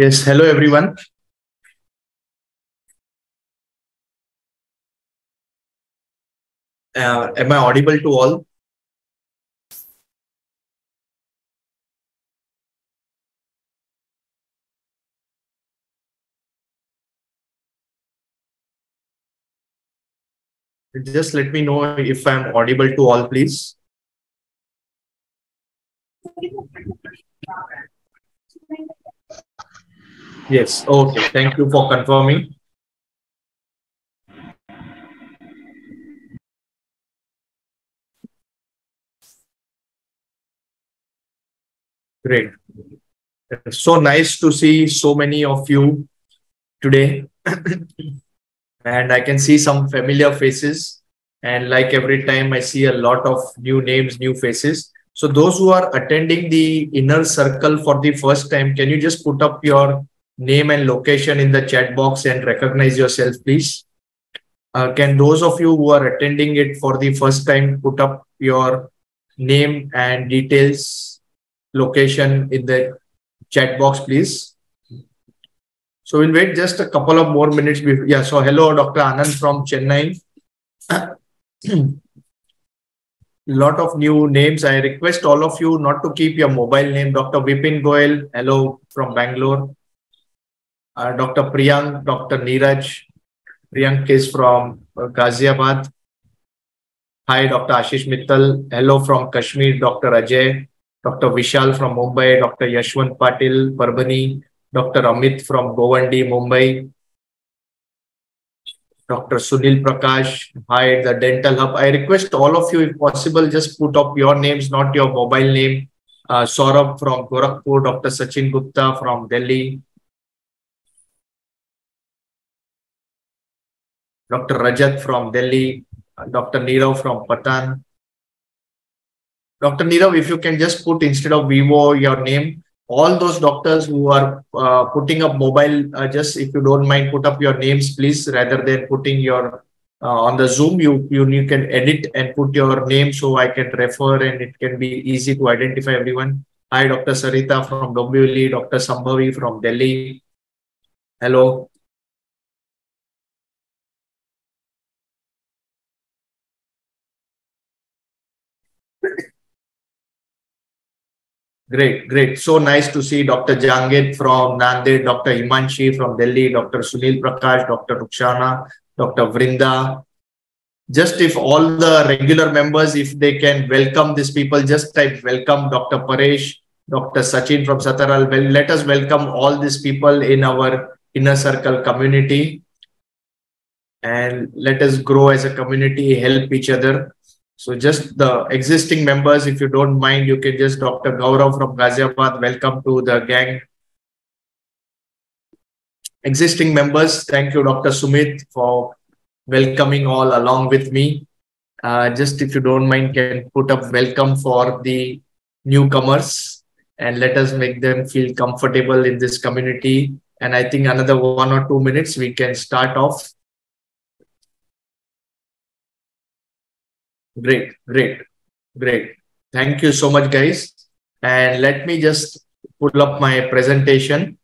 Yes, hello everyone. Uh, am I audible to all? Just let me know if I'm audible to all, please. Yes, okay. Thank you for confirming. Great. So nice to see so many of you today. and I can see some familiar faces. And like every time, I see a lot of new names, new faces. So those who are attending the inner circle for the first time, can you just put up your name and location in the chat box and recognize yourself, please? Uh, can those of you who are attending it for the first time put up your name and details, location in the chat box, please? So we'll wait just a couple of more minutes. Before, yeah, so hello, Dr. Anand from Chennai. lot of new names. I request all of you not to keep your mobile name. Dr. Vipin Goel, hello from Bangalore. Uh, Dr. Priyank, Dr. Neeraj. Priyank is from uh, Ghaziabad. Hi, Dr. Ashish Mittal. Hello from Kashmir, Dr. Ajay. Dr. Vishal from Mumbai. Dr. Yashwant Patil, Parbhani, Dr. Amit from Govandi, Mumbai. Dr. Sunil Prakash, hi, the Dental Hub. I request all of you, if possible, just put up your names, not your mobile name. Uh, Saurabh from Gorakhpur, Dr. Sachin Gupta from Delhi, Dr. Rajat from Delhi, uh, Dr. Nirav from Patan. Dr. Nirav, if you can just put instead of Vivo your name, all those doctors who are uh, putting up mobile, uh, just if you don't mind, put up your names, please, rather than putting your uh, on the Zoom, you, you you can edit and put your name so I can refer and it can be easy to identify everyone. Hi, Dr. Sarita from Dombivli, Dr. Sambhavi from Delhi. Hello. Great, great. So nice to see Dr. Jangid from Nanded, Dr. Imanshi from Delhi, Dr. Sunil Prakash, Dr. Rukshana, Dr. Vrinda. Just if all the regular members, if they can welcome these people, just type welcome Dr. Paresh, Dr. Sachin from Sataral. Well, let us welcome all these people in our inner circle community. And let us grow as a community, help each other. So just the existing members, if you don't mind, you can just Dr. Gaurav from Ghaziabad, welcome to the gang. Existing members, thank you, Dr. Sumit, for welcoming all along with me. Uh, just if you don't mind, can put up welcome for the newcomers and let us make them feel comfortable in this community. And I think another one or two minutes, we can start off. Great, great, great. Thank you so much, guys. And let me just pull up my presentation.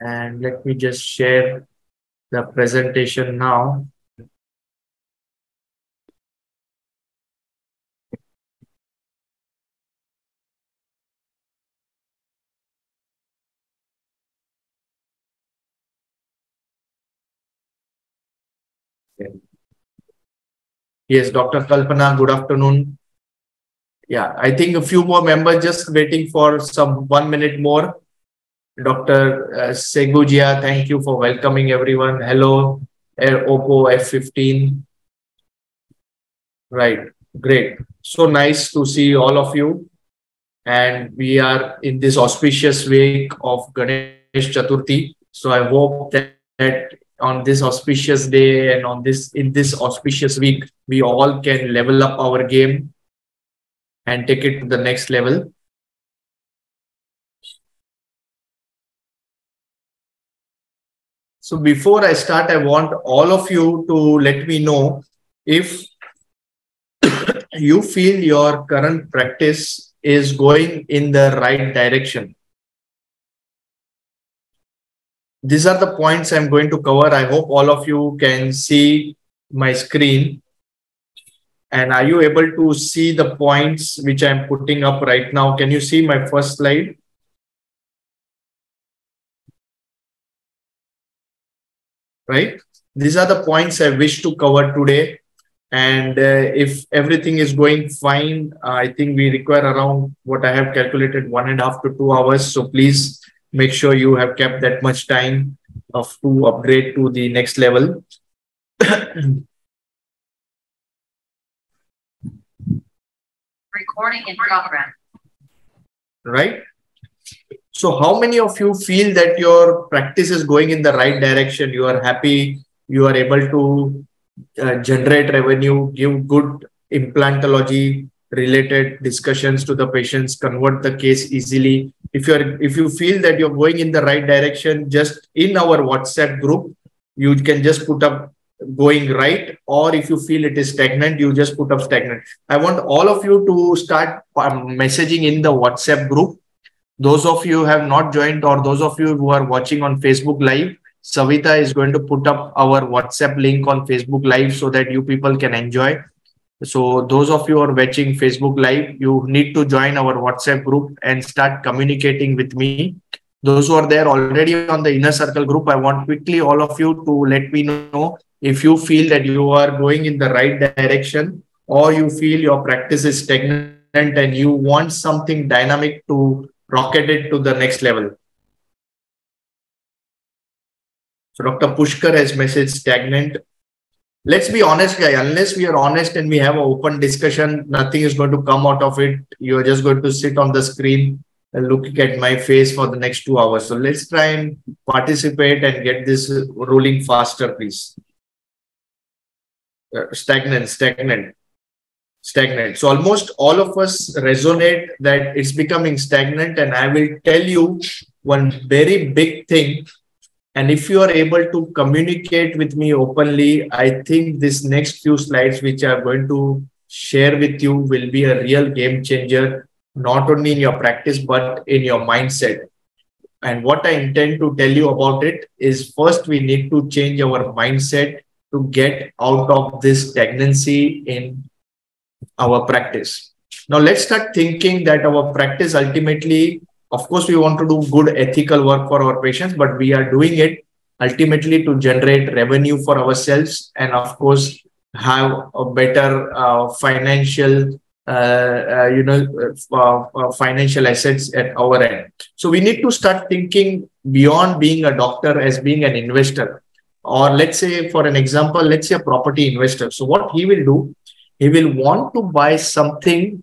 And let me just share the presentation now. Yes, Dr. Kalpana, good afternoon. Yeah, I think a few more members just waiting for some one minute more. Dr. Uh, Segujia, thank you for welcoming everyone. Hello, Air Oppo F15. Right, great. So nice to see all of you. And we are in this auspicious week of Ganesh Chaturthi. So I hope that, that on this auspicious day and on this in this auspicious week we all can level up our game and take it to the next level So before I start, I want all of you to let me know if you feel your current practice is going in the right direction. These are the points I'm going to cover. I hope all of you can see my screen. And are you able to see the points which I'm putting up right now? Can you see my first slide? Right? These are the points I wish to cover today. And uh, if everything is going fine, uh, I think we require around what I have calculated one and a half to two hours. So please make sure you have kept that much time of to upgrade to the next level. Recording in progress. Right? So how many of you feel that your practice is going in the right direction? You are happy, you are able to uh, generate revenue, give good implantology related discussions to the patients, convert the case easily. If you're if you feel that you're going in the right direction, just in our WhatsApp group, you can just put up going right. Or if you feel it is stagnant you just put up stagnant. I want all of you to start um, messaging in the whatsapp group. Those of you have not joined or those of you who are watching on facebook live savita is going to put up our whatsapp link on facebook live so that you people can enjoy so those of you are watching facebook live you need to join our whatsapp group and start communicating with me those who are there already on the inner circle group i want quickly all of you to let me know if you feel that you are going in the right direction or you feel your practice is stagnant and you want something dynamic to rocket it to the next level. So Dr. Pushkar has messaged stagnant. Let's be honest, guy. Unless we are honest and we have an open discussion, nothing is going to come out of it. You're just going to sit on the screen and looking at my face for the next two hours. So let's try and participate and get this rolling faster, please uh, stagnant, stagnant, stagnant. So almost all of us resonate that it's becoming stagnant. And I will tell you one very big thing. And if you are able to communicate with me openly, I think this next few slides, which I'm going to share with you, will be a real game changer, not only in your practice, but in your mindset. And what I intend to tell you about it is first, we need to change our mindset to get out of this stagnancy in our practice. Now, let's start thinking that our practice ultimately, of course, we want to do good ethical work for our patients, but we are doing it ultimately to generate revenue for ourselves and, of course, have a better uh, financial uh, uh, you know uh, uh, financial assets at our end. So we need to start thinking beyond being a doctor as being an investor. Or let's say for an example let's say a property investor. So what he will do he will want to buy something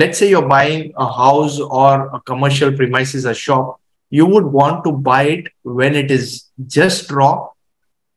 let's say you're buying a house or a commercial premises a shop. You would want to buy it when it is just raw.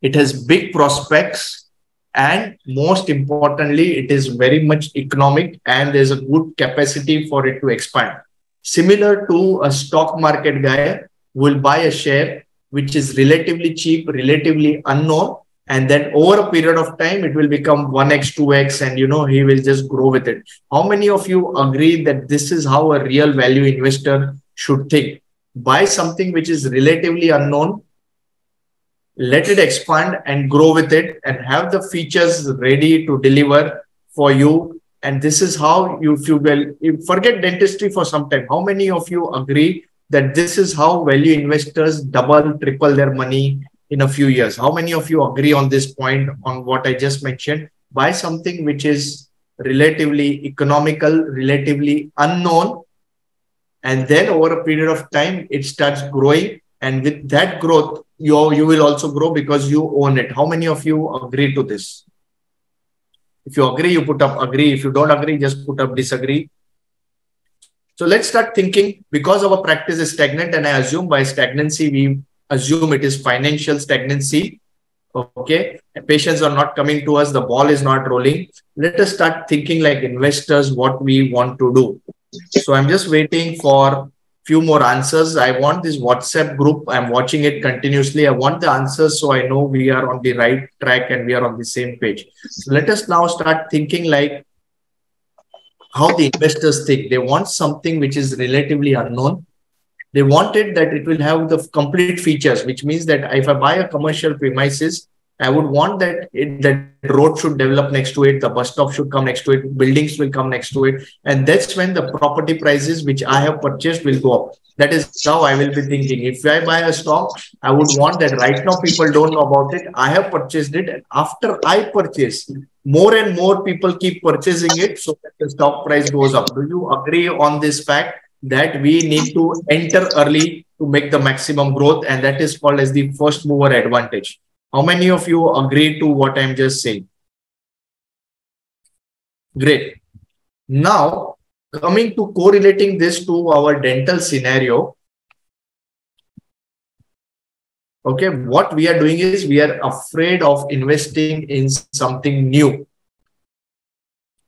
It has big prospects. And most importantly it is very much economic and there's a good capacity for it to expand. Similar to a stock market guy will buy a share which is relatively cheap, relatively unknown. And then over a period of time, it will become 1x, 2x, and you know, he will just grow with it. How many of you agree that this is how a real value investor should think? Buy something which is relatively unknown, let it expand and grow with it, and have the features ready to deliver for you. And this is how you, if you will forget dentistry for some time. How many of you agree that this is how value investors double, triple their money in a few years. How many of you agree on this point on what I just mentioned? Buy something which is relatively economical, relatively unknown, and then over a period of time, it starts growing. And with that growth, you, you will also grow because you own it. How many of you agree to this? If you agree, you put up agree. If you don't agree, just put up disagree. So let's start thinking because our practice is stagnant, and I assume by stagnancy, we assume it is financial stagnancy. Okay, patients are not coming to us, the ball is not rolling. Let us start thinking like investors what we want to do. So I'm just waiting for few more answers. I want this WhatsApp group. I'm watching it continuously. I want the answers so I know we are on the right track and we are on the same page. So let us now start thinking like how the investors think. They want something which is relatively unknown. They wanted that it will have the complete features, which means that if I buy a commercial premises, I would want that it, that road should develop next to it, the bus stop should come next to it, buildings will come next to it, and that's when the property prices which I have purchased will go up. That is how I will be thinking. If I buy a stock, I would want that right now people don't know about it. I have purchased it, and after I purchase, more and more people keep purchasing it, so that the stock price goes up. Do you agree on this fact that we need to enter early to make the maximum growth, and that is called as the first mover advantage? How many of you agree to what I'm just saying? Great. Now, coming to correlating this to our dental scenario, okay, what we are doing is we are afraid of investing in something new.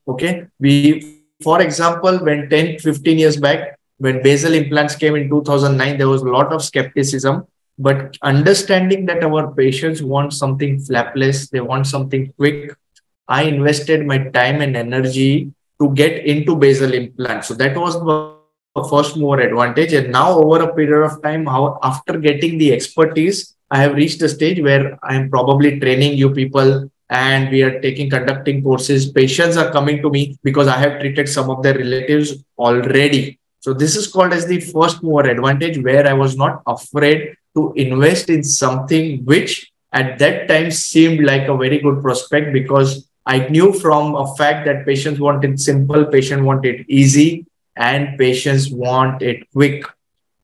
Okay, we, for example, when 10, 15 years back, when basal implants came in 2009, there was a lot of skepticism but understanding that our patients want something flapless, they want something quick. I invested my time and energy to get into basal implants. So that was the first more advantage. And now over a period of time, how after getting the expertise, I have reached a stage where I am probably training you people and we are taking conducting courses. Patients are coming to me because I have treated some of their relatives already. So this is called as the first mover advantage where I was not afraid to invest in something which at that time seemed like a very good prospect because I knew from a fact that patients want it simple, patients want it easy, and patients want it quick.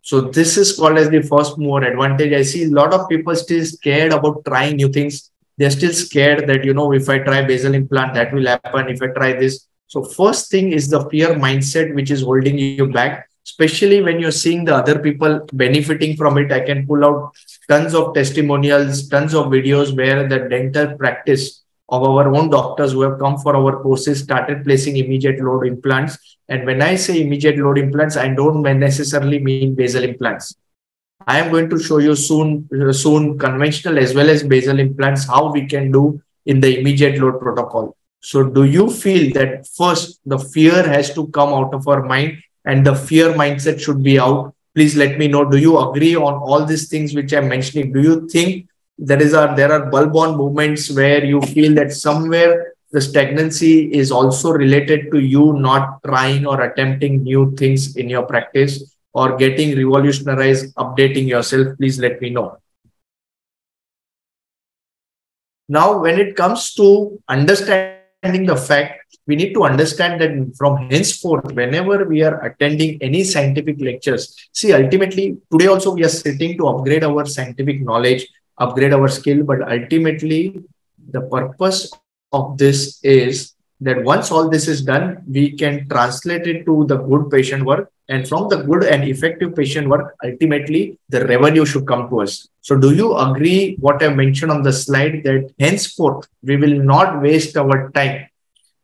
So this is called as the first mover advantage. I see a lot of people still scared about trying new things. They're still scared that, you know, if I try basal implant, that will happen. If I try this. So first thing is the fear mindset, which is holding you back especially when you're seeing the other people benefiting from it. I can pull out tons of testimonials, tons of videos where the dental practice of our own doctors who have come for our courses started placing immediate load implants. And when I say immediate load implants, I don't necessarily mean basal implants. I am going to show you soon, soon conventional as well as basal implants, how we can do in the immediate load protocol. So do you feel that first the fear has to come out of our mind and the fear mindset should be out. Please let me know. Do you agree on all these things which I'm mentioning? Do you think there is a there are bulb on movements where you feel that somewhere the stagnancy is also related to you not trying or attempting new things in your practice or getting revolutionized, updating yourself? Please let me know. Now, when it comes to understanding the fact we need to understand that from henceforth, whenever we are attending any scientific lectures, see, ultimately, today also we are sitting to upgrade our scientific knowledge, upgrade our skill, but ultimately, the purpose of this is that once all this is done, we can translate it to the good patient work. And from the good and effective patient work, ultimately, the revenue should come to us. So, do you agree what I mentioned on the slide that henceforth, we will not waste our time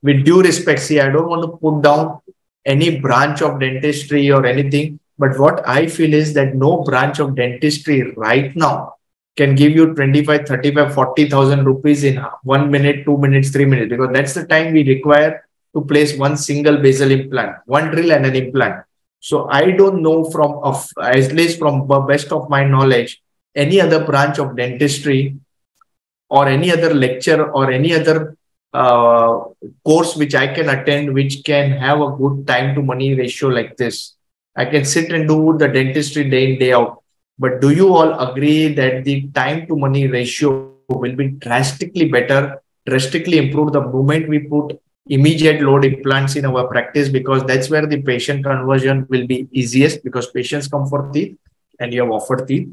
with due respect, see, I don't want to put down any branch of dentistry or anything, but what I feel is that no branch of dentistry right now can give you 25, 35, 40,000 rupees in one minute, two minutes, three minutes, because that's the time we require to place one single basal implant, one drill and an implant. So I don't know from, of, at least from the best of my knowledge, any other branch of dentistry or any other lecture or any other uh, course which I can attend, which can have a good time to money ratio like this. I can sit and do the dentistry day in, day out. But do you all agree that the time to money ratio will be drastically better, drastically improved the moment we put immediate load implants in our practice because that's where the patient conversion will be easiest because patients come for teeth and you have offered teeth.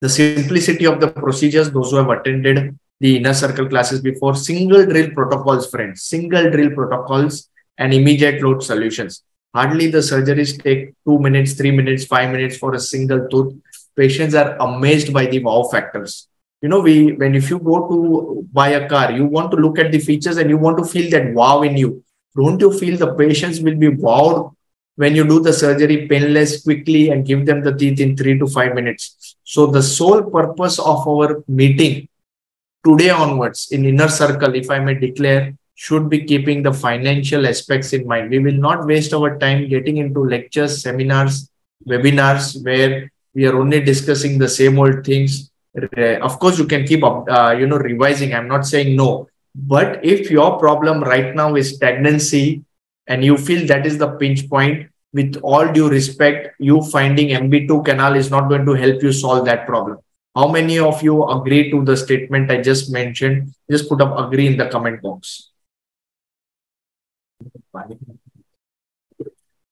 The simplicity of the procedures, those who have attended the inner circle classes before single drill protocols, friends, single drill protocols and immediate load solutions. Hardly the surgeries take two minutes, three minutes, five minutes for a single tooth. Patients are amazed by the wow factors. You know, we when if you go to buy a car, you want to look at the features and you want to feel that wow in you. Don't you feel the patients will be wowed when you do the surgery painless quickly and give them the teeth in three to five minutes. So the sole purpose of our meeting today onwards in inner circle, if I may declare, should be keeping the financial aspects in mind. We will not waste our time getting into lectures, seminars, webinars where we are only discussing the same old things. Of course, you can keep up, uh, you know, revising. I'm not saying no, but if your problem right now is stagnancy and you feel that is the pinch point, with all due respect, you finding MB2 canal is not going to help you solve that problem. How many of you agree to the statement I just mentioned? Just put up agree in the comment box.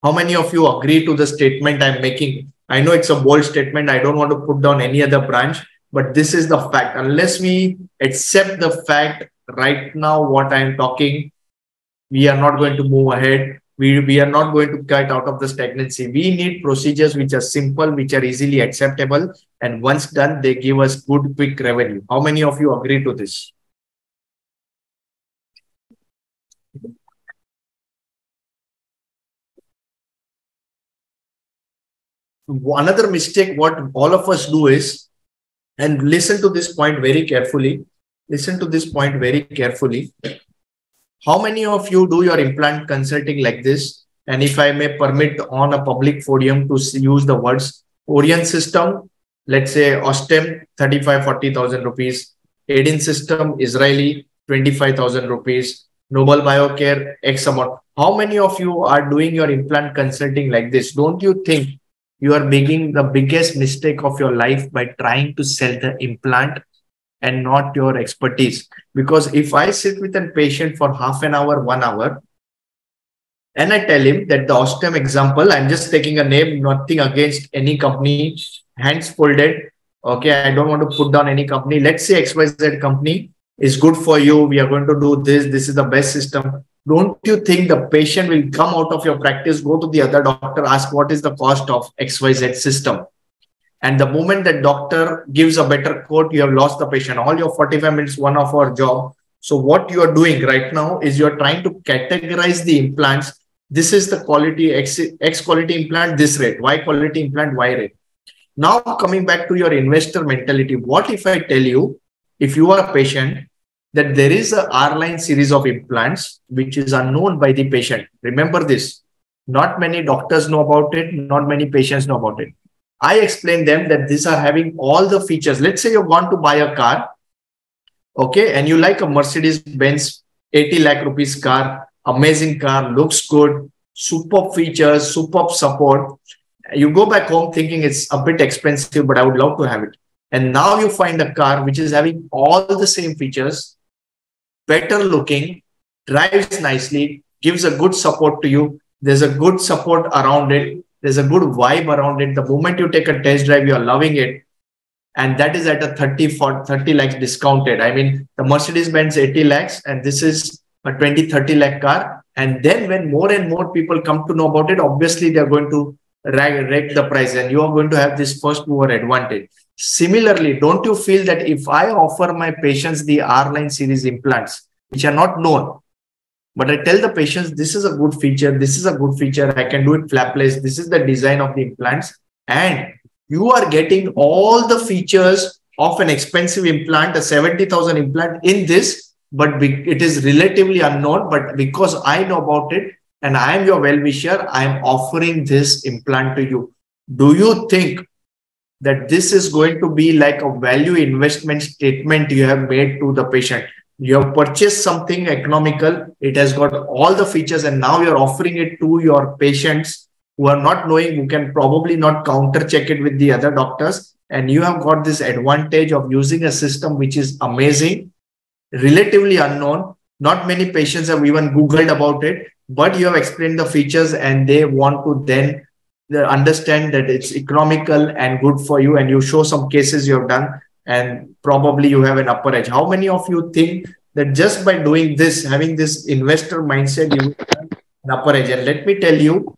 How many of you agree to the statement I'm making? I know it's a bold statement. I don't want to put down any other branch, but this is the fact. Unless we accept the fact right now, what I'm talking, we are not going to move ahead. We, we are not going to get out of the stagnancy. We need procedures which are simple, which are easily acceptable. And once done, they give us good, quick revenue. How many of you agree to this? Another mistake, what all of us do is, and listen to this point very carefully. Listen to this point very carefully. How many of you do your implant consulting like this? And if I may permit on a public podium to use the words Orient system, let's say Osstem, 35, 40,000 rupees. Adin system, Israeli, 25,000 rupees. Nobel Biocare, X amount. How many of you are doing your implant consulting like this? Don't you think you are making the biggest mistake of your life by trying to sell the implant and not your expertise. Because if I sit with a patient for half an hour, one hour, and I tell him that the Osstem example, I'm just taking a name, nothing against any company, hands folded. Okay, I don't want to put down any company. Let's say XYZ company is good for you. We are going to do this. This is the best system. Don't you think the patient will come out of your practice, go to the other doctor, ask what is the cost of XYZ system? And the moment the doctor gives a better quote, you have lost the patient. All your 45 minutes, one of our job. So what you are doing right now is you're trying to categorize the implants. This is the quality X, X quality implant, this rate, Y quality implant, Y rate. Now coming back to your investor mentality, what if I tell you, if you are a patient, that there is a R-line series of implants which is unknown by the patient. Remember this. Not many doctors know about it. Not many patients know about it. I explain them that these are having all the features. Let's say you want to buy a car, okay, and you like a Mercedes Benz 80 lakh rupees car, amazing car, looks good, superb features, superb support. You go back home thinking it's a bit expensive, but I would love to have it. And now you find a car which is having all the same features, better looking, drives nicely, gives a good support to you. There's a good support around it there's a good vibe around it. The moment you take a test drive, you're loving it. And that is at a 30, 40, 30 lakhs discounted. I mean, the Mercedes Benz 80 lakhs, and this is a 20, 30 lakh car. And then when more and more people come to know about it, obviously they're going to rake the price and you are going to have this first mover advantage. Similarly, don't you feel that if I offer my patients the R-line series implants, which are not known, but I tell the patients, this is a good feature. This is a good feature. I can do it flapless. This is the design of the implants. And you are getting all the features of an expensive implant, a 70,000 implant in this, but it is relatively unknown. But because I know about it and I am your well-wisher, I am offering this implant to you. Do you think that this is going to be like a value investment statement you have made to the patient? you have purchased something economical it has got all the features and now you're offering it to your patients who are not knowing who can probably not counter check it with the other doctors and you have got this advantage of using a system which is amazing relatively unknown not many patients have even googled about it but you have explained the features and they want to then understand that it's economical and good for you and you show some cases you have done and probably you have an upper edge. How many of you think that just by doing this, having this investor mindset, you have an upper edge? And let me tell you,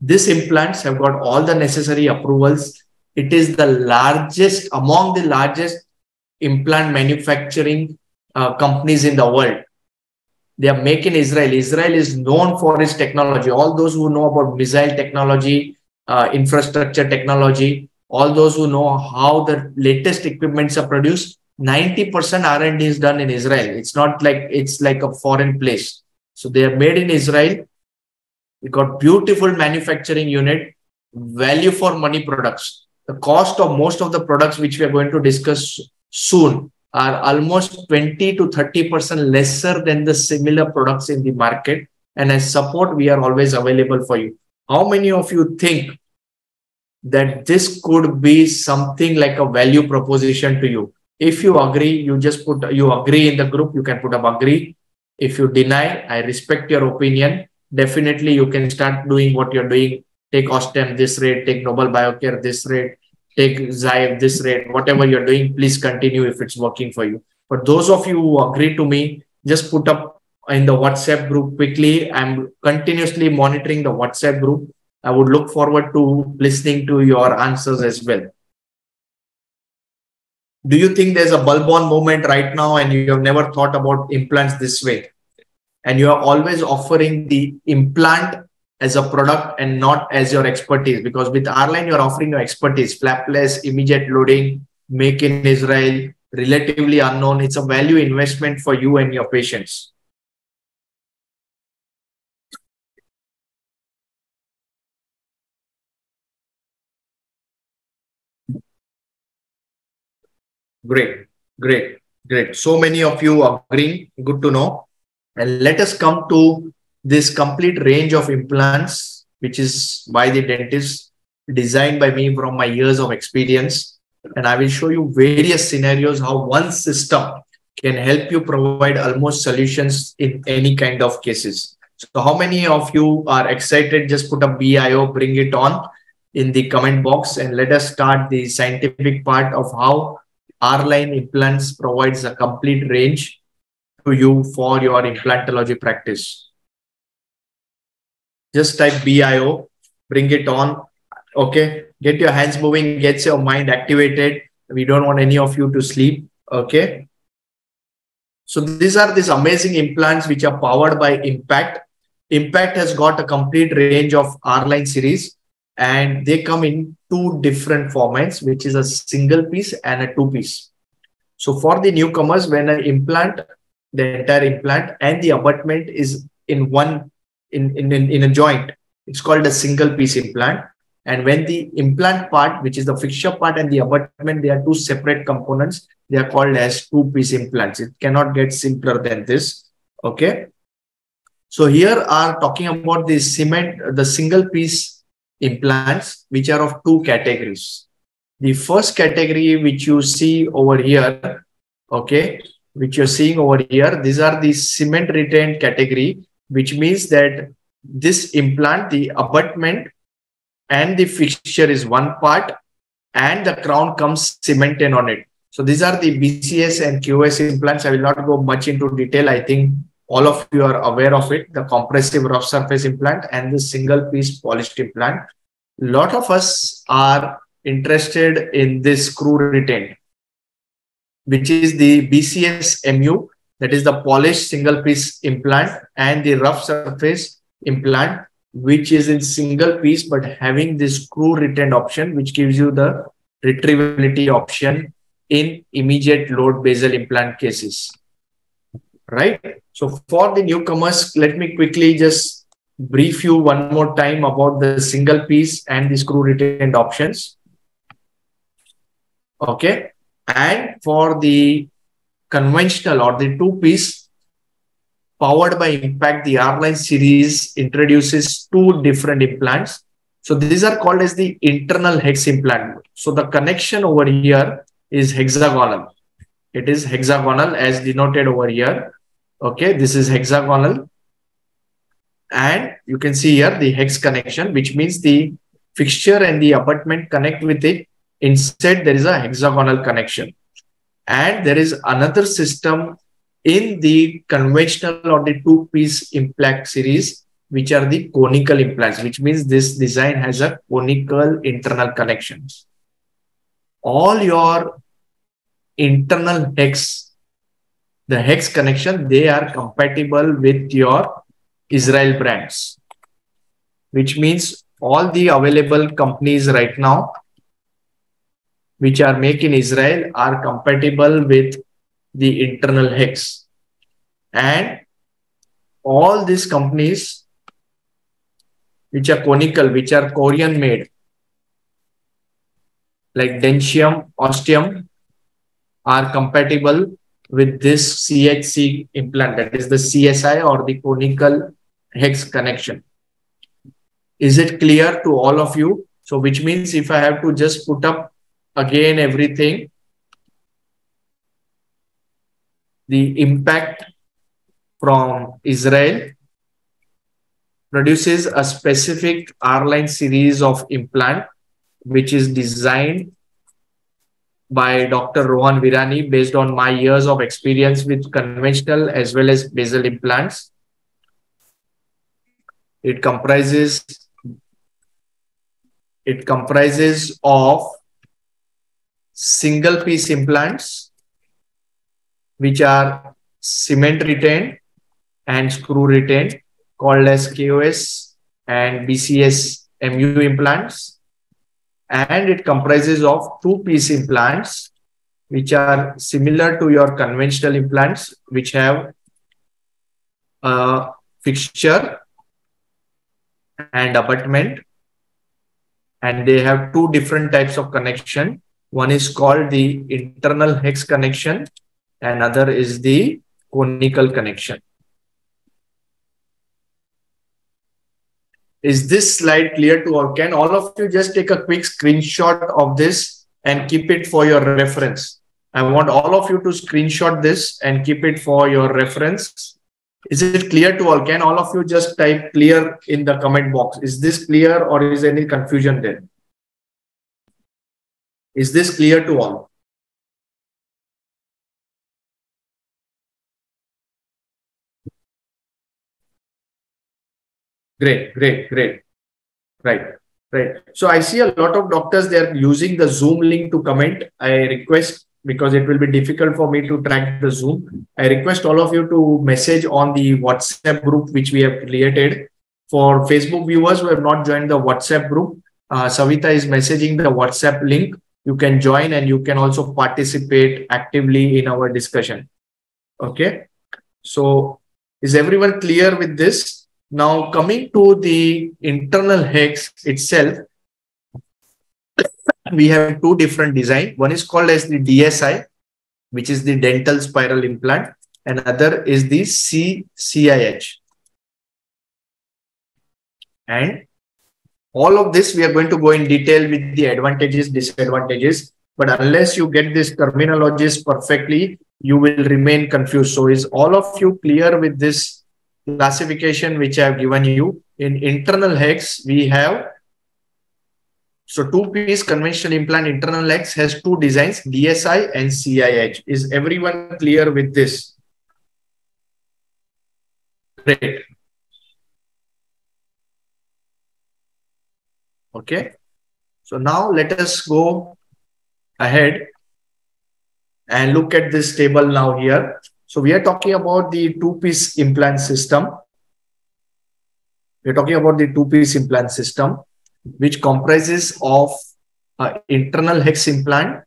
these implants have got all the necessary approvals. It is the largest, among the largest implant manufacturing uh, companies in the world. They are made in Israel. Israel is known for its technology. All those who know about missile technology, uh, infrastructure technology, all those who know how the latest equipments are produced, 90% R&D is done in Israel. It's not like it's like a foreign place. So they are made in Israel. We got beautiful manufacturing unit, value for money products. The cost of most of the products which we are going to discuss soon are almost 20 to 30% lesser than the similar products in the market. And as support, we are always available for you. How many of you think that this could be something like a value proposition to you? If you agree, you just put, you agree in the group, you can put up agree. If you deny, I respect your opinion. Definitely, you can start doing what you're doing. Take Osstem this rate, take Nobel Biocare this rate, take Zyme this rate, whatever you're doing, please continue if it's working for you. But those of you who agree to me, just put up in the WhatsApp group quickly. I'm continuously monitoring the WhatsApp group. I would look forward to listening to your answers as well. Do you think there's a bulb on moment right now and you have never thought about implants this way? And you are always offering the implant as a product and not as your expertise. Because with R-Line, you're offering your expertise, flapless, immediate loading, make in Israel, relatively unknown. It's a value investment for you and your patients. Great, great, great. So many of you are agreeing. Good to know. And let us come to this complete range of implants, which is by the dentist, designed by me from my years of experience. And I will show you various scenarios how one system can help you provide almost solutions in any kind of cases. So how many of you are excited? Just put a BIO, bring it on in the comment box and let us start the scientific part of how R-Line implants provides a complete range to you for your implantology practice just type bio bring it on okay? Get your hands moving gets your mind activated. We don't want any of you to sleep okay? So these are these amazing implants which are powered by impact. Impact has got a complete range of r-line series and they come in two different formats which is a single piece and a two piece. So for the newcomers when an implant the entire implant and the abutment is in one in, in, in, a joint. It's called a single piece implant. And when the implant part, which is the fixture part and the abutment, they are two separate components. They are called as two piece implants. It cannot get simpler than this. Okay. So here are talking about the cement, the single piece implants, which are of two categories. The first category, which you see over here, okay, which you're seeing over here, these are the cement retained category which means that this implant, the abutment and the fixture is one part and the crown comes cemented on it. So these are the BCS and QS implants. I will not go much into detail. I think all of you are aware of it, the compressive rough surface implant and the single piece polished implant. A lot of us are interested in this screw retained, which is the BCS MU that is the polished single piece implant and the rough surface implant which is in single piece but having this screw retained option which gives you the retrievability option in immediate load basal implant cases. Right? So for the newcomers let me quickly just brief you one more time about the single piece and the screw retained options. Okay? And for the conventional or the two piece powered by impact the r-line series introduces two different implants. So these are called as the internal hex implant. So the connection over here is hexagonal. It is hexagonal as denoted over here. Okay this is hexagonal. And you can see here the hex connection which means the fixture and the abutment connect with it. Instead there is a hexagonal connection and there is another system in the conventional or the two piece implant series, which are the conical implants, which means this design has a conical internal connections. All your internal hex the hex connection, they are compatible with your Israel brands, which means all the available companies right now, which are made in Israel are compatible with the internal hex. And all these companies which are conical, which are Korean made, like Dentium, Osstem, are compatible with this CHC implant, that is the CSI or the conical hex connection. Is it clear to all of you? So which means if I have to just put up again everything, the impact from Israel produces a specific R-line series of implant, which is designed by Dr. Rohan Virani based on my years of experience with conventional as well as basal implants. It comprises it comprises of single piece implants which are cement retained and screw retained called as KOS and BCS MU implants. And it comprises of two piece implants which are similar to your conventional implants which have a fixture and abutment. And they have two different types of connection one is called the internal hex connection another is the conical connection Is this slide clear to all? Can all of you just take a quick screenshot of this and keep it for your reference? I want all of you to screenshot this and keep it for your reference. Is it clear to all? Can all of you just type clear in the comment box? Is this clear or is any confusion there? Is this clear to all? Great, great, great. Right, right. So I see a lot of doctors, they're using the Zoom link to comment. I request, because it will be difficult for me to track the Zoom, I request all of you to message on the WhatsApp group, which we have created. For Facebook viewers who have not joined the WhatsApp group, uh, Savita is messaging the WhatsApp link. You can join and you can also participate actively in our discussion. Okay. So is everyone clear with this? Now coming to the internal hex itself, we have two different design. One is called as the DSI, which is the dental spiral implant. and other is the CCIH. And all of this, we are going to go in detail with the advantages, disadvantages. But unless you get this terminologies perfectly, you will remain confused. So is all of you clear with this classification which I have given you. In internal hex, we have so two-piece conventional implant internal hex has two designs, DSI and CIH. Is everyone clear with this? Great. Okay. So now let us go ahead and look at this table now here. So we are talking about the two-piece implant system. We're talking about the two-piece implant system, which comprises of uh, internal hex implant,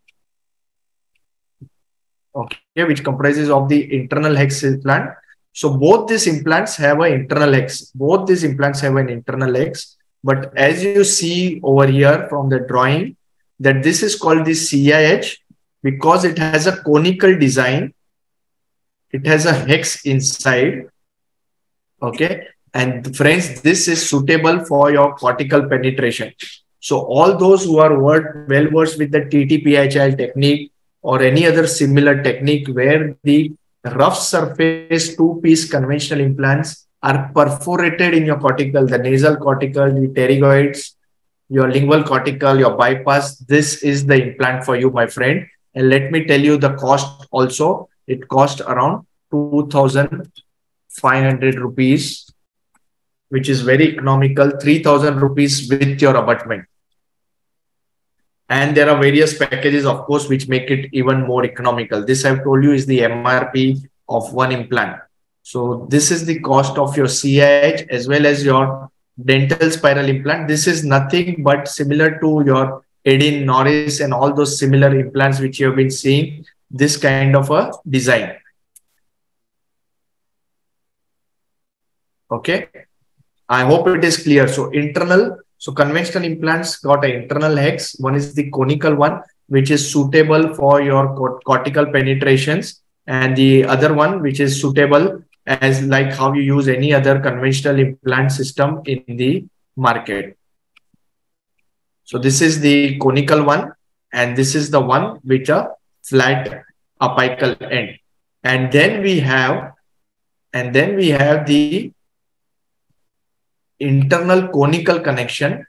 okay, which comprises of the internal hex implant. So both these implants have an internal hex. Both these implants have an internal hex. But as you see over here from the drawing, that this is called the CIH because it has a conical design it has a hex inside. Okay. And friends, this is suitable for your cortical penetration. So all those who are well versed with the TTPHL technique or any other similar technique where the rough surface two-piece conventional implants are perforated in your cortical, the nasal cortical, the pterygoids, your lingual cortical, your bypass. This is the implant for you, my friend. And let me tell you the cost also. It cost around 2,500 rupees, which is very economical, 3,000 rupees with your abutment. And there are various packages, of course, which make it even more economical. This I've told you is the MRP of one implant. So this is the cost of your CIH as well as your dental spiral implant. This is nothing but similar to your Adin, Noris and all those similar implants which you have been seeing this kind of a design. Okay. I hope it is clear. So internal, so conventional implants got an internal hex. One is the conical one, which is suitable for your cortical penetrations. And the other one, which is suitable as like how you use any other conventional implant system in the market. So this is the conical one, and this is the one with a flat apical end. And then we have, and then we have the internal conical connection.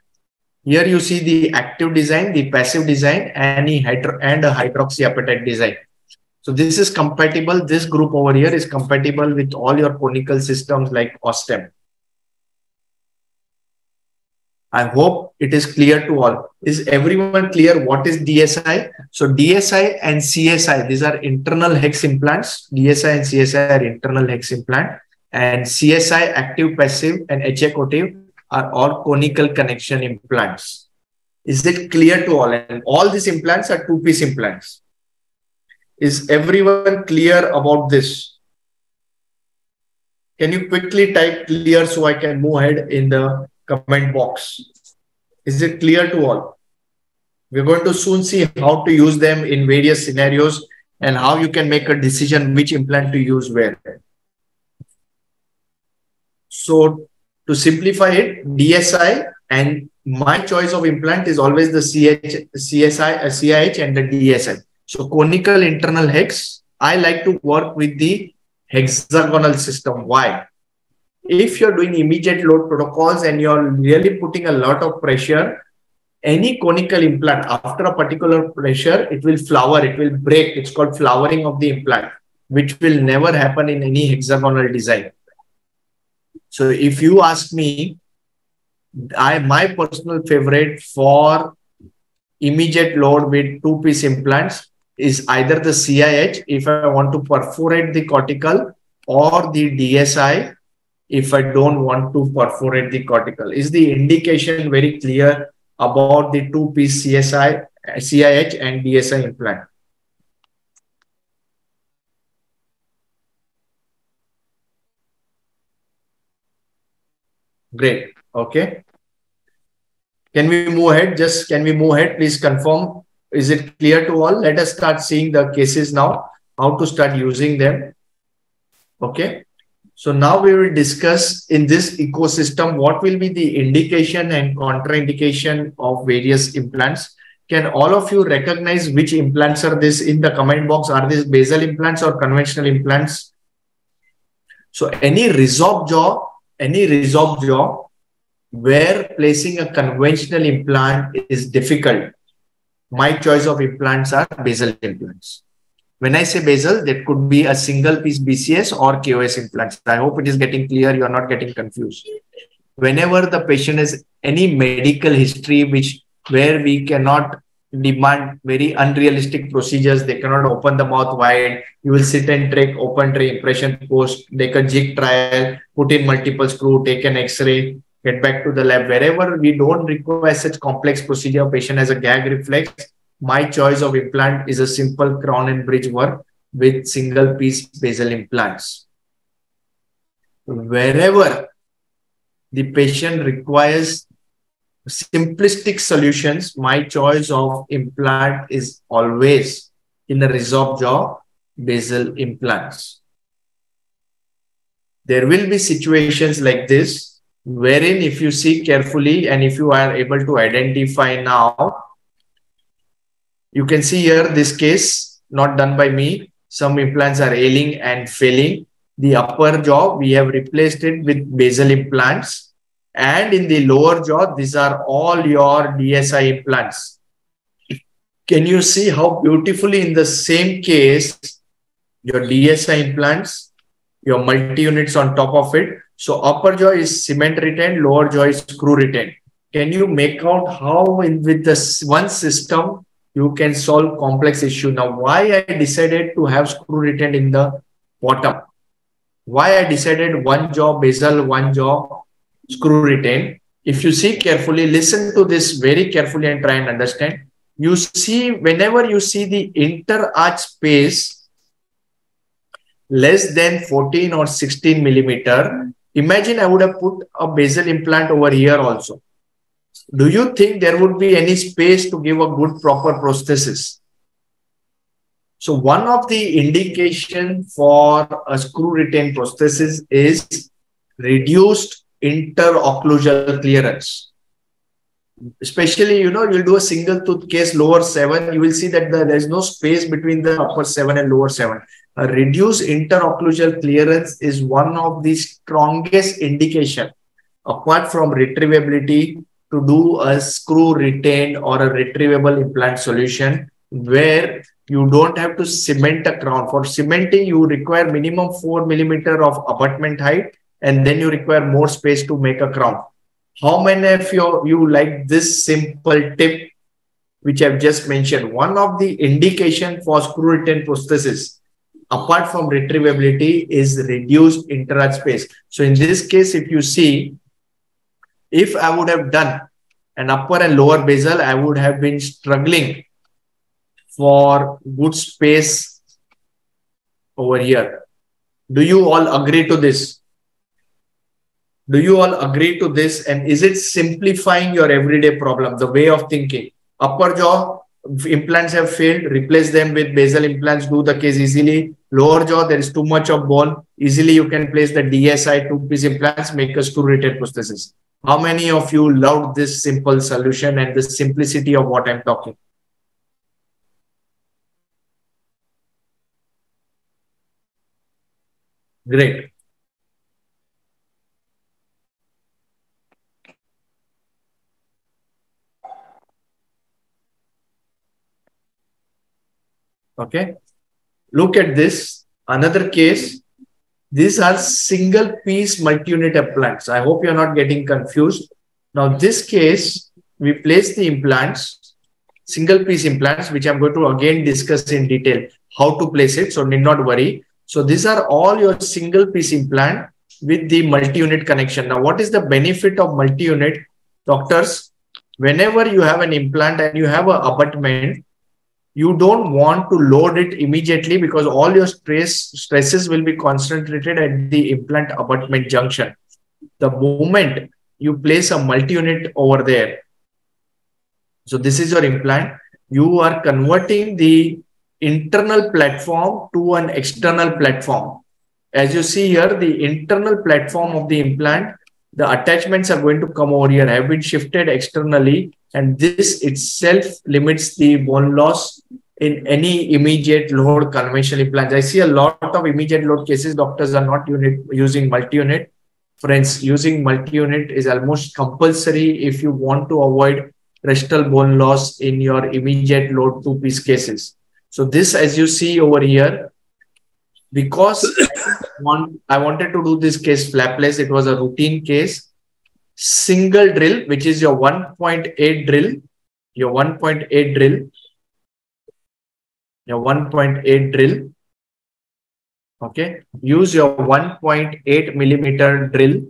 Here you see the active design, the passive design, and, the hydro and a hydroxyapatite design. So this is compatible. This group over here is compatible with all your conical systems like Osstem. I hope it is clear to all. Is everyone clear what is DSI? So DSI and CSI, these are internal hex implants. DSI and CSI are internal hex implant. And CSI, active, passive, and HA are all conical connection implants. Is it clear to all? And all these implants are two-piece implants. Is everyone clear about this? Can you quickly type clear so I can move ahead in the comment box? Is it clear to all? We're going to soon see how to use them in various scenarios and how you can make a decision which implant to use where. So to simplify it, DSI and my choice of implant is always the CH, CSI, CIH and the DSI. So conical internal hex, I like to work with the hexagonal system. Why? If you're doing immediate load protocols and you're really putting a lot of pressure, any conical implant after a particular pressure, it will flower, it will break. It's called flowering of the implant, which will never happen in any hexagonal design. So if you ask me, I my personal favorite for immediate load with two piece implants is either the CIH if I want to perforate the cortical or the DSI if I don't want to perforate the cortical. Is the indication very clear about the two piece CSI, CIH and DSI implant? Great. Okay. Can we move ahead? Just can we move ahead? Please confirm. Is it clear to all? Let us start seeing the cases now, how to start using them. Okay. So now we will discuss in this ecosystem what will be the indication and contraindication of various implants. Can all of you recognize which implants are this in the comment box? Are these basal implants or conventional implants? So any resorb jaw any resorb jaw where placing a conventional implant is difficult, my choice of implants are basal implants. When I say basal, that could be a single piece BCS or KOS implants. I hope it is getting clear. You are not getting confused. Whenever the patient has any medical history, which where we cannot demand very unrealistic procedures. They cannot open the mouth wide. You will sit and take open tray impression post, take a jig trial, put in multiple screw, take an X-ray, get back to the lab. Wherever we don't require such complex procedure, patient has a gag reflex. My choice of implant is a simple crown and bridge work with single piece basal implants. Wherever the patient requires simplistic solutions, my choice of implant is always in the resorb jaw basal implants. There will be situations like this wherein if you see carefully and if you are able to identify now, you can see here this case not done by me. Some implants are ailing and failing. The upper jaw, we have replaced it with basal implants and in the lower jaw, these are all your DSI implants. Can you see how beautifully in the same case, your DSI implants, your multi-units on top of it. So upper jaw is cement retained, lower jaw is screw retained. Can you make out how in with this one system you can solve complex issue? Now, why I decided to have screw retained in the bottom. Why I decided one jaw basal, one jaw screw retain. If you see carefully, listen to this very carefully and try and understand. You see, whenever you see the inter-arch space less than 14 or 16 millimeter, imagine I would have put a basal implant over here also. Do you think there would be any space to give a good proper prosthesis? So one of the indication for a screw retained prosthesis is reduced interocclusal clearance. Especially, you know, you'll do a single tooth case lower seven, you will see that the, there's no space between the upper seven and lower seven. A reduced interocclusal clearance is one of the strongest indication apart from retrievability to do a screw retained or a retrievable implant solution where you don't have to cement a crown. For cementing, you require minimum four millimeter of abutment height, and then you require more space to make a crown. How many of you, you like this simple tip, which I've just mentioned? One of the indication for screw retain prosthesis, apart from retrievability, is reduced interarch space. So in this case, if you see, if I would have done an upper and lower basal, I would have been struggling for good space over here. Do you all agree to this? Do you all agree to this? And is it simplifying your everyday problem, the way of thinking? Upper jaw implants have failed, replace them with basal implants, do the case easily. Lower jaw, there is too much of bone. Easily you can place the DSI two-piece implants, make a screw retain prosthesis. How many of you loved this simple solution and the simplicity of what I'm talking? Great. Okay. Look at this. Another case. These are single piece multi-unit implants. I hope you're not getting confused. Now, this case, we place the implants, single piece implants, which I'm going to again discuss in detail how to place it. So need not worry. So these are all your single piece implant with the multi-unit connection. Now, what is the benefit of multi-unit? Doctors, whenever you have an implant and you have an abutment, you don't want to load it immediately because all your stress stresses will be concentrated at the implant abutment junction. The moment you place a multi-unit over there, so this is your implant, you are converting the internal platform to an external platform. As you see here, the internal platform of the implant, the attachments are going to come over here, have been shifted externally and this itself limits the bone loss in any immediate load conventional implants. I see a lot of immediate load cases. Doctors are not unit, using multi-unit. Friends, using multi-unit is almost compulsory if you want to avoid crestal bone loss in your immediate load two-piece cases. So this, as you see over here, because one, I wanted to do this case flapless, it was a routine case single drill, which is your 1.8 drill, your 1.8 drill, your 1.8 drill. Okay, use your 1.8 millimeter drill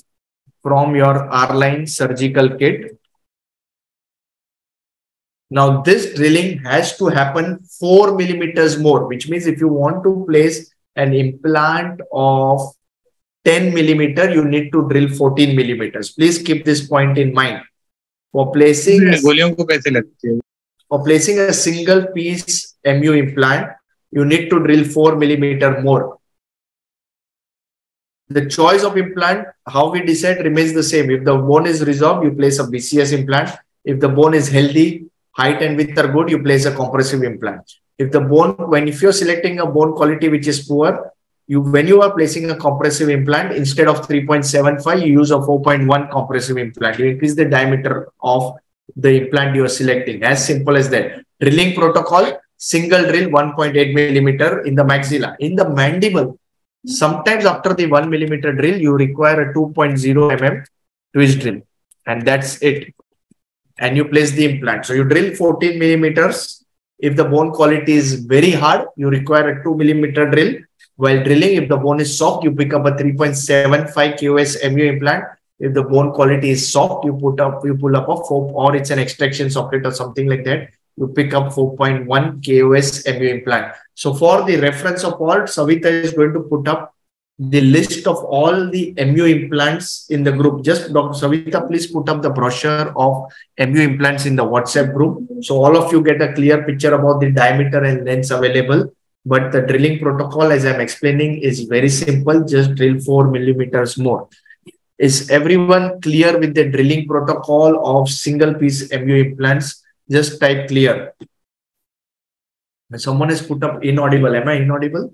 from your R-line surgical kit. Now this drilling has to happen 4 millimeters more, which means if you want to place an implant of 10 millimeter, you need to drill 14 millimeters. Please keep this point in mind. For placing, a, for placing a single piece MU implant, you need to drill 4 millimeter more. The choice of implant, how we decide remains the same. If the bone is resolved, you place a BCS implant. If the bone is healthy, height and width are good, you place a compressive implant. If the bone, when if you're selecting a bone quality which is poor, you when you are placing a compressive implant instead of 3.75 you use a 4.1 compressive implant. You increase the diameter of the implant you are selecting. As simple as that. Drilling protocol single drill 1.8 millimeter in the maxilla. In the mandible sometimes after the 1 millimeter drill you require a 2.0 mm twist drill. And that's it. And you place the implant. So you drill 14 millimeters if the bone quality is very hard you require a 2 millimeter drill While drilling, if the bone is soft, you pick up a 3.75 KOS MU implant. If the bone quality is soft, you put up, you pull up a four, or it's an extraction socket or something like that. You pick up 4.1 KOS MU implant. So for the reference of all, Savita is going to put up the list of all the MU implants in the group. Just Dr. Savita, please put up the brochure of MU implants in the WhatsApp group. So all of you get a clear picture about the diameter and lengths available. But the drilling protocol, as I'm explaining, is very simple. Just drill four millimeters more. Is everyone clear with the drilling protocol of single piece MU implants? Just type clear. Someone has put up inaudible. Am I inaudible?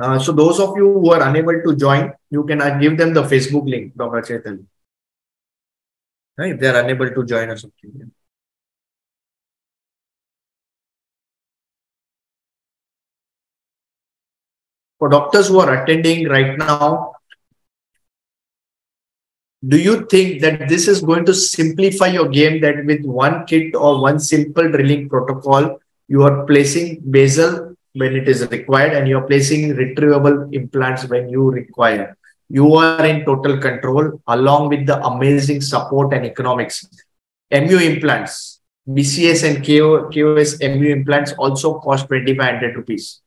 Uh, so those of you who are unable to join, you can uh, give them the Facebook link, Dr. Chetan. If they are unable to join or something. For doctors who are attending right now, do you think that this is going to simplify your game that with one kit or one simple drilling protocol, you are placing basal when it is required and you're placing retrievable implants when you require. You are in total control along with the amazing support and economics. MU implants, BCS and KO, KOS MU implants also cost 2500 rupees.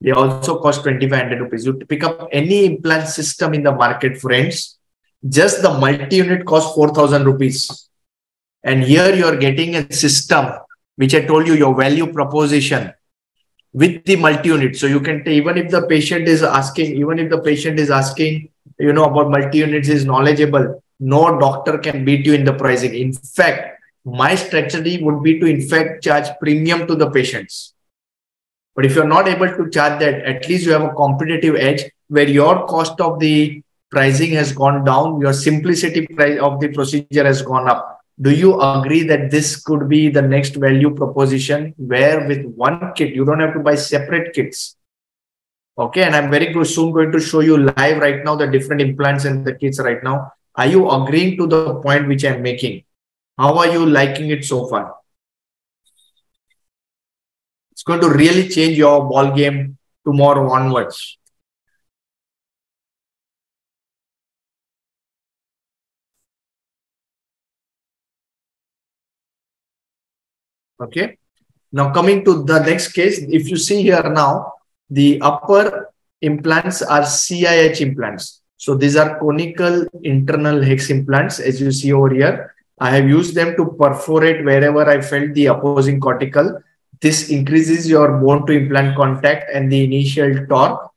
They also cost 2500 rupees. You pick up any implant system in the market, friends, just the multi-unit cost 4000 rupees. And here you are getting a system, which I told you your value proposition with the multi-unit. So you can even if the patient is asking, even if the patient is asking, you know, about multi-units is knowledgeable, no doctor can beat you in the pricing. In fact, my strategy would be to in fact charge premium to the patients. But if you're not able to charge that, at least you have a competitive edge where your cost of the pricing has gone down, your simplicity price of the procedure has gone up do you agree that this could be the next value proposition where with one kit you don't have to buy separate kits? Okay and i'm very soon going to show you live right now the different implants and the kits right now. Are you agreeing to the point which i'm making? How are you liking it so far? It's going to really change your ball game tomorrow onwards Okay. Now coming to the next case, if you see here now, the upper implants are CIH implants. So these are conical internal hex implants, as you see over here. I have used them to perforate wherever I felt the opposing cortical. This increases your bone to implant contact and the initial torque.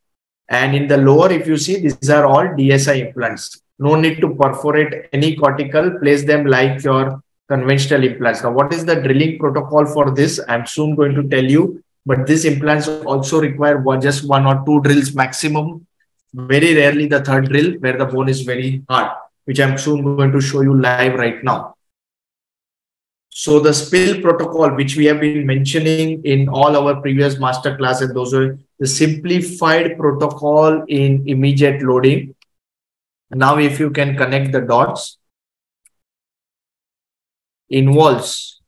And in the lower, if you see, these are all DSI implants. No need to perforate any cortical, place them like your conventional implants. Now, what is the drilling protocol for this? I'm soon going to tell you, but these implants also require one, just one or two drills maximum. Very rarely the third drill where the bone is very hard, which I'm soon going to show you live right now. So the spill protocol, which we have been mentioning in all our previous master classes, those are the simplified protocol in immediate loading. Now, if you can connect the dots, involves.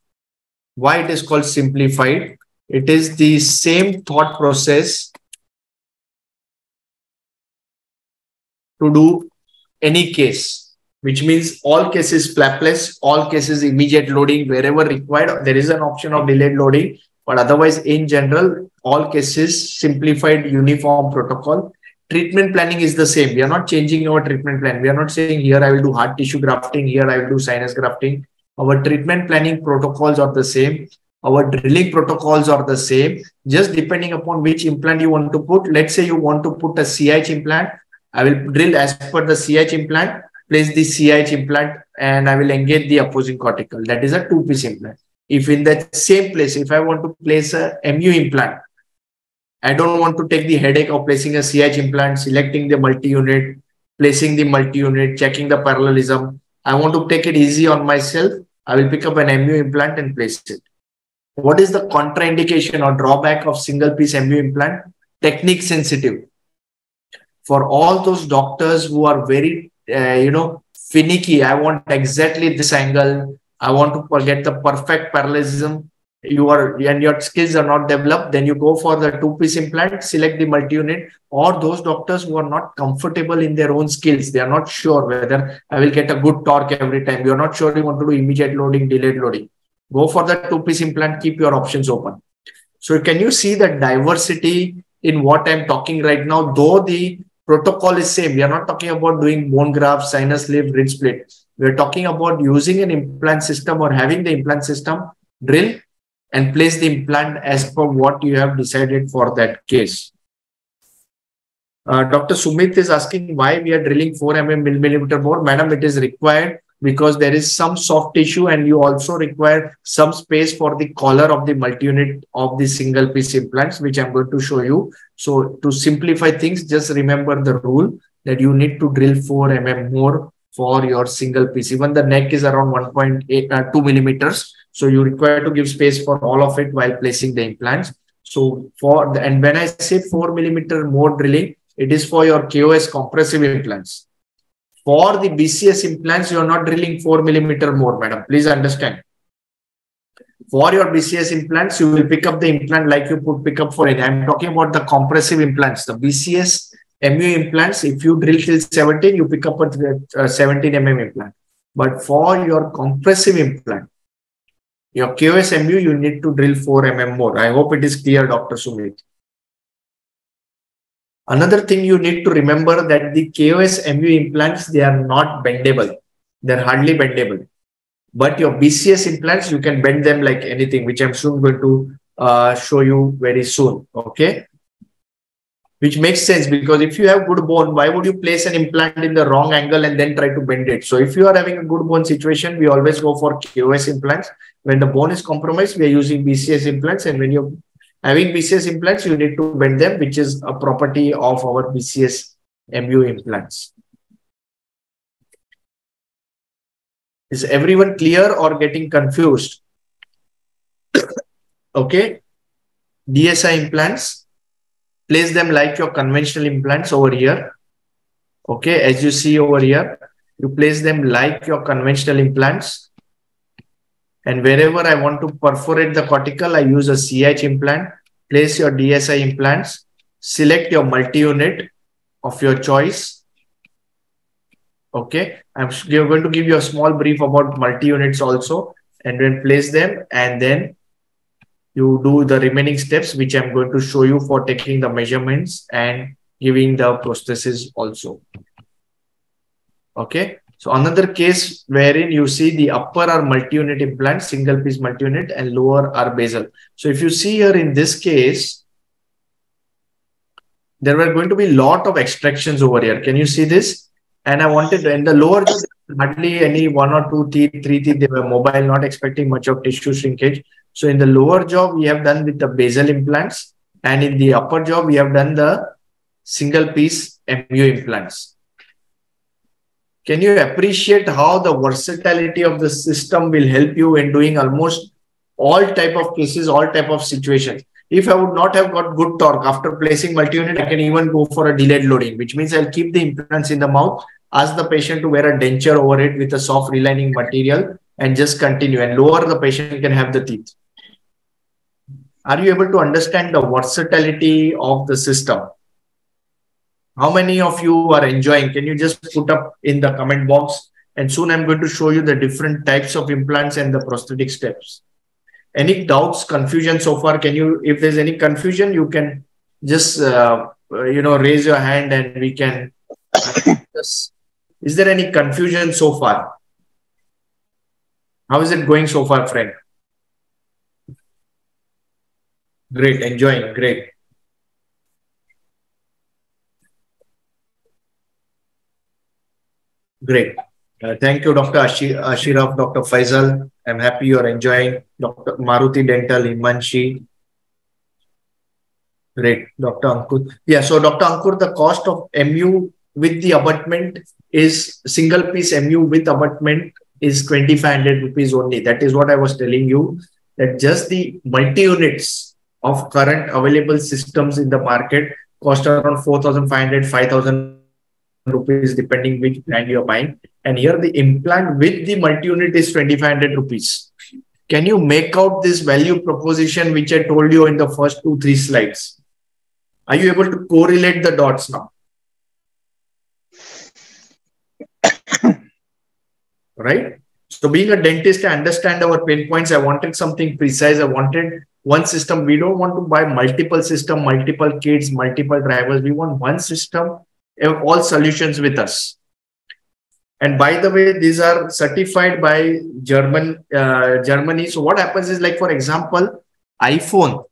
Why it is called simplified? It is the same thought process to do any case, which means all cases flapless, all cases immediate loading wherever required. There is an option of delayed loading, but otherwise, in general, all cases simplified uniform protocol. Treatment planning is the same. We are not changing our treatment plan. We are not saying here I will do hard tissue grafting, here I will do sinus grafting. Our treatment planning protocols are the same. Our drilling protocols are the same, just depending upon which implant you want to put. Let's say you want to put a CIH implant. I will drill as per the CIH implant, place the CIH implant, and I will engage the opposing cortical. That is a two-piece implant. If in that same place, if I want to place a MU implant, I don't want to take the headache of placing a CIH implant, selecting the multi-unit, placing the multi-unit, checking the parallelism. I want to take it easy on myself. I will pick up an MU implant and place it. What is the contraindication or drawback of single piece MU implant? Technique sensitive. For all those doctors who are very, uh, you know, finicky, I want exactly this angle, I want to get the perfect parallelism. You are and your skills are not developed, then you go for the two-piece implant, select the multi-unit, or those doctors who are not comfortable in their own skills. They are not sure whether I will get a good torque every time. You're not sure you want to do immediate loading, delayed loading. Go for the two-piece implant, keep your options open. So can you see the diversity in what I'm talking right now? Though the protocol is same, we are not talking about doing bone graft, sinus lift, ridge split. We're talking about using an implant system or having the implant system drill and place the implant as per what you have decided for that case. Uh, Dr. Sumit is asking why we are drilling 4 mm millimeter more. Madam, it is required because there is some soft tissue and you also require some space for the collar of the multi-unit of the single piece implants, which I'm going to show you. So to simplify things, just remember the rule that you need to drill 4 mm more for your single piece. Even the neck is around 1.8 uh, 2 millimeters. So you require to give space for all of it while placing the implants. So for the, and when I say 4 millimeter more drilling, it is for your KOS compressive implants. For the BCS implants, you are not drilling 4 millimeter more, madam. Please understand. For your BCS implants, you will pick up the implant like you put pick up for it. I'm talking about the compressive implants, the BCS MU implants, if you drill till 17, you pick up a uh, 17 mm implant. But for your compressive implant, your KOS MU, you need to drill 4 mm more. I hope it is clear, Dr. Sumit. Another thing you need to remember that the KOS MU implants, they are not bendable. They're hardly bendable. But your BCS implants, you can bend them like anything, which I'm soon going to uh, show you very soon. Okay which makes sense because if you have good bone, why would you place an implant in the wrong angle and then try to bend it? So if you are having a good bone situation, we always go for KOS implants. When the bone is compromised, we are using BCS implants. And when you're having BCS implants, you need to bend them, which is a property of our BCS MU implants. Is everyone clear or getting confused? okay. DSI implants place them like your conventional implants over here. Okay, as you see over here, you place them like your conventional implants. And wherever I want to perforate the cortical, I use a CH implant. Place your DSI implants. Select your multi-unit of your choice. Okay, I'm going to give you a small brief about multi-units also and then place them and then you do the remaining steps, which I'm going to show you for taking the measurements and giving the prosthesis also. Okay. So another case wherein you see the upper are multi-unit implant, single piece multi-unit and lower are basal. So if you see here in this case, there were going to be lot of extractions over here. Can you see this? And I wanted in the lower hardly any one or two teeth, three teeth, they were mobile, not expecting much of tissue shrinkage. So in the lower jaw, we have done with the basal implants. And in the upper jaw, we have done the single piece MU implants. Can you appreciate how the versatility of the system will help you in doing almost all type of cases, all type of situations? If I would not have got good torque after placing multi-unit, I can even go for a delayed loading, which means I'll keep the implants in the mouth, ask the patient to wear a denture over it with a soft relining material and just continue and lower the patient can have the teeth. Are you able to understand the versatility of the system? How many of you are enjoying? Can you just put up in the comment box? And soon I'm going to show you the different types of implants and the prosthetic steps. Any doubts, confusion so far? Can you, if there's any confusion, you can just, uh, you know, raise your hand and we can. Is there any confusion so far? How is it going so far, friend? Great, enjoying, great. Great. Uh, thank you, Dr. Ashiraf, Dr. Faisal. I'm happy you're enjoying. Dr. Maruti Dental, Imanshi. Great, Dr. Ankur. Yeah, so Dr. Ankur, the cost of MU with the abutment is single piece MU with abutment is 2500 rupees only. That is what I was telling you that just the multi units of current available systems in the market cost around 4,500, 5,000 rupees, depending which brand you're buying. and here the implant with the multi-unit is 2500 rupees. Can you make out this value proposition which I told you in the first two, three slides? Are you able to correlate the dots now? right? So being a dentist, I understand our pain points. I wanted something precise. I wanted one system. We don't want to buy multiple system, multiple kids, multiple drivers. We want one system, all solutions with us. And by the way, these are certified by German, uh, Germany. So what happens is like, for example, iPhone,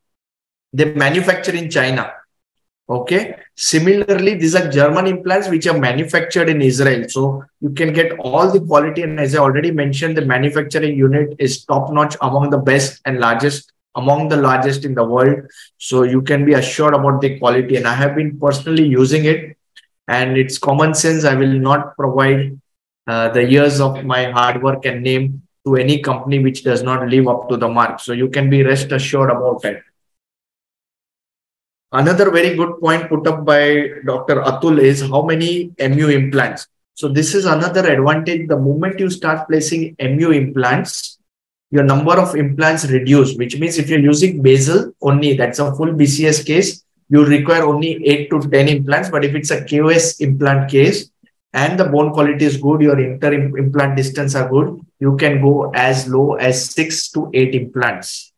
they manufacture in China. Okay. Similarly, these are German implants which are manufactured in Israel. So you can get all the quality. And as I already mentioned, the manufacturing unit is top notch among the best and largest, among the largest in the world. So you can be assured about the quality. And I have been personally using it. And it's common sense. I will not provide uh, the years of my hard work and name to any company which does not live up to the mark. So you can be rest assured about that. Another very good point put up by Dr. Atul is how many MU implants. So this is another advantage. The moment you start placing MU implants, your number of implants reduce, which means if you're using basal only, that's a full BCS case, you require only 8 to 10 implants. But if it's a KOS implant case, and the bone quality is good, your inter implant distance are good, you can go as low as six to eight implants.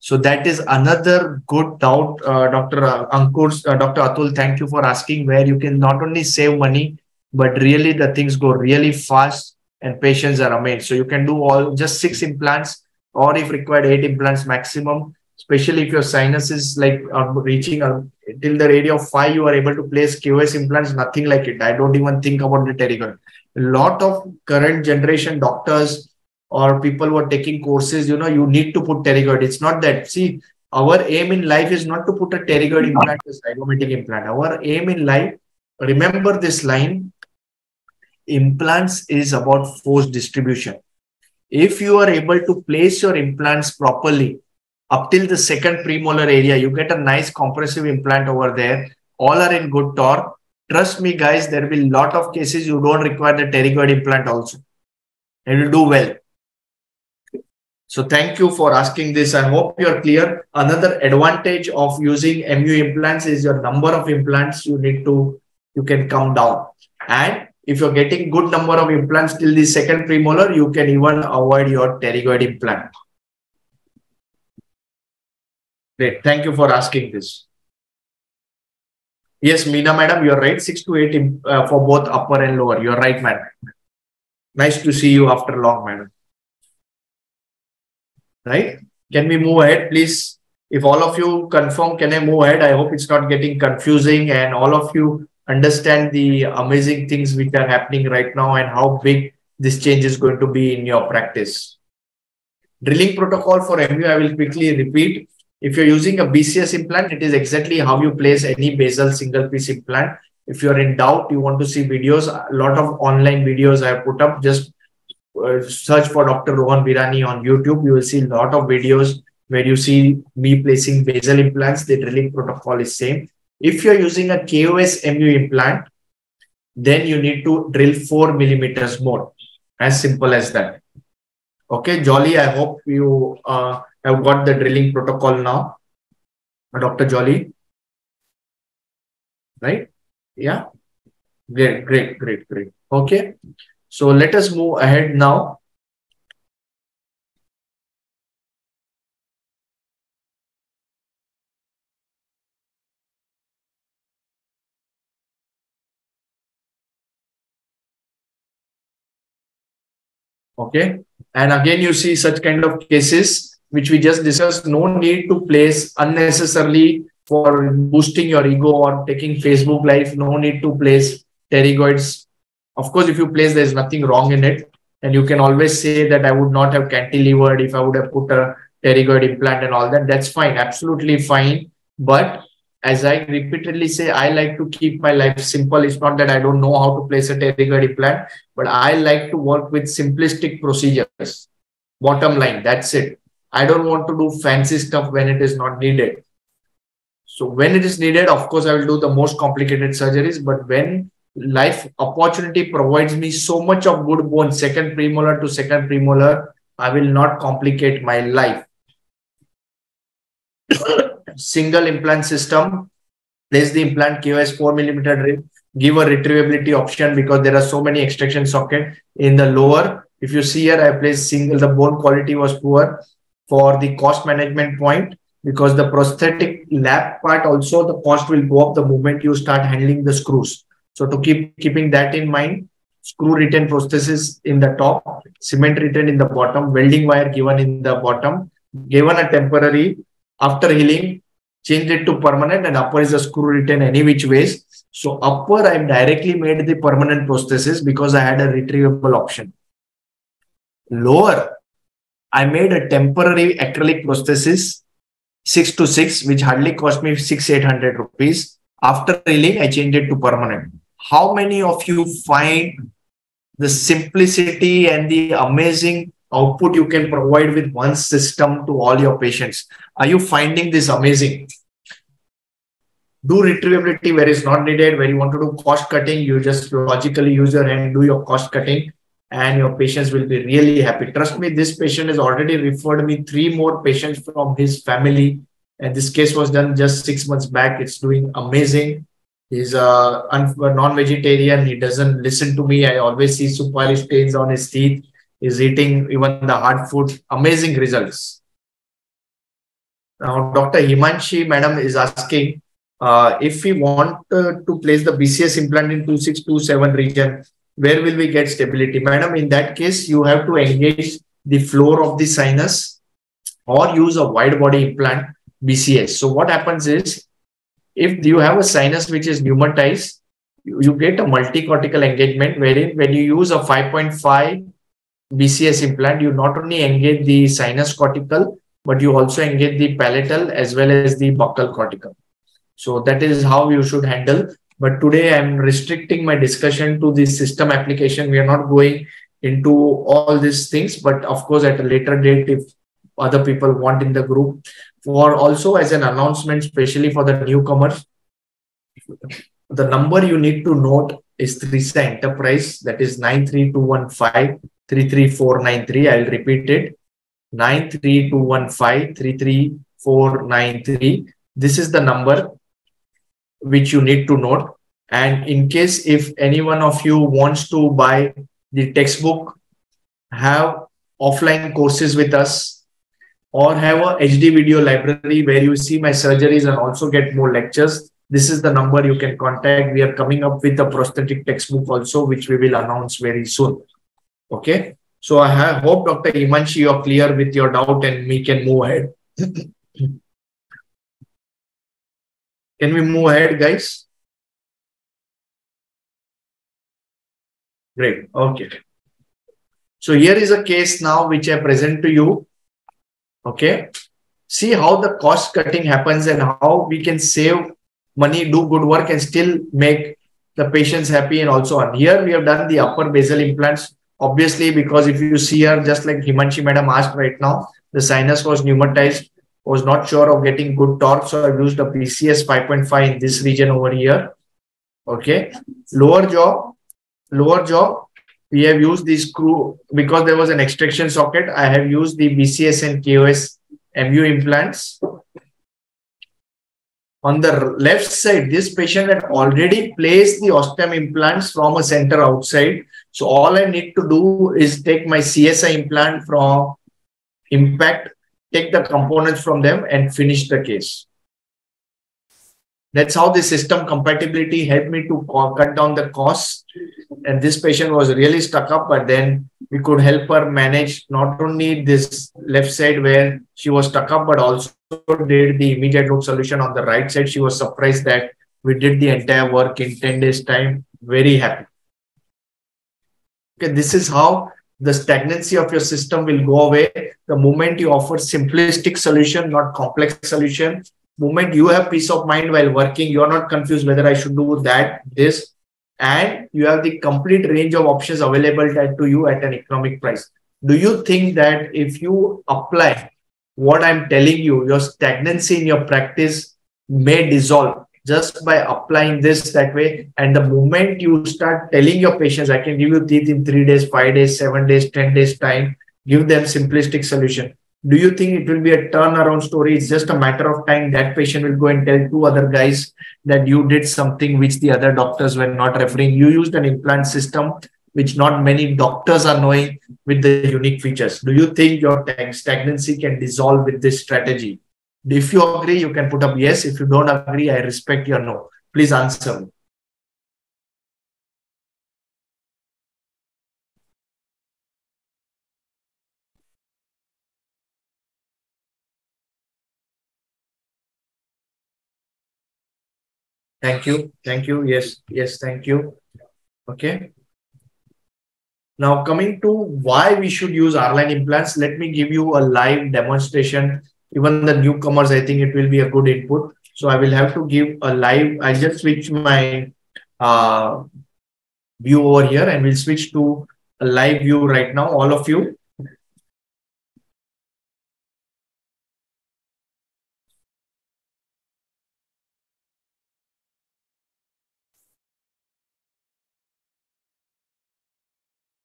So that is another good doubt, uh, Dr. Ankur, uh, Dr. Atul. Thank you for asking where you can not only save money, but really the things go really fast and patients are amazed. So you can do all just six implants or if required eight implants maximum especially if your sinus is like uh, reaching uh, till the area of 5 you are able to place KOS implants nothing like it. I don't even think about the pterygoid a lot of current generation doctors or people who are taking courses you know you need to put pterygoid it's not that. See our aim in life is not to put a pterygoid implant a zygomatic implant. Our aim in life remember this line implants is about force distribution. If you are able to place your implants properly up till the second premolar area, you get a nice compressive implant over there. All are in good torque. Trust me, guys, there will be a lot of cases you don't require the pterygoid implant also. And you do well. So thank you for asking this. I hope you're clear. Another advantage of using MU implants is your number of implants you need to, you can come down. And if you're getting good number of implants till the second premolar, you can even avoid your pterygoid implant. Great. Thank you for asking this. Yes, Meena madam, you're right. Six to eight uh, for both upper and lower. You're right, madam. Nice to see you after long, madam. Right? Can we move ahead, please? If all of you confirm, can I move ahead? I hope it's not getting confusing and all of you understand the amazing things which are happening right now and how big this change is going to be in your practice. Drilling protocol for MU, I will quickly repeat. If you're using a BCS implant, it is exactly how you place any basal single piece implant. If you're in doubt, you want to see videos, a lot of online videos I have put up. Just uh, search for Dr. Rohan Virani on YouTube. You will see a lot of videos where you see me placing basal implants. The drilling protocol is same. If you're using a KOS MU implant, then you need to drill four millimeters more. As simple as that. Okay, Jolly, I hope you uh, have got the drilling protocol now. Dr. Jolly. Right? Yeah. Great, great, great, great. Okay. So let us move ahead now. Okay. And again, you see such kind of cases which we just discussed. No need to place unnecessarily for boosting your ego or taking Facebook Live. No need to place pterygoids. Of course, if you place, there's nothing wrong in it. And you can always say that I would not have cantilevered if I would have put a pterygoid implant and all that. That's fine, absolutely fine. But as I repeatedly say, I like to keep my life simple. It's not that I don't know how to place a pterygoid implant, but I like to work with simplistic procedures. Bottom line, that's it. I don't want to do fancy stuff when it is not needed. So when it is needed, of course, I will do the most complicated surgeries. But when life opportunity provides me so much of good bone, second premolar to second premolar. I will not complicate my life. Single implant system. Place the implant KOS 4 millimeter drip. Give a retrievability option because there are so many extraction socket in the lower. If you see here, I placed single, the bone quality was poor for the cost management point because the prosthetic lap part also the cost will go up the moment you start handling the screws. So to keep keeping that in mind, screw retain prosthesis in the top, cement retain in the bottom, welding wire given in the bottom, given a temporary, after healing, change it to permanent and upper is a screw retain any which ways. So upper I directly made the permanent prosthesis because I had a retrievable option. Lower, I made a temporary acrylic prosthesis six to six, which hardly cost me six, eight hundred rupees. After healing, I changed it to permanent. How many of you find the simplicity and the amazing output you can provide with one system to all your patients? Are you finding this amazing? Do retrievability where it's not needed, where you want to do cost cutting, you just logically use your hand, do your cost cutting, and your patients will be really happy. Trust me, this patient has already referred me three more patients from his family. And this case was done just six months back. It's doing amazing. He's a, non-vegetarian. He doesn't listen to me. I always see supari stains on his teeth. He's eating even the hard food. Amazing results. Now, Dr. Himanshi, madam, is asking uh, if we want uh, to place the BCS implant in 2627 region, where will we get stability? Madam, in that case, you have to engage the floor of the sinus or use a wide body implant BCS. So what happens is if you have a sinus which is pneumatized, you, get a multi-cortical engagement wherein when you use a 5.5 BCS implant, you not only engage the sinus cortical, but you also engage the palatal as well as the buccal cortical. So that is how you should handle. But today I'm restricting my discussion to the system application. We are not going into all these things, but of course, at a later date, if other people want in the group, for also as an announcement, especially for the newcomers. The number you need to note is Trisa Enterprise, that is 93215 33493. I'll repeat it 93215 33493. This is the number which you need to note. And in case if any one of you wants to buy the textbook, have offline courses with us, or have a HD video library where you see my surgeries and also get more lectures, this is the number you can contact. We are coming up with a prosthetic textbook also, which we will announce very soon. Okay. So I hope Dr. Imanshi, you're clear with your doubt and we can move ahead. Can we move ahead, guys? Great. Okay. So here is a case now which I present to you Okay. See how the cost cutting happens and how we can save money, do good work, and still make the patients happy and also on. Here we have done the upper basal implants. Obviously, because if you see her, just like Himanshi madam asked right now, the sinus was pneumatized, was not sure of getting good torque. So I used a BCS 5.5 in this region over here. Okay. Lower jaw, lower jaw, we have used the screw because there was an extraction socket. I have used the BCS and KOS MU implants. On the left side, this patient had already placed the Osstem implants from a center outside. So all I need to do is take my CSI implant from impact, take the components from them and finish the case. That's how the system compatibility helped me to cut down the cost. And this patient was really stuck up, but then we could help her manage not only this left side where she was stuck up, but also did the immediate loop solution on the right side. She was surprised that we did the entire work in 10 days time. Very happy. Okay, this is how the stagnancy of your system will go away the moment you offer simplistic solution, not complex solution moment you have peace of mind while working, you're not confused whether I should do that, this, and you have the complete range of options available to you at an economic price. Do you think that if you apply what I'm telling you, your stagnancy in your practice may dissolve just by applying this that way. And the moment you start telling your patients, I can give you teeth in three days, five days, seven days, 10 days time, give them simplistic solution. Do you think it will be a turnaround story? It's just a matter of time that patient will go and tell two other guys that you did something which the other doctors were not referring. You used an implant system which not many doctors are knowing with the unique features. Do you think your stagnancy can dissolve with this strategy? If you agree, you can put up yes. If you don't agree, I respect your no. Please answer me. Thank you. Thank you. Yes. Yes. Thank you. Okay. Now coming to why we should use R-line implants, let me give you a live demonstration. Even the newcomers, I think it will be a good input. So I will have to give a live, I just switch my uh, view over here and we'll switch to a live view right now, all of you.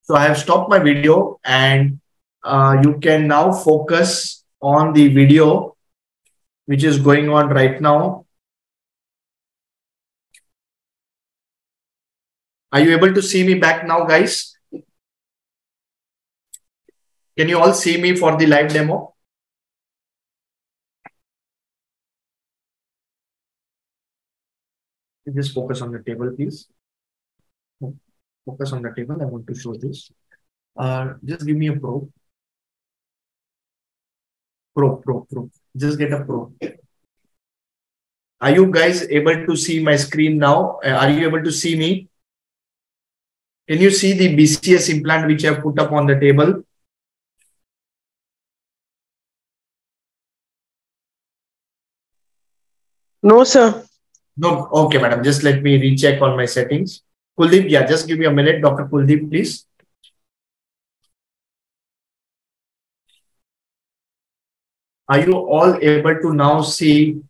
So I have stopped my video and uh, you can now focus on the video which is going on right now. Are you able to see me back now, guys? Can you all see me for the live demo? Just focus on the table, please focus on the table. I want to show this. Uh, just give me a probe. Probe, probe, probe. Just get a probe. Are you guys able to see my screen now? Uh, are you able to see me? Can you see the BCS implant which I have put up on the table? No, sir. No, okay, madam. Just let me recheck on my settings. Kuldeep, yeah, just give me a minute. Dr. Kuldeep, please. Are you all able to now see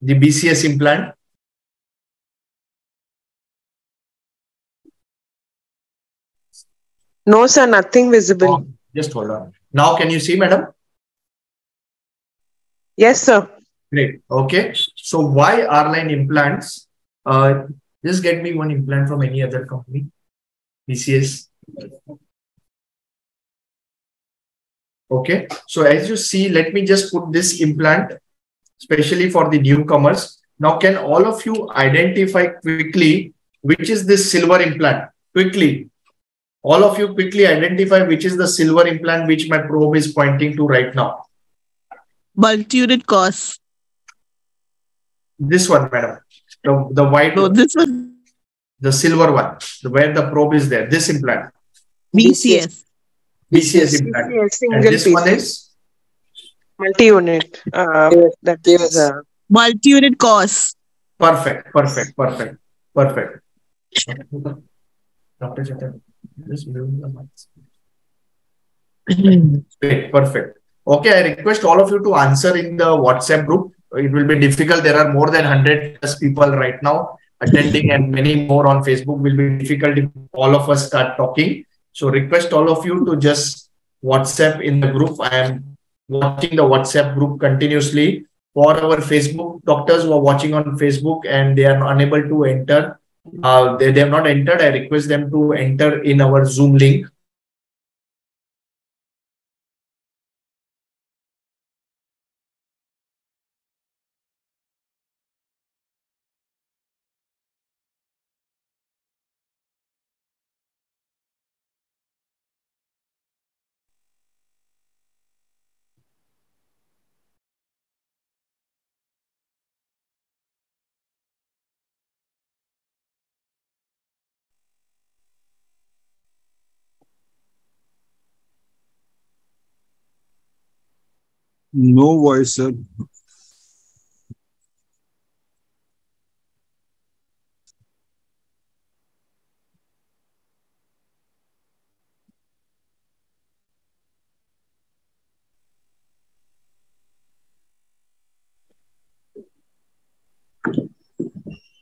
the BCS implant? No, sir, nothing visible. Oh, just hold on. Now, can you see, madam? Yes, sir. Great. Okay. So why R-line implants? Uh, just get me one implant from any other company. BCS. Okay. So as you see, let me just put this implant, especially for the newcomers. Now, can all of you identify quickly which is this silver implant? Quickly. All of you quickly identify which is the silver implant which my probe is pointing to right now. Bulk cos. This one, madam. The, the white no, this one. The silver one, the, where the probe is there. This implant. BCS. BCS implant. BCS, and this piece. one is? Multi-unit. Uh, that is uh, multi-unit KOS. Perfect, perfect, perfect, perfect. Dr. Chetan, just move the mic. Great, perfect. Okay, I request all of you to answer in the WhatsApp group it will be difficult. There are more than 100 plus people right now attending and many more on Facebook will be difficult if all of us start talking. So request all of you to just WhatsApp in the group. I am watching the WhatsApp group continuously for our Facebook doctors who are watching on Facebook and they are unable to enter. Uh, they, they have not entered. I request them to enter in our Zoom link No voice, sir.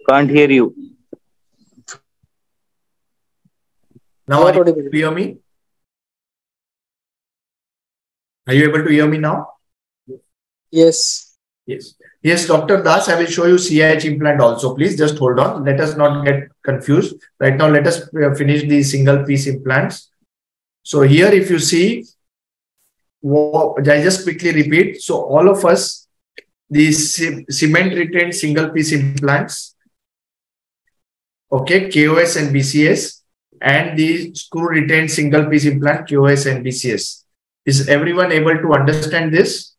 Can't hear you. Now are you able to hear me? Are you able to hear me now? Yes. Yes. Yes, Dr. Das, I will show you CIH implant also. Please just hold on. Let us not get confused. Right now, let us uh, finish the single piece implants. So here, if you see, I just quickly repeat. So all of us, these cement retained single piece implants, okay, KOS and BCS, and the screw retained single piece implant, KOS and BCS. Is everyone able to understand this?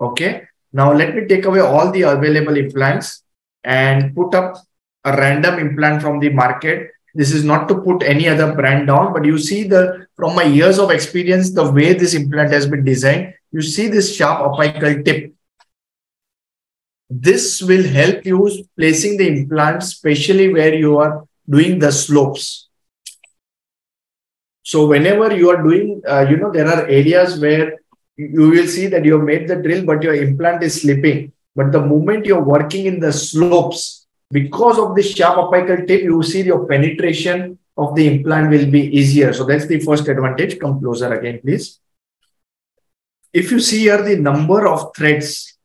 Okay. Now let me take away all the available implants and put up a random implant from the market. This is not to put any other brand down, but you see the from my years of experience, the way this implant has been designed, you see this sharp apical tip. This will help you placing the implant, especially where you are doing the slopes. So whenever you are doing, uh, you know, there are areas where you will see that you have made the drill, but your implant is slipping. But the moment you're working in the slopes, because of the sharp apical tip, you see your penetration of the implant will be easier. So that's the first advantage. Come closer again, please. If you see here, the number of threads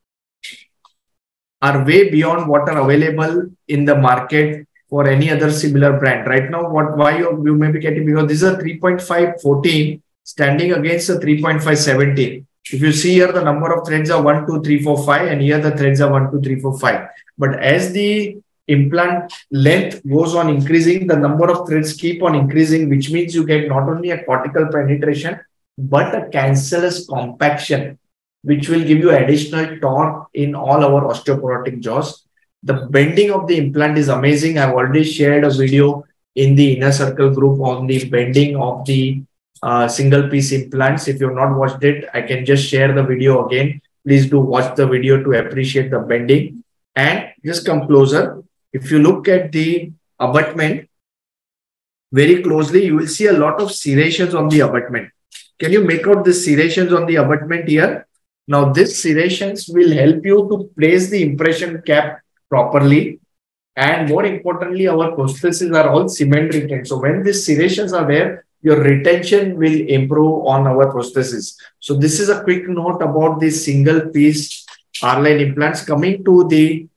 are way beyond what are available in the market for any other similar brand. Right now, what why you, you may be getting because this is a 3.5 14 standing against the 3.5 17. If you see here, the number of threads are 1, 2, 3, 4, 5, and here the threads are 1, 2, 3, 4, 5. But as the implant length goes on increasing, the number of threads keep on increasing, which means you get not only a cortical penetration, but a cancellous compaction, which will give you additional torque in all our osteoporotic jaws. The bending of the implant is amazing. I've already shared a video in the inner circle group on the bending of the uh, single piece implants. If you've not watched it, I can just share the video again. Please do watch the video to appreciate the bending. And just come closer. If you look at the abutment very closely, you will see a lot of serrations on the abutment. Can you make out the serrations on the abutment here? Now, these serrations will help you to place the impression cap properly. And more importantly, our prostheses are all cement retained. So when these serrations are there, your retention will improve on our prosthesis. So this is a quick note about the single piece R-line implants. Coming to the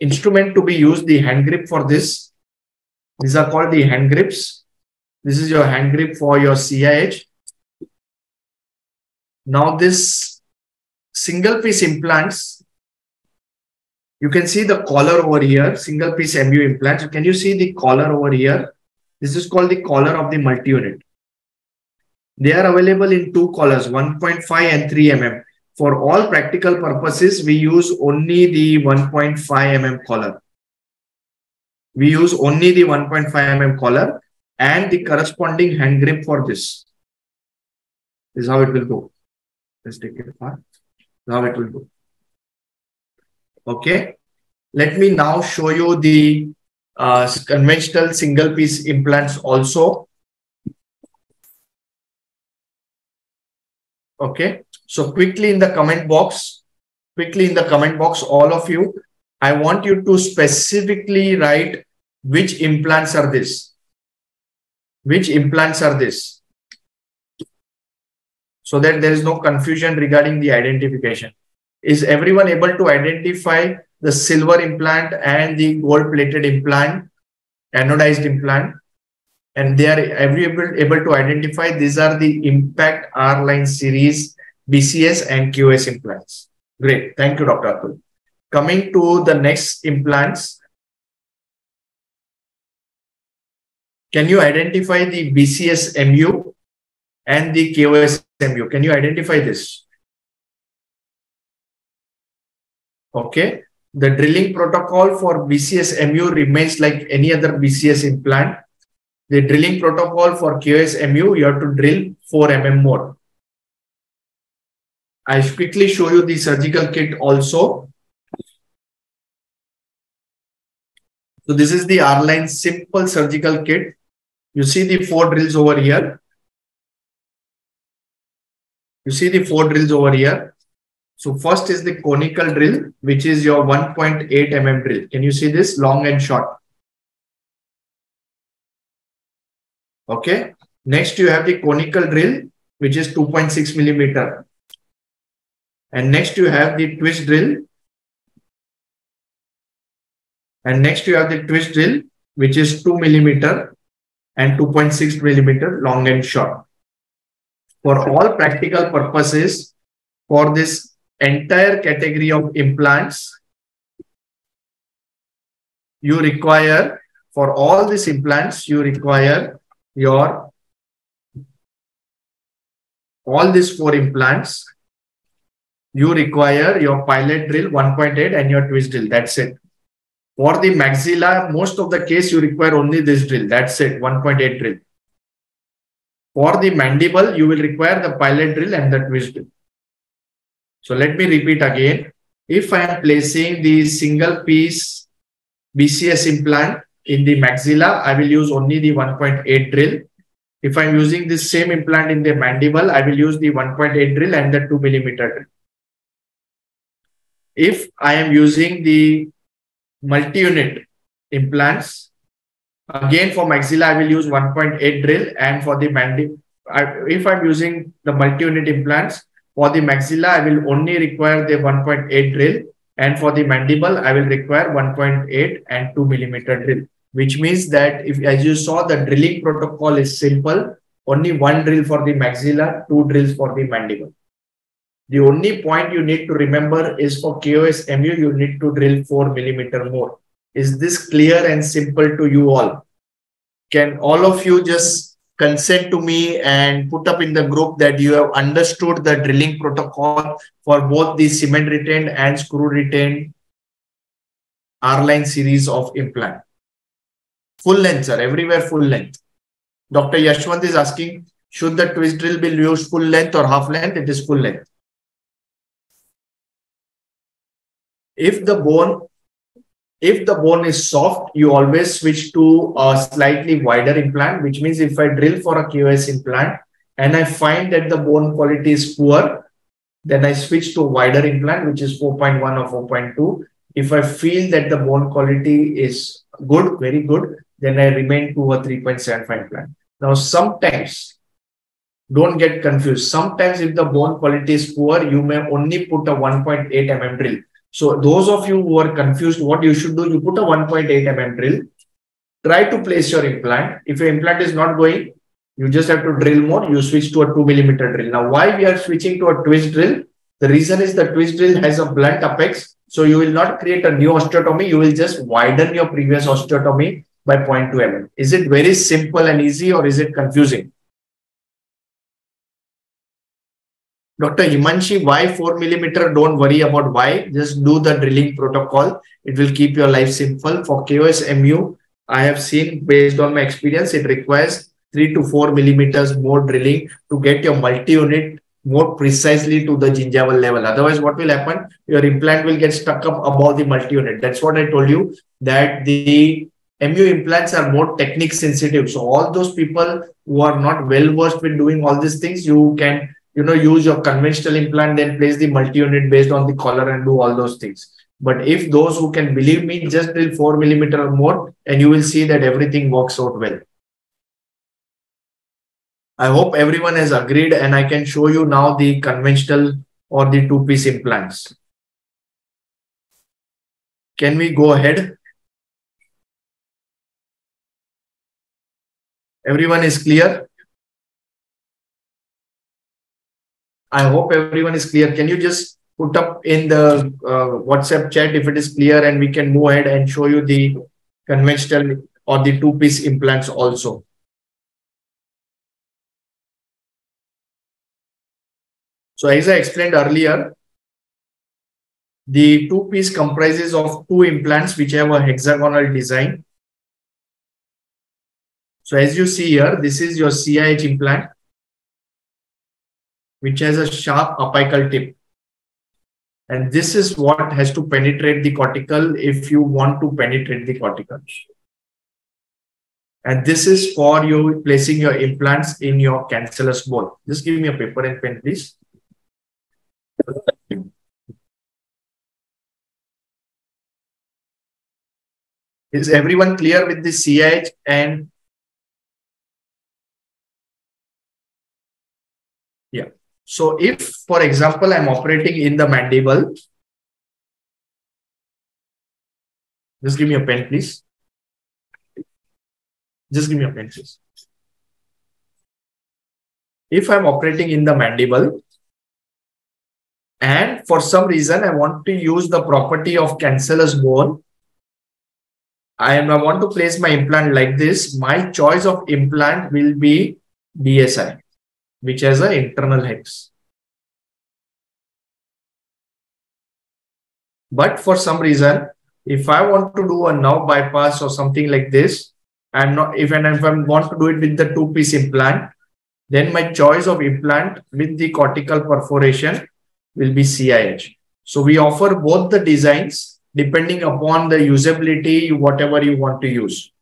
instrument to be used, the hand grip for this. These are called the hand grips. This is your hand grip for your CIH. Now this single piece implants, you can see the collar over here, single piece MU implants. Can you see the collar over here? This is called the collar of the multi-unit. They are available in two collars, 1.5 and 3 mm. For all practical purposes, we use only the 1.5 mm collar. We use only the 1.5 mm collar and the corresponding hand grip for this. This is how it will go. Let's take it apart. How it will go. Okay. Let me now show you the uh, conventional single piece implants also. Okay. So quickly in the comment box, quickly in the comment box, all of you, I want you to specifically write which implants are this. Which implants are this? So that there is no confusion regarding the identification. Is everyone able to identify the silver implant and the gold plated implant, anodized implant? And they are able, able to identify these are the Impact R line series BCS and KOS implants. Great. Thank you, Dr. Atul. Coming to the next implants. Can you identify the BCS MU and the KOS MU? Can you identify this? Okay. The drilling protocol for BCS MU remains like any other BCS implant. The drilling protocol for KOS MU, you have to drill 4 mm more. I'll quickly show you the surgical kit also. So this is the R-Line simple surgical kit. You see the four drills over here. You see the four drills over here. So first is the conical drill, which is your 1.8 mm drill. Can you see this long and short? Okay. Next, you have the conical drill, which is 2.6 millimeter. And next, you have the twist drill. And next, you have the twist drill, which is 2 millimeter and 2.6 millimeter long and short. For all practical purposes, for this entire category of implants, you require, for all these implants, you require your, all these four implants, you require your pilot drill 1.8 and your twist drill. That's it. For the maxilla, most of the case you require only this drill. That's it, 1.8 drill. For the mandible, you will require the pilot drill and the twist drill. So let me repeat again. If I am placing the single piece BCS implant in the maxilla, I will use only the 1.8 drill. If I'm using the same implant in the mandible, I will use the 1.8 drill and the 2 millimeter drill. If I am using the multi-unit implants. Again, for maxilla, I will use 1.8 drill and for the mandible, if I'm using the multi-unit implants, for the maxilla, I will only require the 1.8 drill and for the mandible, I will require 1.8 and 2 millimeter drill, which means that if, as you saw, the drilling protocol is simple, only one drill for the maxilla, two drills for the mandible. The only point you need to remember is for KOS MU, you need to drill 4 millimeter more. Is this clear and simple to you all? Can all of you just consent to me and put up in the group that you have understood the drilling protocol for both the cement retained and screw retained R-line series of implant? Full length, sir. Everywhere full length. Dr. Yashwant is asking, should the twist drill be used full length or half length? It is full length. if the bone if the bone is soft you always switch to a slightly wider implant which means if i drill for a KOS implant and i find that the bone quality is poor then i switch to a wider implant which is 4.1 or 4.2 if i feel that the bone quality is good very good then i remain to a 3.75 implant. Now sometimes don't get confused. Sometimes if the bone quality is poor you may only put a 1.8 mm drill so those of you who are confused, what you should do, you put a 1.8 mm drill, try to place your implant. If your implant is not going, you just have to drill more, you switch to a 2 millimeter drill. Now, why we are switching to a twist drill? The reason is the twist drill has a blunt apex. So you will not create a new osteotomy. You will just widen your previous osteotomy by 0.2 mm. Is it very simple and easy or is it confusing? Dr. Himanshi, why 4 millimeter? Don't worry about why. Just do the drilling protocol. It will keep your life simple. For KOSMU, I have seen based on my experience, it requires 3 to 4 millimeters more drilling to get your multi-unit more precisely to the gingival level. Otherwise, what will happen? Your implant will get stuck up above the multi-unit. That's what I told you that the MU implants are more technique sensitive. So all those people who are not well versed with doing all these things, you can you know, use your conventional implant, then place the multi-unit based on the collar and do all those things. But if those who can believe me, just drill four millimeter or more, and you will see that everything works out well. I hope everyone has agreed and I can show you now the conventional or the two-piece implants. Can we go ahead? Everyone is clear? I hope everyone is clear. Can you just put up in the uh, WhatsApp chat if it is clear and we can move ahead and show you the conventional or the two-piece implants also. So as I explained earlier, the two-piece comprises of two implants which have a hexagonal design. So as you see here, this is your CIH implant which has a sharp apical tip. And this is what has to penetrate the cortical if you want to penetrate the cortical. And this is for you placing your implants in your cancellous bone. Just give me a paper and pen, please. Is everyone clear with the CH and So if, for example, I'm operating in the mandible, just give me a pen, please. Just give me a pen, please. If I'm operating in the mandible, and for some reason I want to use the property of cancellous bone, I, am, I want to place my implant like this. My choice of implant will be DSI, which has an internal hex. But for some reason, if I want to do a now bypass or something like this, I'm not if and if I want to do it with the two-piece implant, then my choice of implant with the cortical perforation will be CIH. So we offer both the designs depending upon the usability, whatever you want to use.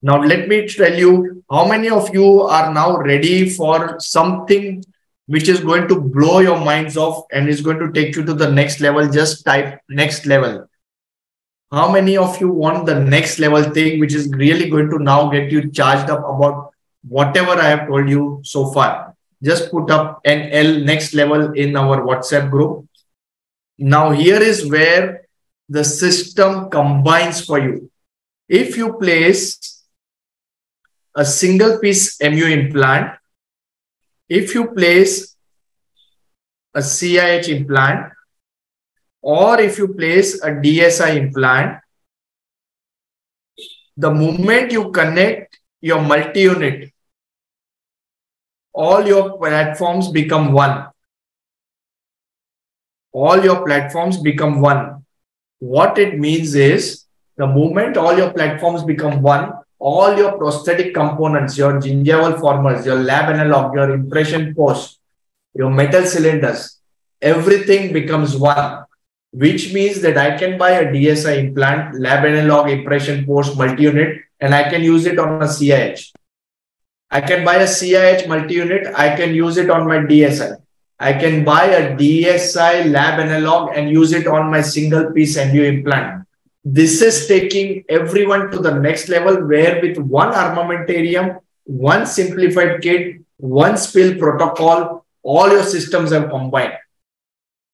Now, let me tell you how many of you are now ready for something which is going to blow your minds off and is going to take you to the next level. Just type next level. How many of you want the next level thing, which is really going to now get you charged up about whatever I have told you so far? Just put up NL next level in our WhatsApp group. Now, here is where the system combines for you. If you place a single piece MU implant, if you place a CIH implant, or if you place a DSI implant, the moment you connect your multi-unit, all your platforms become one. All your platforms become one. What it means is the moment all your platforms become one, all your prosthetic components, your gingival formers, your lab analog, your impression post, your metal cylinders, everything becomes one, which means that I can buy a DSI implant, lab analog, impression post, multi-unit, and I can use it on a CIH. I can buy a CIH multi-unit, I can use it on my DSI. I can buy a DSI lab analog and use it on my single piece MU implant. This is taking everyone to the next level where with one armamentarium, one simplified kit, one spill protocol, all your systems are combined.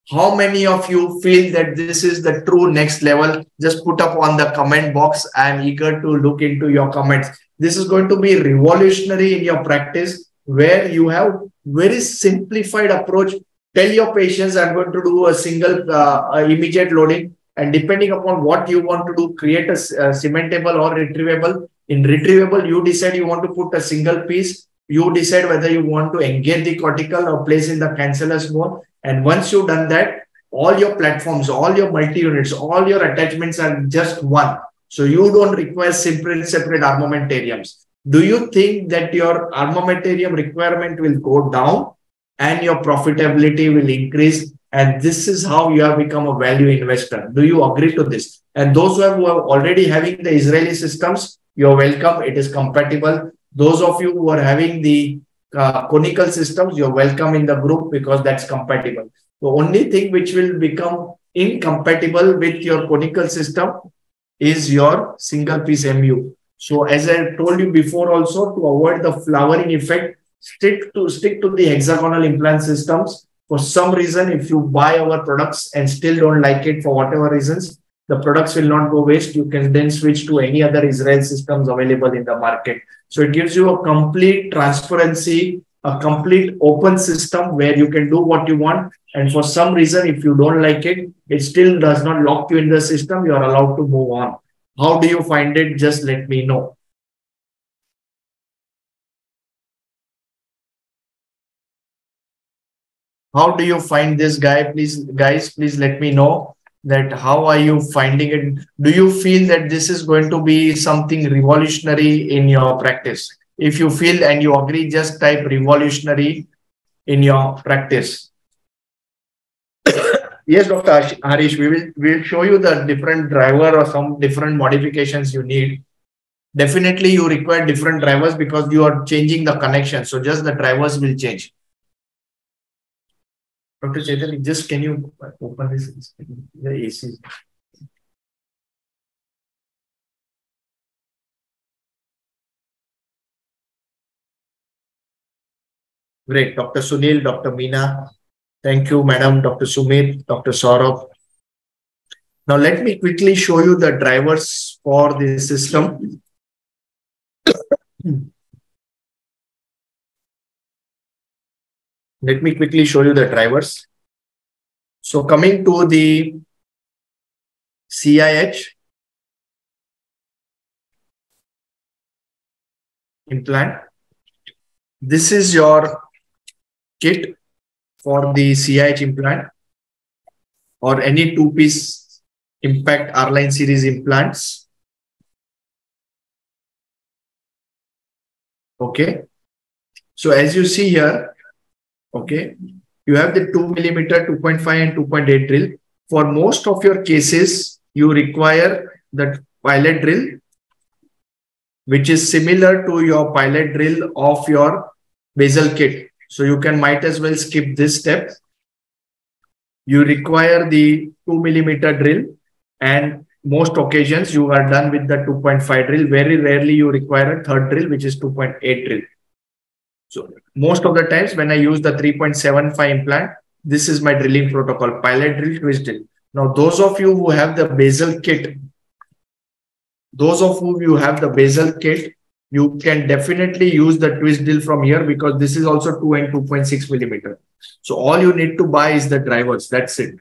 How many of you feel that this is the true next level? Just put up on the comment box. I'm eager to look into your comments. This is going to be revolutionary in your practice where you have very simplified approach. Tell your patients I'm going to do a single uh, immediate loading and depending upon what you want to do, create a, a cementable or retrievable. In retrievable, you decide you want to put a single piece. You decide whether you want to engage the cortical or place in the cancellous bone. And once you've done that, all your platforms, all your multi-units, all your attachments are just one. So you don't require separate, separate armamentariums do you think that your armamentarium requirement will go down and your profitability will increase? And this is how you have become a value investor. Do you agree to this? And those who are, already having the Israeli systems, you're welcome. It is compatible. Those of you who are having the uh, conical systems, you're welcome in the group because that's compatible. The only thing which will become incompatible with your conical system is your single piece MU. So as I told you before also, to avoid the flowering effect, stick to stick to the hexagonal implant systems. For some reason, if you buy our products and still don't like it for whatever reasons, the products will not go waste. You can then switch to any other Israel systems available in the market. So it gives you a complete transparency, a complete open system where you can do what you want. And for some reason, if you don't like it, it still does not lock you in the system. You are allowed to move on. How do you find it? Just let me know. How do you find this guy? Please, guys, please let me know that how are you finding it? Do you feel that this is going to be something revolutionary in your practice? If you feel and you agree, just type revolutionary in your practice. Yes, Dr. Harish, we will we will show you the different driver or some different modifications you need. Definitely, you require different drivers because you are changing the connection. So just the drivers will change. Dr. Chaitanya, just can you open this, the AC? Great. Dr. Sunil, Dr. Meena, thank you, Madam, Dr. Sumit, Dr. Saurabh. Now, let me quickly show you the drivers for the system. Let me quickly show you the drivers. So coming to the CIH implant, this is your kit for the CIH implant or any two-piece impact R-line series implants. Okay. So as you see here, okay, you have the 2 millimeter, 2.5 and 2.8 drill. For most of your cases, you require the pilot drill, which is similar to your pilot drill of your basal kit. So you can might as well skip this step. You require the 2 millimeter drill and most occasions you are done with the 2.5 drill. Very rarely you require a third drill, which is 2.8 drill. So most of the times when I use the 3.75 implant, this is my drilling protocol, pilot drill, twist drill. Now, those of you who have the basal kit, those of whom you have the basal kit, you can definitely use the twist drill from here because this is also 2 and 2.6 millimeter. So all you need to buy is the drivers. That's it.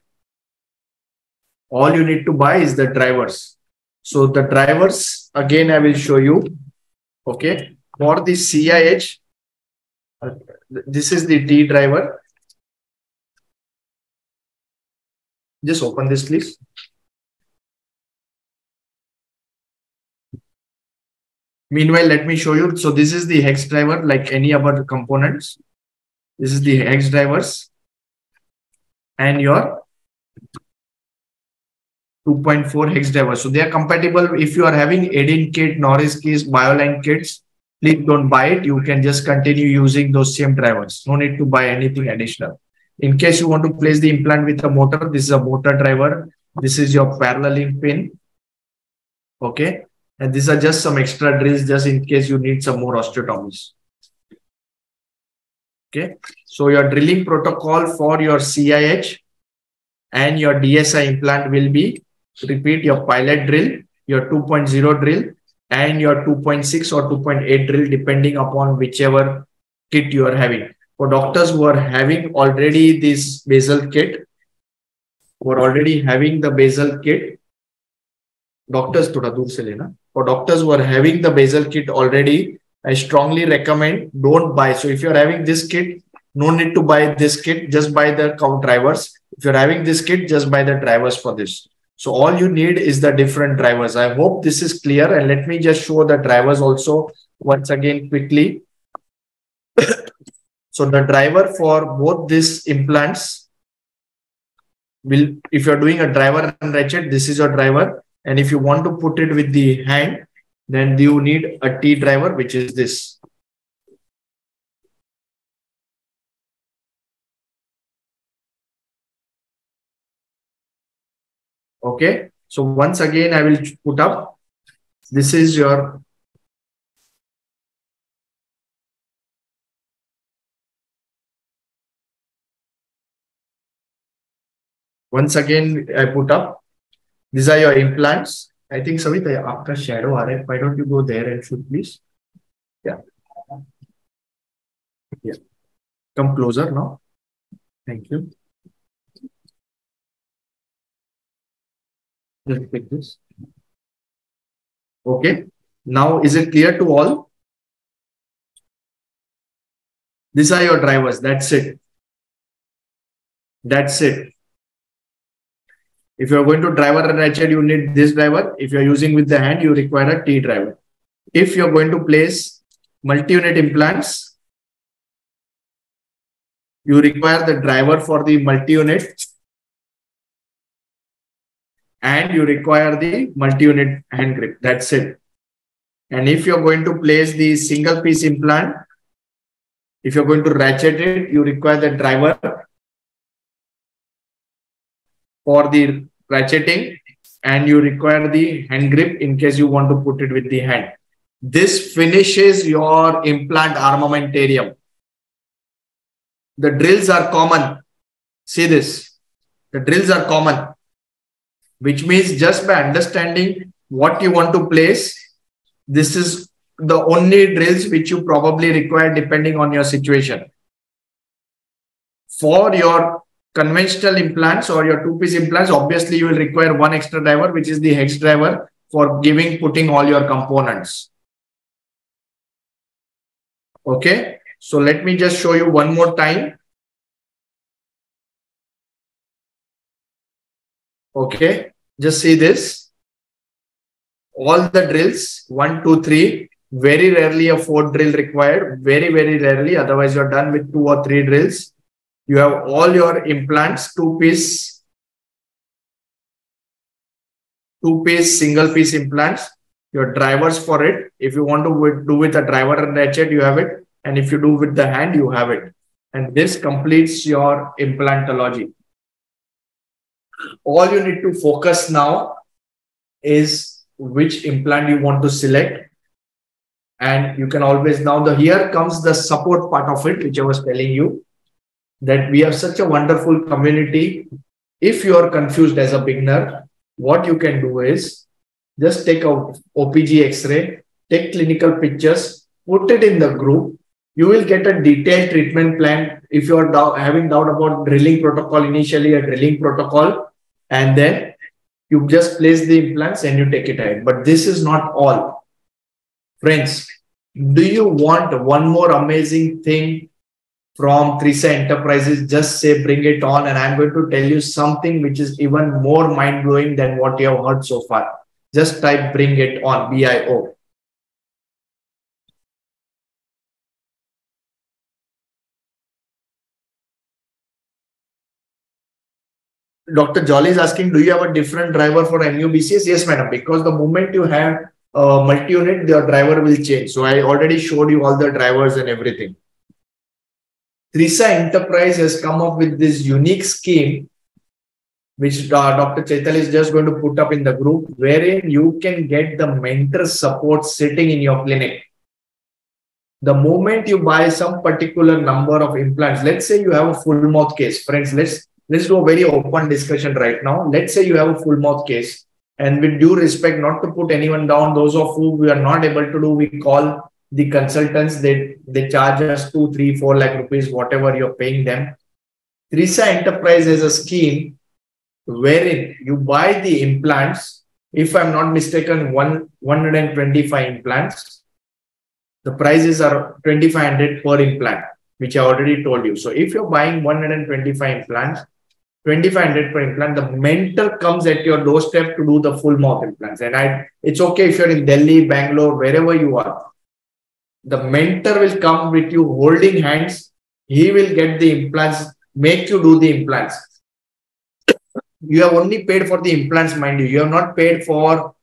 All you need to buy is the drivers. So the drivers, again, I will show you. Okay. For the CIH, this is the D driver. Just open this, please. Meanwhile, let me show you. So this is the hex driver like any other components. This is the hex drivers and your 2.4 hex driver. So they are compatible. If you are having Adin kit, Noris kits, Bioline kits, please don't buy it. You can just continue using those same drivers. No need to buy anything additional. In case you want to place the implant with a motor, this is a motor driver. This is your paralleling pin. Okay. And these are just some extra drills just in case you need some more osteotomies. Okay. So your drilling protocol for your CIH and your DSI implant will be repeat your pilot drill, your 2.0 drill, and your 2.6 or 2.8 drill, depending upon whichever kit you are having. For doctors who are having already this basal kit, who are already having the basal kit, doctors thoda dur se lena. For doctors who are having the basal kit already, I strongly recommend don't buy. So if you're having this kit, no need to buy this kit, just buy the count drivers. If you're having this kit, just buy the drivers for this. So all you need is the different drivers. I hope this is clear. And let me just show the drivers also once again quickly. so the driver for both these implants will, if you're doing a driver and ratchet, this is your driver. And if you want to put it with the hand, then you need a T driver, which is this. Okay. So once again, I will put up. This is your once again I put up. These are your implants. I think Savit, after shadow, right? Why don't you go there and shoot, please? Yeah. Yeah. Come closer now. Thank you. Just take this. Okay. Now, is it clear to all? These are your drivers. That's it. That's it. If you're going to driver and ratchet, you need this driver. If you're using with the hand, you require a T driver. If you're going to place multi-unit implants, you require the driver for the multi-unit and you require the multi-unit hand grip. That's it. And if you're going to place the single piece implant, if you're going to ratchet it, you require the driver for the ratcheting and you require the hand grip in case you want to put it with the hand. This finishes your implant armamentarium. the drills are common. See this. The drills are common, which means just by understanding what you want to place, this is the only drills which you probably require depending on your situation. For your conventional implants or your two-piece implants, obviously you will require one extra driver, which is the hex driver for giving, putting all your components. Okay. So let me just show you one more time. Okay. Just see this. All the drills, one, two, three, very rarely a fourth drill required, very, very rarely. Otherwise, you're done with two or three drills. You have all your implants, two piece, two piece, single piece implants, your drivers for it. If you want to do with a driver and ratchet, you have it. And if you do with the hand, you have it. And this completes your implantology. All you need to focus now is which implant you want to select. And you can always now the here comes the support part of it, which I was telling you that we have such a wonderful community. If you are confused as a beginner, what you can do is just take out OPG X-ray, take clinical pictures, put it in the group. You will get a detailed treatment plan. If you are having doubt about drilling protocol, initially a drilling protocol, and then you just place the implants and you take it ahead. But this is not all. Friends, do you want one more amazing thing from Trisa Enterprises, just say bring it on. And I'm going to tell you something which is even more mind blowing than what you have heard so far. Just type bring it on, B Dr. Jolly is asking, do you have a different driver for MUBCS? Yes, madam, because the moment you have a multi-unit, your driver will change. So I already showed you all the drivers and everything. Trisa Enterprise has come up with this unique scheme, which uh, Dr. Chaital is just going to put up in the group, wherein you can get the mentor support sitting in your clinic. The moment you buy some particular number of implants, let's say you have a full mouth case, friends, let's let's do a very open discussion right now. Let's say you have a full mouth case, and with due respect, not to put anyone down, those of who we are not able to do, we call the consultants. They they charge us two three four lakh rupees whatever you're paying them. Trisa enterprise is a scheme wherein you buy the implants if i'm not mistaken one 125 implants. The prices are 2500 per implant which i already told you. So if you're buying 125 implants 2500 per implant the mentor comes at your doorstep to do the full mouth implants and i it's okay if you're in delhi bangalore wherever you are the mentor will come with you holding hands. He will get the implants, make you do the implants. you have only paid for the implants, mind you. You have not paid for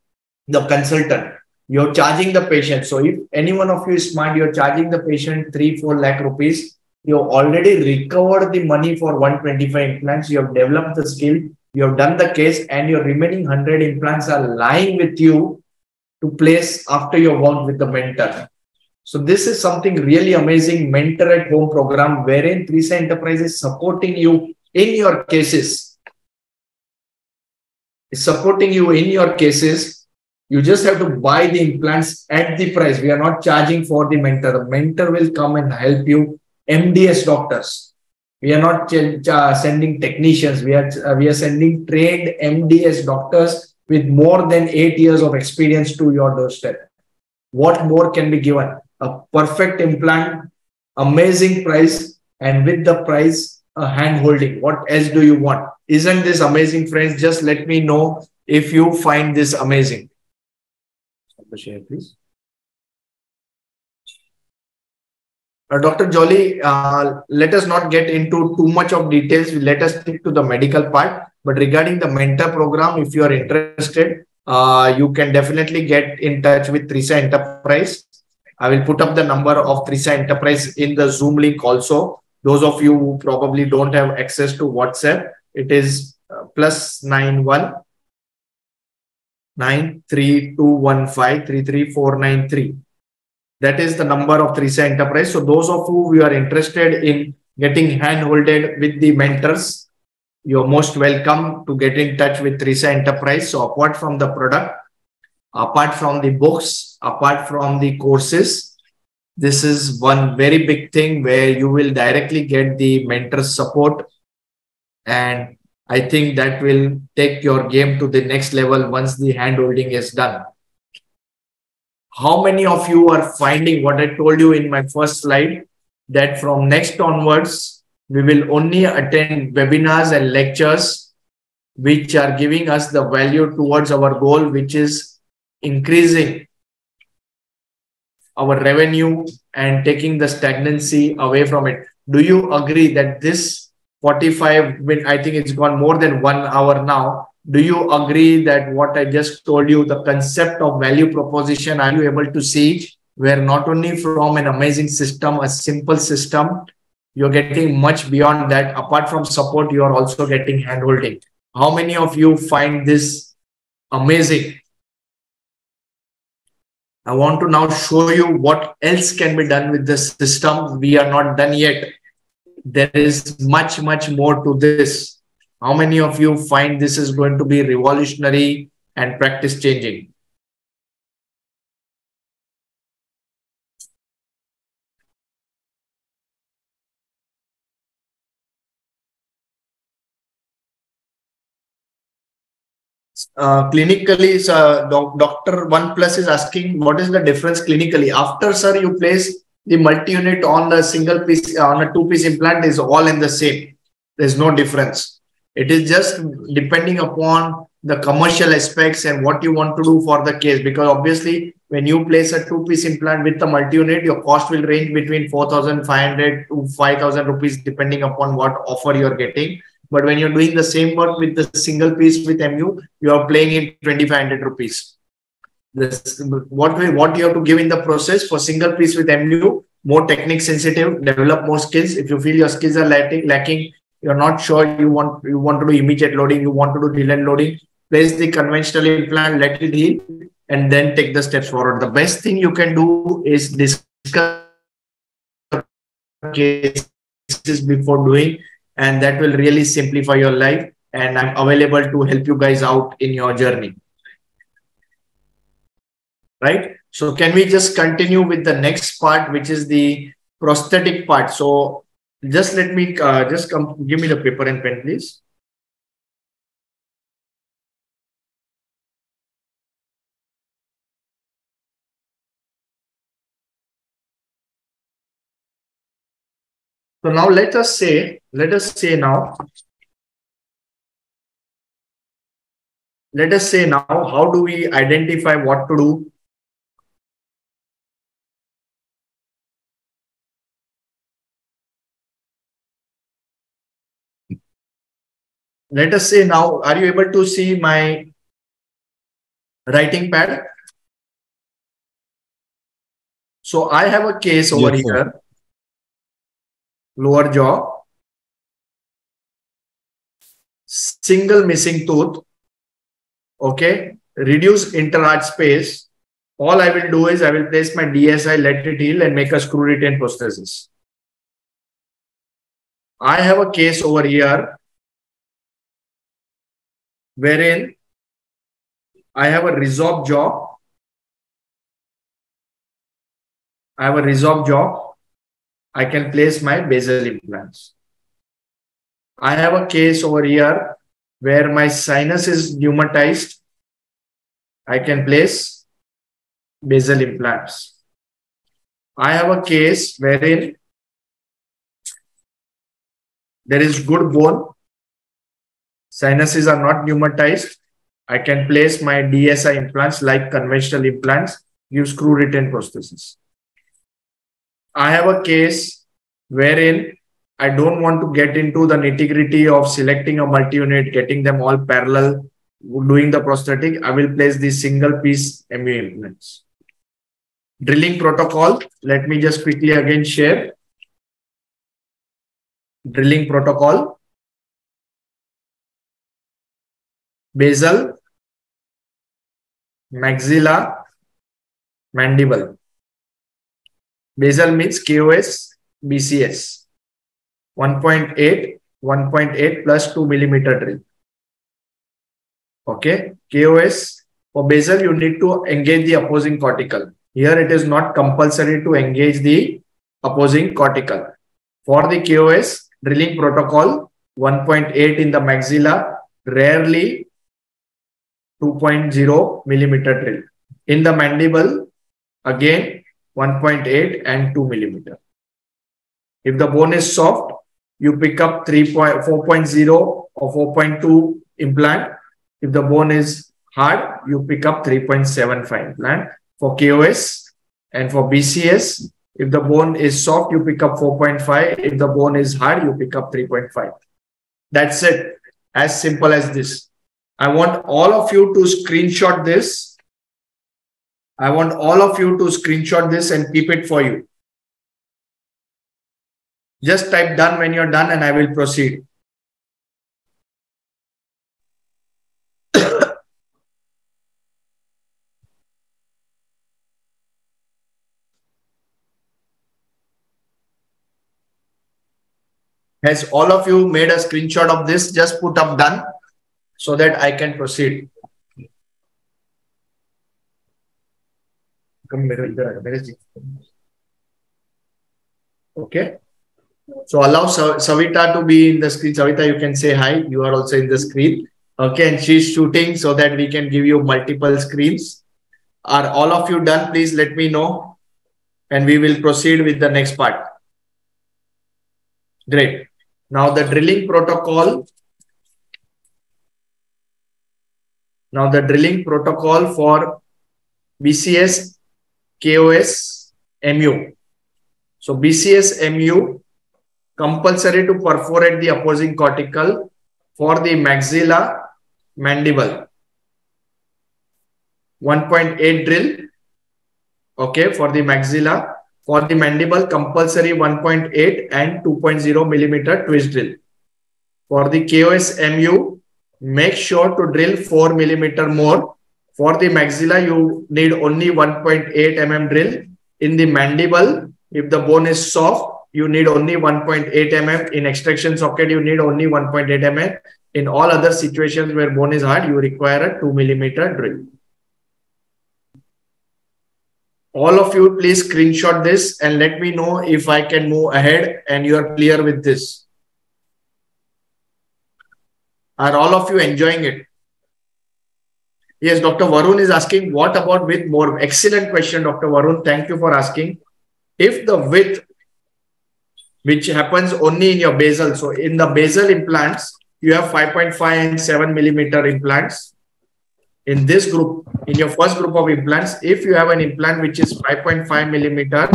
the consultant. You're charging the patient. So if any one of you is smart, you're charging the patient three, four lakh rupees. You already recovered the money for 125 implants. You have developed the skill. You have done the case, and your remaining 100 implants are lying with you to place after your work with the mentor. So this is something really amazing mentor at home program wherein Trisa Enterprise is supporting you in your cases. Is supporting you in your cases. You just have to buy the implants at the price. We are not charging for the mentor. The mentor will come and help you. MDS doctors. We are not sending technicians. We are, uh, we are sending trained MDS doctors with more than eight years of experience to your doorstep. What more can be given? a perfect implant, amazing price, and with the price, a hand holding. What else do you want? Isn't this amazing, friends? Just let me know if you find this amazing. Share, please. Uh, Dr. Jolly, uh, let us not get into too much of details. Let us stick to the medical part. But regarding the mentor program, if you are interested, uh, you can definitely get in touch with Trisa Enterprise. I will put up the number of Trisa Enterprise in the Zoom link also. Those of you who probably don't have access to WhatsApp, it is uh, plus nine one nine three two one five three three four nine three. That is the number of Trisa Enterprise. So those of you who are interested in getting hand-holded with the mentors, you're most welcome to get in touch with Trisa Enterprise. So apart from the product, apart from the books, apart from the courses, this is one very big thing where you will directly get the mentor support. And I think that will take your game to the next level once the hand-holding is done. How many of you are finding what I told you in my first slide that from next onwards, we will only attend webinars and lectures which are giving us the value towards our goal, which is increasing our revenue and taking the stagnancy away from it. Do you agree that this 45, when I think it's gone more than one hour now, do you agree that what I just told you, the concept of value proposition, are you able to see where not only from an amazing system, a simple system, you're getting much beyond that. Apart from support, you are also getting handholding. How many of you find this amazing? I want to now show you what else can be done with this system. We are not done yet. There is much, much more to this. How many of you find this is going to be revolutionary and practice changing? uh, clinically, uh, Dr. One Plus is asking what is the difference clinically? After, sir, you place the multi-unit on the single piece, on a two-piece implant is all in the same. There's no difference. It is just depending upon the commercial aspects and what you want to do for the case. Because obviously, when you place a two-piece implant with the multi-unit, your cost will range between 4,500 to 5,000 rupees, depending upon what offer you're getting but when you're doing the same work with the single piece with MU, you are playing in 2500 rupees. This, what, what you have to give in the process for single piece with MU, more technique sensitive, develop more skills. If you feel your skills are lacking, lacking, you're not sure you want you want to do immediate loading, you want to do delayed loading, place the conventional implant, let it heal, and then take the steps forward. The best thing you can do is discuss cases before doing and that will really simplify your life and i'm available to help you guys out in your journey. Right? So can we just continue with the next part which is the prosthetic part? So just let me uh, just come give me the paper and pen please So now let us say, let us say now, let us say now, how do we identify what to do? Let us say now, are you able to see my writing pad? So I have a case over yes, here. Sir lower jaw, single missing tooth, okay, reduce interarch space. All I will do is I will place my DSI, let it heal and make a screw retain prosthesis. I have a case over here wherein I have a resorbed job. I have a resorbed job. I can place my basal implants. I have a case over here where my sinus is pneumatized. I can place basal implants. I have a case wherein there is good bone. Sinuses are not pneumatized. I can place my DSI implants like conventional implants, use screw retained prosthesis. I have a case wherein I don't want to get into the nitty gritty of selecting a multi unit, getting them all parallel, doing the prosthetic. I will place the single piece MU implants. Drilling protocol. Let me just quickly again share. Drilling protocol. Basal, maxilla, mandible. Basal means KOS, BCS. 1.8, 1.8 plus 2 millimeter drill. Okay, KOS for basal, you need to engage the opposing cortical. Here it is not compulsory to engage the opposing cortical. For the KOS drilling protocol, 1.8 in the maxilla, rarely 2.0 millimeter drill. In the mandible, again 1.8 and 2 millimeter. If the bone is soft, you pick up 3.4.0 or 4.2 implant. If the bone is hard, you pick up 3.75 implant. For KOS and for BCS, if the bone is soft, you pick up 4.5. If the bone is hard, you pick up 3.5. That's it. As simple as this. I want all of you to screenshot this. I want all of you to screenshot this and keep it for you. Just type done when you're done and I will proceed. Has all of you made a screenshot of this? Just put up done so that I can proceed. Okay. So allow Savita to be in the screen. Savita, you can say hi. You are also in the screen. Okay, and she's shooting so that we can give you multiple screens. Are all of you done? Please let me know. And we will proceed with the next part. Great. Now the drilling protocol. Now the drilling protocol for BCS, KOS, MU. So BCS, MU, compulsory to perforate the opposing cortical for the maxilla mandible. 1.8 drill. Okay, for the maxilla for the mandible, compulsory 1.8 and 2.0 millimeter twist drill. For the KOS MU, make sure to drill 4 millimeter more. For the maxilla, you need only 1.8 mm drill. In the mandible, if the bone is soft, you need only 1.8 mm. In extraction socket, you need only 1.8 mm. In all other situations where bone is hard, you require a 2 millimeter drill all of you please screenshot this and let me know if I can move ahead and you are clear with this. Are all of you enjoying it? Yes, Dr. Varun is asking, what about with more? Excellent question, Dr. Varun. Thank you for asking. If the width, which happens only in your basal, so in the basal implants, you have 5.5 and 7 millimeter implants in this group, in your first group of implants, if you have an implant which is 5.5 millimeter,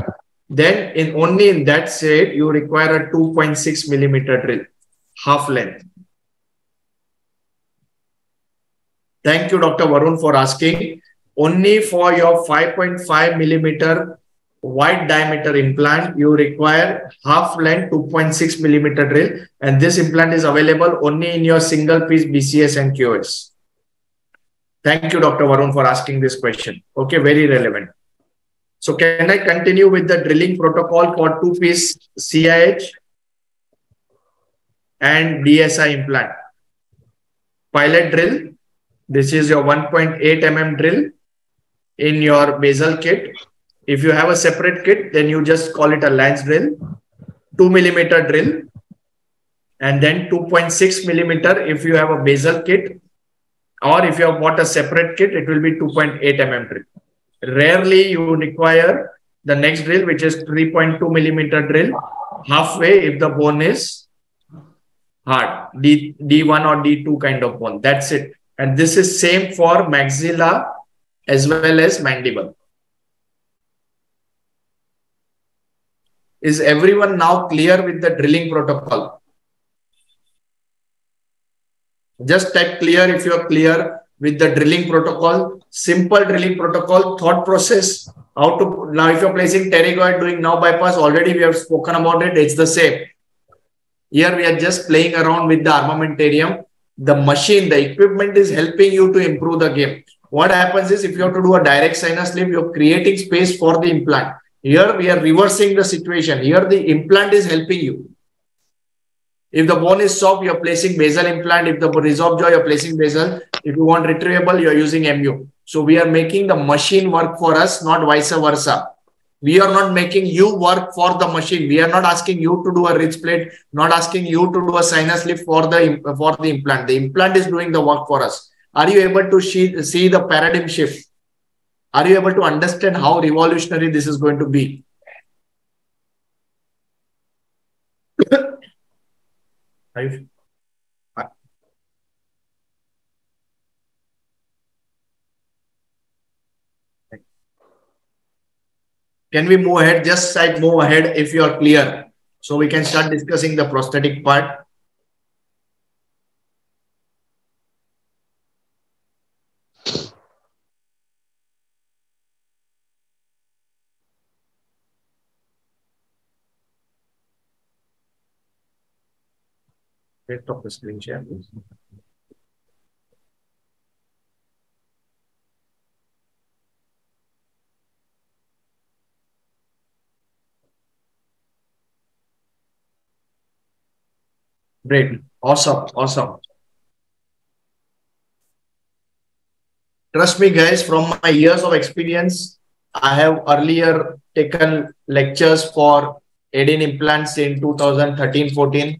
then in only in that set, you require a 2.6 millimeter drill, half length. Thank you, Dr. Varun, for asking. Only for your 5.5 millimeter wide diameter implant, you require half length 2.6 millimeter drill. And this implant is available only in your single piece BCS and KOS. Thank you, Dr. Varun, for asking this question. Okay, very relevant. So can I continue with the drilling protocol for two-piece CIH and DSI implant? Pilot drill. This is your 1.8 mm drill in your basal kit. If you have a separate kit, then you just call it a lance drill. 2 millimeter drill. And then 2.6 millimeter if you have a basal kit or if you have bought a separate kit, it will be 2.8 mm drill. Rarely you require the next drill, which is 3.2 millimeter drill, halfway if the bone is hard, D, D1 or D2 kind of bone. That's it. And this is same for maxilla as well as mandible. Is everyone now clear with the drilling protocol? Just type clear if you are clear with the drilling protocol, simple drilling protocol, thought process, how to, now if you're placing pterygoid doing now bypass, already we have spoken about it, it's the same. Here we are just playing around with the armamentarium. The machine, the equipment is helping you to improve the game. What happens is if you have to do a direct sinus lift, you're creating space for the implant. Here we are reversing the situation. Here the implant is helping you. If the bone is soft, you're placing basal implant. If the resorb jaw, you're placing basal. If you want retrievable, you're using MU. So we are making the machine work for us, not vice versa. We are not making you work for the machine. We are not asking you to do a ridge plate, not asking you to do a sinus lift for the, for the implant. The implant is doing the work for us. Are you able to see, see the paradigm shift? Are you able to understand how revolutionary this is going to be? Can we move ahead? Just like move ahead if you are clear. So we can start discussing the prosthetic part. Let's Stop the screen share. Great. Awesome. Awesome. Trust me, guys, from my years of experience, I have earlier taken lectures for Adin implants in 2013-14.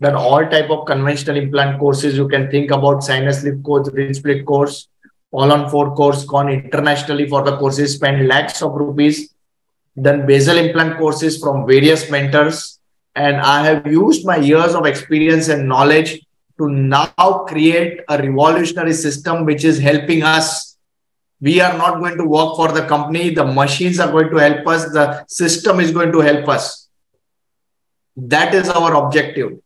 Done all type of conventional implant courses. You can think about sinus lift course, ridge split course, all on four course, gone internationally for the courses, spent lakhs of rupees. Done basal implant courses from various mentors and I have used my years of experience and knowledge to now create a revolutionary system which is helping us. We are not going to work for the company. The machines are going to help us. The system is going to help us. That is our objective.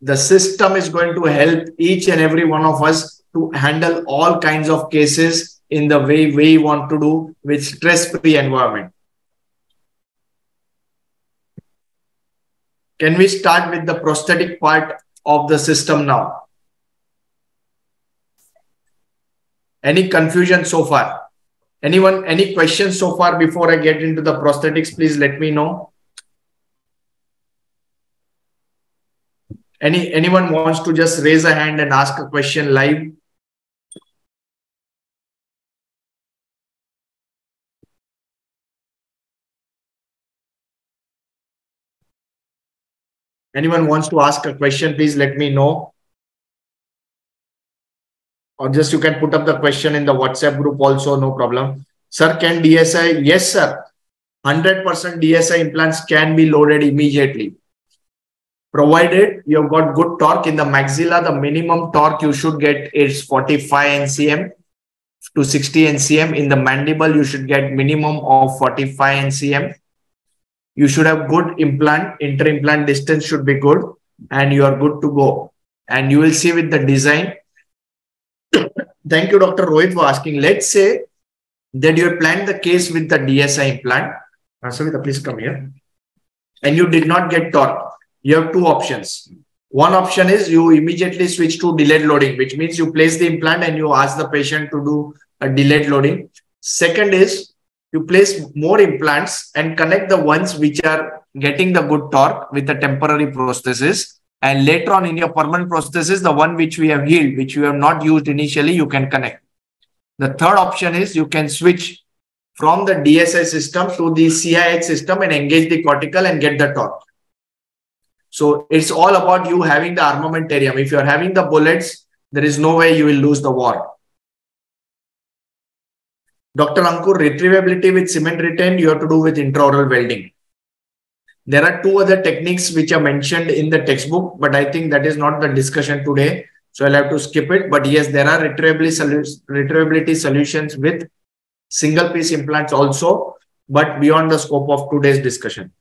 The system is going to help each and every one of us to handle all kinds of cases in the way we want to do with stress-free environment. Can we start with the prosthetic part of the system now? Any confusion so far? Anyone, any questions so far before I get into the prosthetics, please let me know. Any, anyone wants to just raise a hand and ask a question live? Anyone wants to ask a question, please let me know. Or just you can put up the question in the WhatsApp group also, no problem. Sir, can DSI? Yes, sir. 100% DSI implants can be loaded immediately. Provided you've got good torque in the maxilla, the minimum torque you should get is 45 NCM to 60 NCM. In the mandible, you should get minimum of 45 NCM you should have good implant, inter-implant distance should be good, and you are good to go. And you will see with the design. Thank you, Dr. Rohit, for asking. Let's say that you have planned the case with the DSI implant. Uh, Savita, please come here. And you did not get torque. You have two options. One option is you immediately switch to delayed loading, which means you place the implant and you ask the patient to do a delayed loading. Second is you place more implants and connect the ones which are getting the good torque with the temporary prosthesis. And later on in your permanent prosthesis, the one which we have healed, which you have not used initially, you can connect. The third option is you can switch from the DSI system to the CIH system and engage the cortical and get the torque. So it's all about you having the armamentarium. If you're having the bullets, there is no way you will lose the war. Dr. Ankur, retrievability with cement retain, you have to do with intraoral welding. There are two other techniques which are mentioned in the textbook, but I think that is not the discussion today. So I'll have to skip it. But yes, there are retrievability, solu retrievability solutions with single piece implants also, but beyond the scope of today's discussion.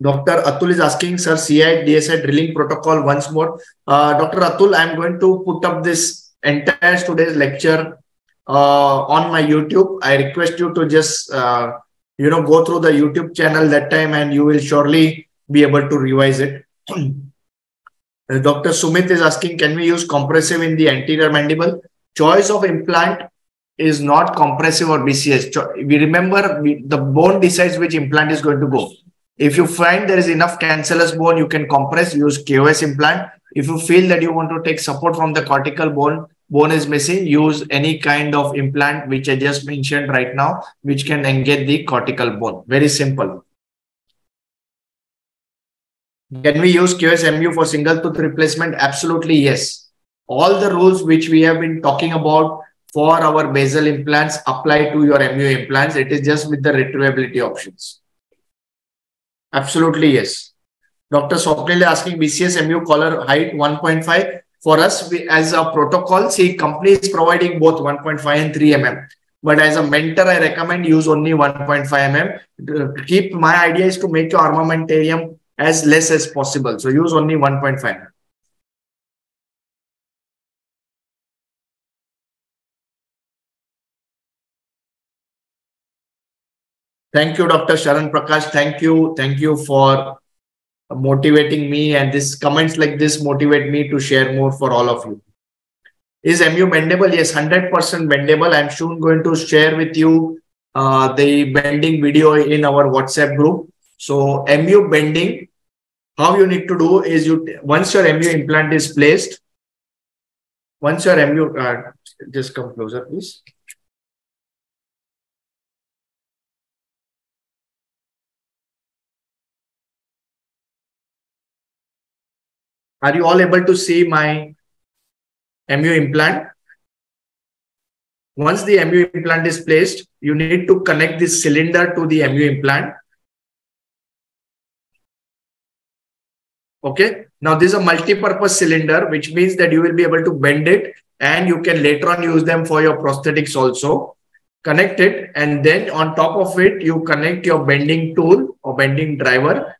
Dr. Atul is asking, sir, CI DSI drilling protocol once more. Uh, Dr. Atul, I'm going to put up this entire today's lecture uh, on my YouTube. I request you to just, uh, you know, go through the YouTube channel that time and you will surely be able to revise it. Dr. Sumit is asking, can we use compressive in the anterior mandible? Choice of implant is not compressive or BCS. We remember we, the bone decides which implant is going to go. If you find there is enough cancellous bone, you can compress, use KOS implant. If you feel that you want to take support from the cortical bone, bone is missing, use any kind of implant which I just mentioned right now, which can engage the cortical bone. Very simple. Can we use QSMU for single tooth replacement? Absolutely yes. All the rules which we have been talking about for our basal implants apply to your MU implants. It is just with the retrievability options. Absolutely yes. Dr. Swapnil asking BCS MU collar height 1.5. For us, we, as a protocol, see company is providing both 1.5 and 3 mm. But as a mentor, I recommend use only 1.5 mm. Keep my idea is to make your armamentarium as less as possible. So use only 1.5. Thank you, Dr. Sharan Prakash. Thank you. Thank you for motivating me. And this comments like this motivate me to share more for all of you. Is MU bendable? Yes, 100% bendable. I'm soon going to share with you uh, the bending video in our WhatsApp group. So MU bending how you need to do is you once your MU implant is placed, once your MU, uh, just come closer, please. Are you all able to see my MU implant? Once the MU implant is placed, you need to connect this cylinder to the MU implant Okay. Now this is a multi-purpose cylinder, which means that you will be able to bend it and you can later on use them for your prosthetics also. Connect it and then on top of it, you connect your bending tool or bending driver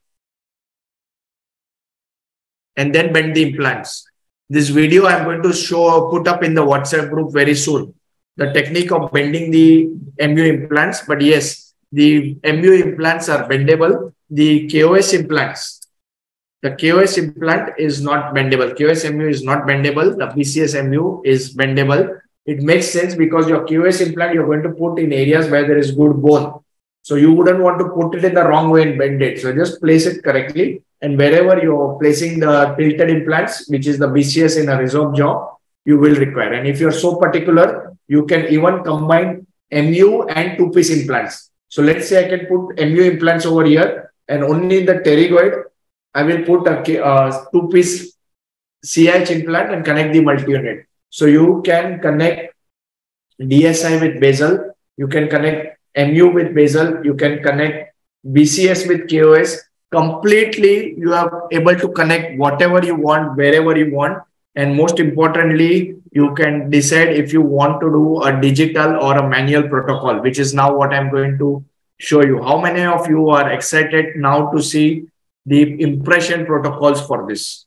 and then bend the implants. This video I'm going to show, put up in the WhatsApp group very soon. The technique of bending the MU implants. But yes, the MU implants are bendable. The KOS implants, the KOS implant is not bendable. KOSMU is not bendable. The BCSMU is bendable. It makes sense because your KOS implant you're going to put in areas where there is good bone. So you wouldn't want to put it in the wrong way and bend it. So just place it correctly. And wherever you're placing the tilted implants, which is the BCS in a resorb jaw, you will require. And if you're so particular, you can even combine MU and two-piece implants. So let's say I can put MU implants over here and only in the pterygoid I will put a uh, two-piece CH implant and connect the multi-unit. So you can connect DSI with basal, you can connect MU with basal, you can connect BCS with KOS. Completely, you are able to connect whatever you want, wherever you want. And most importantly, you can decide if you want to do a digital or a manual protocol, which is now what I'm going to show you. How many of you are excited now to see the impression protocols for this.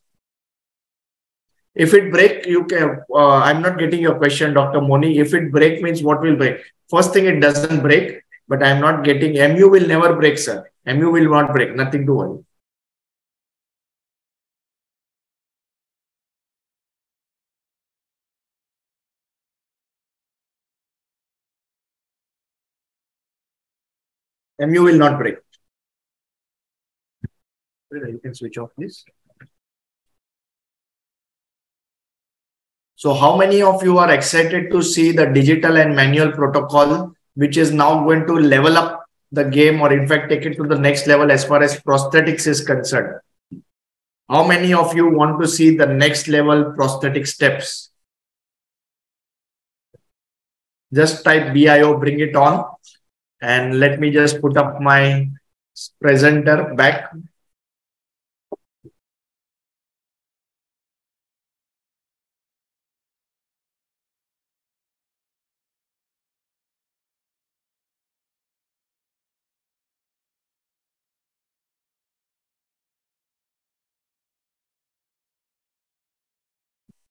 If it break, you can, uh, I'm not getting your question, Dr. Moni. If it break means what will break? First thing, it doesn't break, but I'm not getting, MU will never break, sir. MU will not break, nothing to worry. MU will not break. You can switch off this. So how many of you are excited to see the digital and manual protocol, which is now going to level up the game or in fact take it to the next level as far as prosthetics is concerned? How many of you want to see the next level prosthetic steps? Just type BIO, bring it on. And let me just put up my presenter back.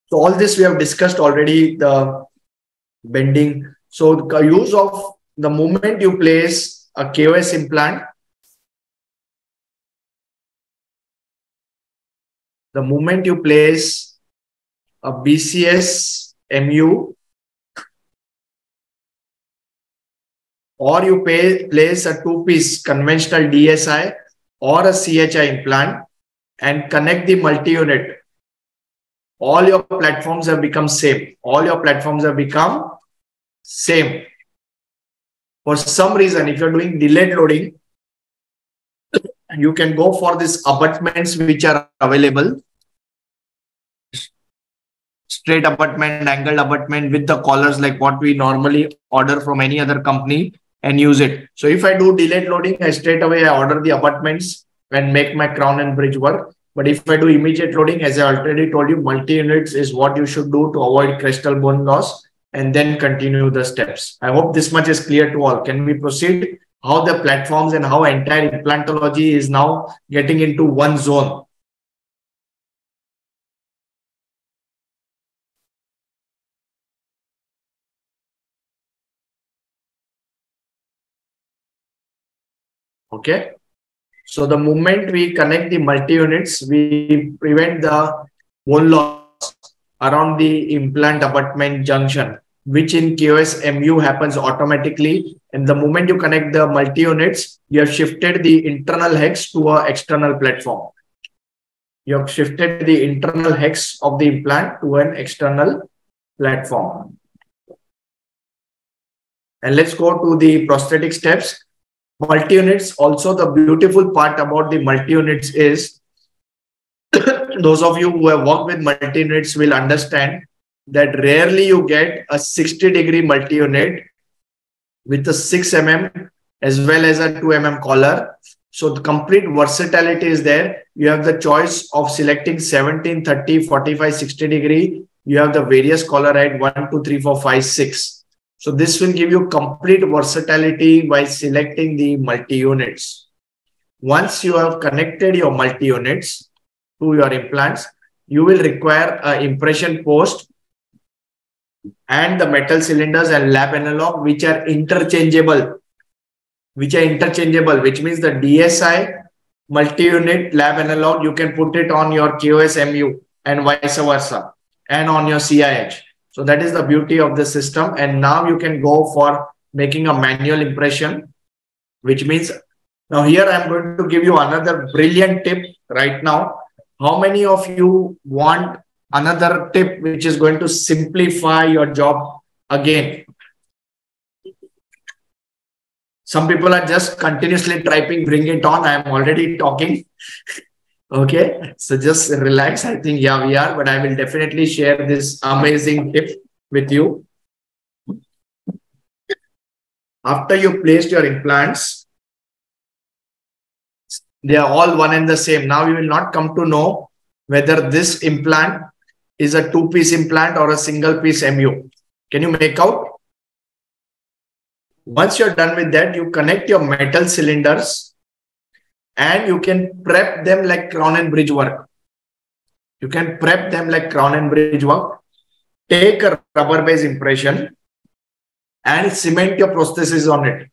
So all this we have discussed already, the bending. So the use of the moment you place a KOS implant, the moment you place a BCS MU or you pay, place a two-piece conventional DSI or a CHI implant and connect the multi-unit, all your platforms have become same. All your platforms have become same. For some reason, if you're doing delayed loading, you can go for these abutments which are available. Straight abutment, angled abutment with the collars like what we normally order from any other company and use it. So if I do delayed loading, I straight away I order the abutments and make my crown and bridge work. But if I do immediate loading, as I already told you, multi-units is what you should do to avoid crestal bone loss and then continue the steps. I hope this much is clear to all. Can we proceed? How the platforms and how entire implantology is now getting into one zone. Okay. So the moment we connect the multi-units, we prevent the bone loss around the implant abutment junction, which in KOS MU happens automatically. And the moment you connect the multi-units, you have shifted the internal hex to a external platform. You have shifted the internal hex of the implant to an external platform. And let's go to the prosthetic steps multi-units. Also the beautiful part about the multi-units is those of you who have worked with multi-units will understand that rarely you get a 60 degree multi-unit with a 6 mm as well as a 2 mm collar. So the complete versatility is there. You have the choice of selecting 17 30 45 60 degree. You have the various collar height 1 2 3 4 5 6 so this will give you complete versatility by selecting the multi-units. Once you have connected your multi-units to your implants, you will require an impression post and the metal cylinders and lab analog, which are interchangeable, which are interchangeable, which means the DSI multi-unit lab analog, you can put it on your KOS MU and vice versa, and on your CIH. So that is the beauty of the system. And now you can go for making a manual impression, which means now here I'm going to give you another brilliant tip right now. How many of you want another tip which is going to simplify your job again? Some people are just continuously typing, bring it on. I am already talking. Okay, so just relax. I think, yeah, we are, but I will definitely share this amazing tip with you. After you placed your implants, they are all one and the same. Now you will not come to know whether this implant is a two piece implant or a single piece MU. Can you make out? Once you're done with that, you connect your metal cylinders and you can prep them like crown and bridge work. You can prep them like crown and bridge work. Take a rubber base impression and cement your prosthesis on it.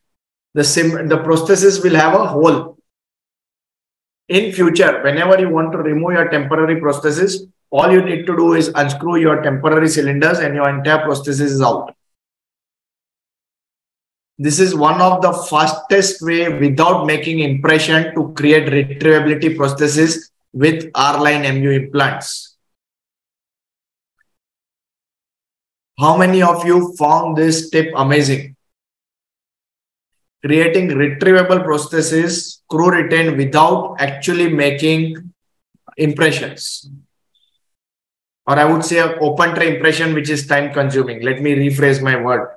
The, sim the prosthesis will have a hole. In future, whenever you want to remove your temporary prosthesis, all you need to do is unscrew your temporary cylinders and your entire prosthesis is out. This is one of the fastest way without making impression to create retrievability prosthesis with R-line MU implants. How many of you found this tip amazing? Creating retrievable prosthesis, crew retain without actually making impressions. Or I would say an open tray impression, which is time consuming. Let me rephrase my word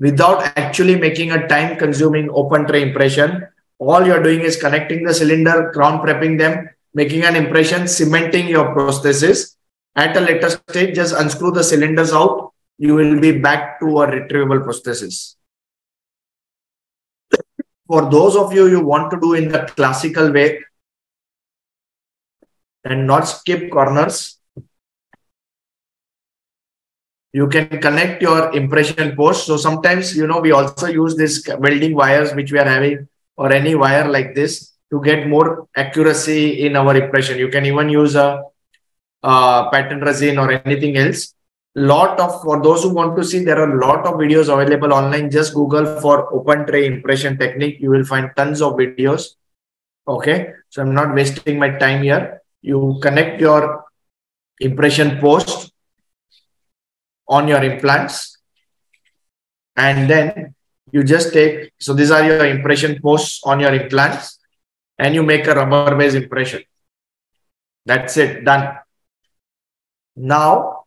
without actually making a time consuming open tray impression. All you're doing is connecting the cylinder, crown prepping them, making an impression, cementing your prosthesis. At a later stage, just unscrew the cylinders out. You will be back to a retrievable prosthesis. For those of you you want to do in the classical way and not skip corners, you can connect your impression post. So sometimes, you know, we also use this welding wires, which we are having or any wire like this to get more accuracy in our impression. You can even use a, a pattern resin or anything else. Lot of for those who want to see there are a lot of videos available online. Just google for open tray impression technique. You will find tons of videos. Okay? So i'm not wasting my time here. You connect your impression post on your implants and then you just take so these are your impression posts on your implants and you make a rubber base impression that's it done now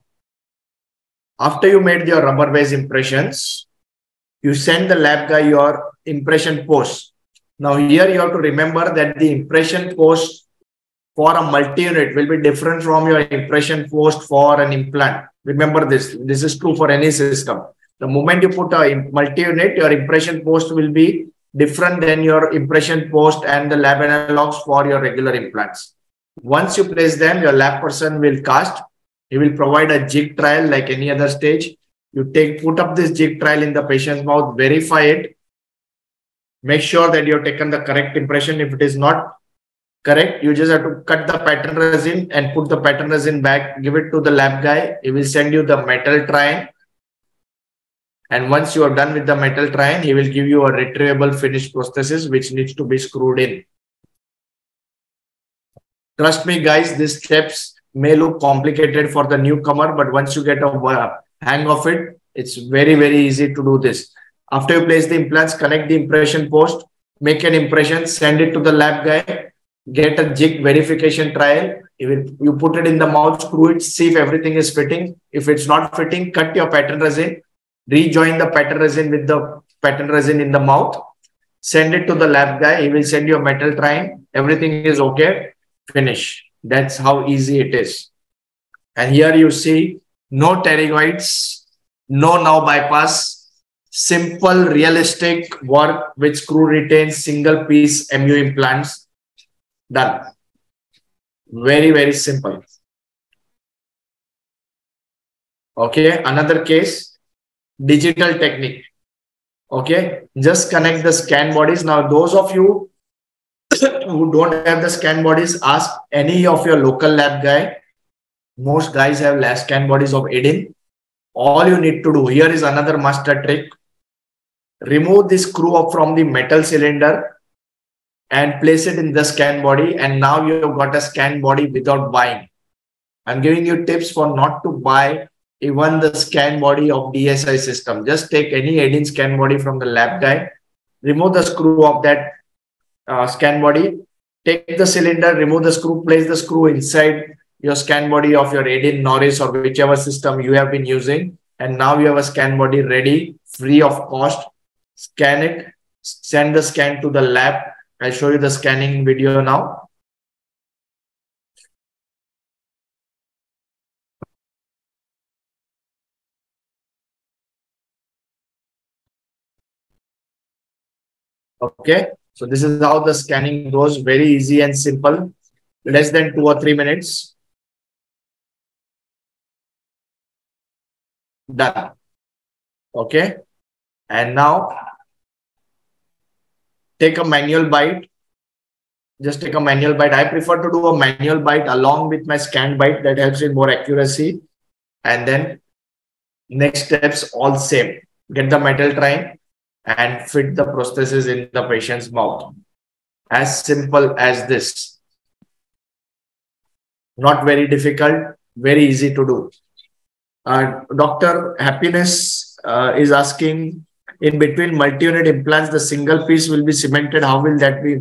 after you made your rubber base impressions, you send the lab guy your impression post. Now here you have to remember that the impression post for a multi-unit will be different from your impression post for an implant. Remember this. This is true for any system. The moment you put a multi-unit, your impression post will be different than your impression post and the lab analogs for your regular implants. Once you place them, your lab person will cast he will provide a jig trial like any other stage. You take, put up this jig trial in the patient's mouth, verify it. Make sure that you have taken the correct impression. If it is not correct, you just have to cut the pattern resin and put the pattern resin back, give it to the lab guy. He will send you the metal try. And once you are done with the metal try, he will give you a retrievable finished prosthesis which needs to be screwed in. Trust me, guys, these steps may look complicated for the newcomer, but once you get a hang of it, it's very, very easy to do this. After you place the implants, connect the impression post, make an impression, send it to the lab guy, get a jig verification trial. You, you put it in the mouth, screw it, see if everything is fitting. If it's not fitting, cut your pattern resin, rejoin the pattern resin with the pattern resin in the mouth, send it to the lab guy. He will send you a metal try. Everything is okay. Finish. That's how easy it is. And here you see no pterygoids, no now bypass, simple realistic work with screw retains single piece MU implants. Done. Very, very simple. Okay, another case, digital technique. Okay, just connect the scan bodies. Now, those of you who don't have the scan bodies, ask any of your local lab guy. Most guys have scan bodies of Adin. All you need to do here is another master trick. Remove the screw up from the metal cylinder and place it in the scan body. And now you've got a scan body without buying. I'm giving you tips for not to buy even the scan body of DSI system. Just take any Adin scan body from the lab guy, remove the screw of that uh, scan body, take the cylinder, remove the screw, place the screw inside your scan body of your Adin Noris or whichever system you have been using. And now you have a scan body ready, free of cost. Scan it, send the scan to the lab. I'll show you the scanning video now. Okay. So this is how the scanning goes. Very easy and simple. Less than two or three minutes. Done. Okay. And now take a manual bite. Just take a manual bite. I prefer to do a manual bite along with my scan bite that helps in more accuracy. And then next steps all same. Get the metal trying and fit the prosthesis in the patient's mouth. As simple as this. Not very difficult, very easy to do. Uh, Dr. Happiness uh, is asking in between multi-unit implants, the single piece will be cemented. How will that be?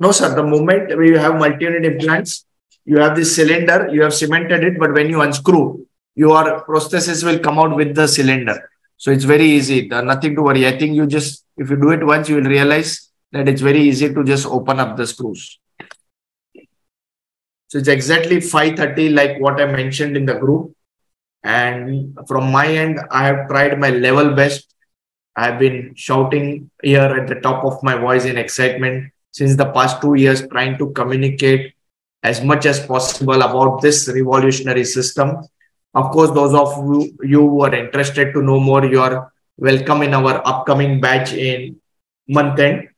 No, sir. The moment we have multi-unit implants, you have this cylinder, you have cemented it, but when you unscrew, your prosthesis will come out with the cylinder. So it's very easy. Nothing to worry. I think you just, if you do it once, you will realize that it's very easy to just open up the screws. So it's exactly 530 like what I mentioned in the group. And from my end, I have tried my level best. I've been shouting here at the top of my voice in excitement since the past two years, trying to communicate as much as possible about this revolutionary system of course, those of you, you who are interested to know more, you are welcome in our upcoming batch in month end.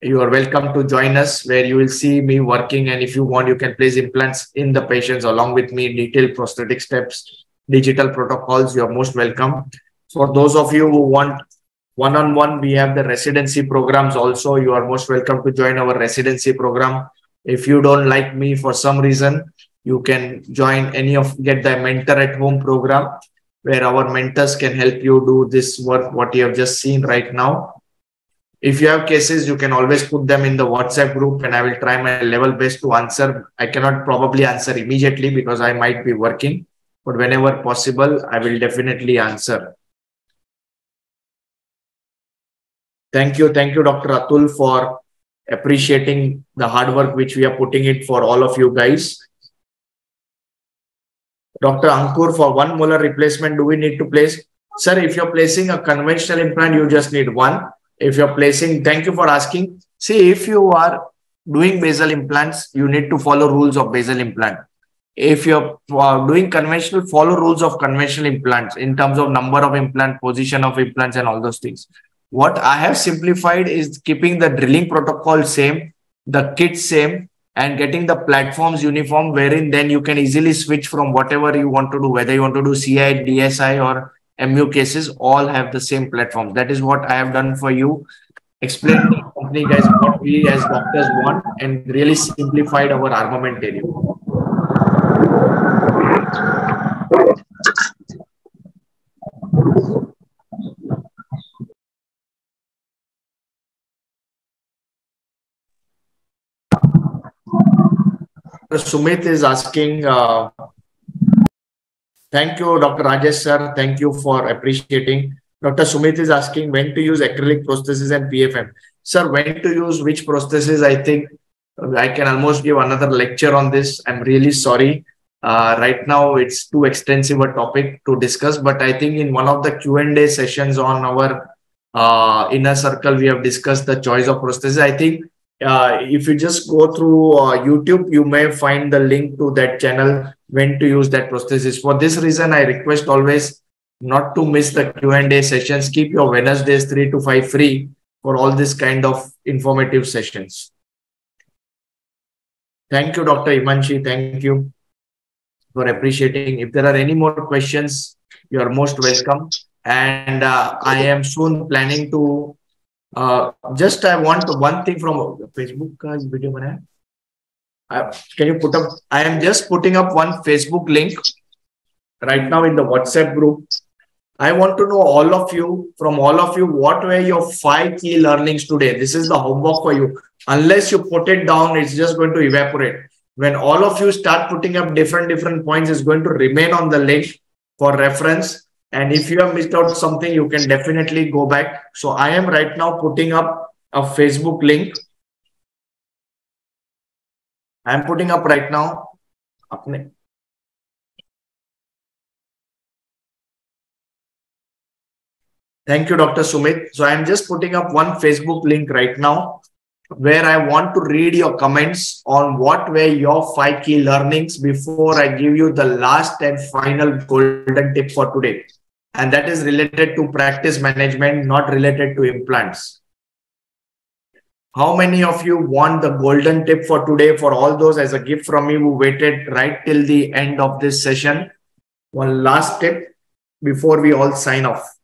You are welcome to join us where you will see me working. And if you want, you can place implants in the patients along with me, detailed prosthetic steps digital protocols, you're most welcome. For those of you who want one-on-one, we have the residency programs also. You are most welcome to join our residency program. If you don't like me for some reason, you can join any of get the mentor at home program where our mentors can help you do this work what you have just seen right now if you have cases you can always put them in the whatsapp group and i will try my level best to answer i cannot probably answer immediately because i might be working but whenever possible i will definitely answer thank you thank you dr atul for appreciating the hard work which we are putting it for all of you guys Dr. Ankur, for one molar replacement, do we need to place? Sir, if you're placing a conventional implant, you just need one. If you're placing, thank you for asking. See, if you are doing basal implants, you need to follow rules of basal implant. If you're uh, doing conventional, follow rules of conventional implants in terms of number of implant, position of implants, and all those things. What I have simplified is keeping the drilling protocol same, the kit same, and getting the platforms uniform wherein then you can easily switch from whatever you want to do whether you want to do ci dsi or mu cases all have the same platforms that is what i have done for you. Explain the company guys what we as doctors want and really simplified our armamentarium Sumit is asking, uh, thank you, Dr. Rajesh sir. Thank you for appreciating. Dr. Sumit is asking when to use acrylic prosthesis and PFM. Sir, when to use which prosthesis? I think I can almost give another lecture on this. I'm really sorry. Uh, right now, it's too extensive a topic to discuss, but I think in one of the Q&A sessions on our uh, inner circle, we have discussed the choice of prosthesis. I think uh, if you just go through uh, YouTube, you may find the link to that channel when to use that prosthesis. For this reason, I request always not to miss the Q&A sessions. Keep your Wednesdays 3 to 5 free for all this kind of informative sessions. Thank you, Dr. Imanshi. Thank you for appreciating. If there are any more questions, you are most welcome. And uh, I am soon planning to just I want one thing from Facebook का video बनाया. Uh, can you put up? I am just putting up one Facebook link right now in the WhatsApp group. I want to know all of you, from all of you, what were your five key learnings today? This is the homework for you. Unless you put it down, it's just going to evaporate. When all of you start putting up different different points, it's going to remain on the link for reference and if you have missed out something, you can definitely go back. So I am right now putting up a Facebook link. I am putting up right now. Thank you, Dr. Sumit. So I'm just putting up one Facebook link right now where I want to read your comments on what were your five key learnings before I give you the last and final golden tip for today and that is related to practice management, not related to implants. How many of you want the golden tip for today for all those as a gift from me who waited right till the end of this session? One last tip before we all sign off.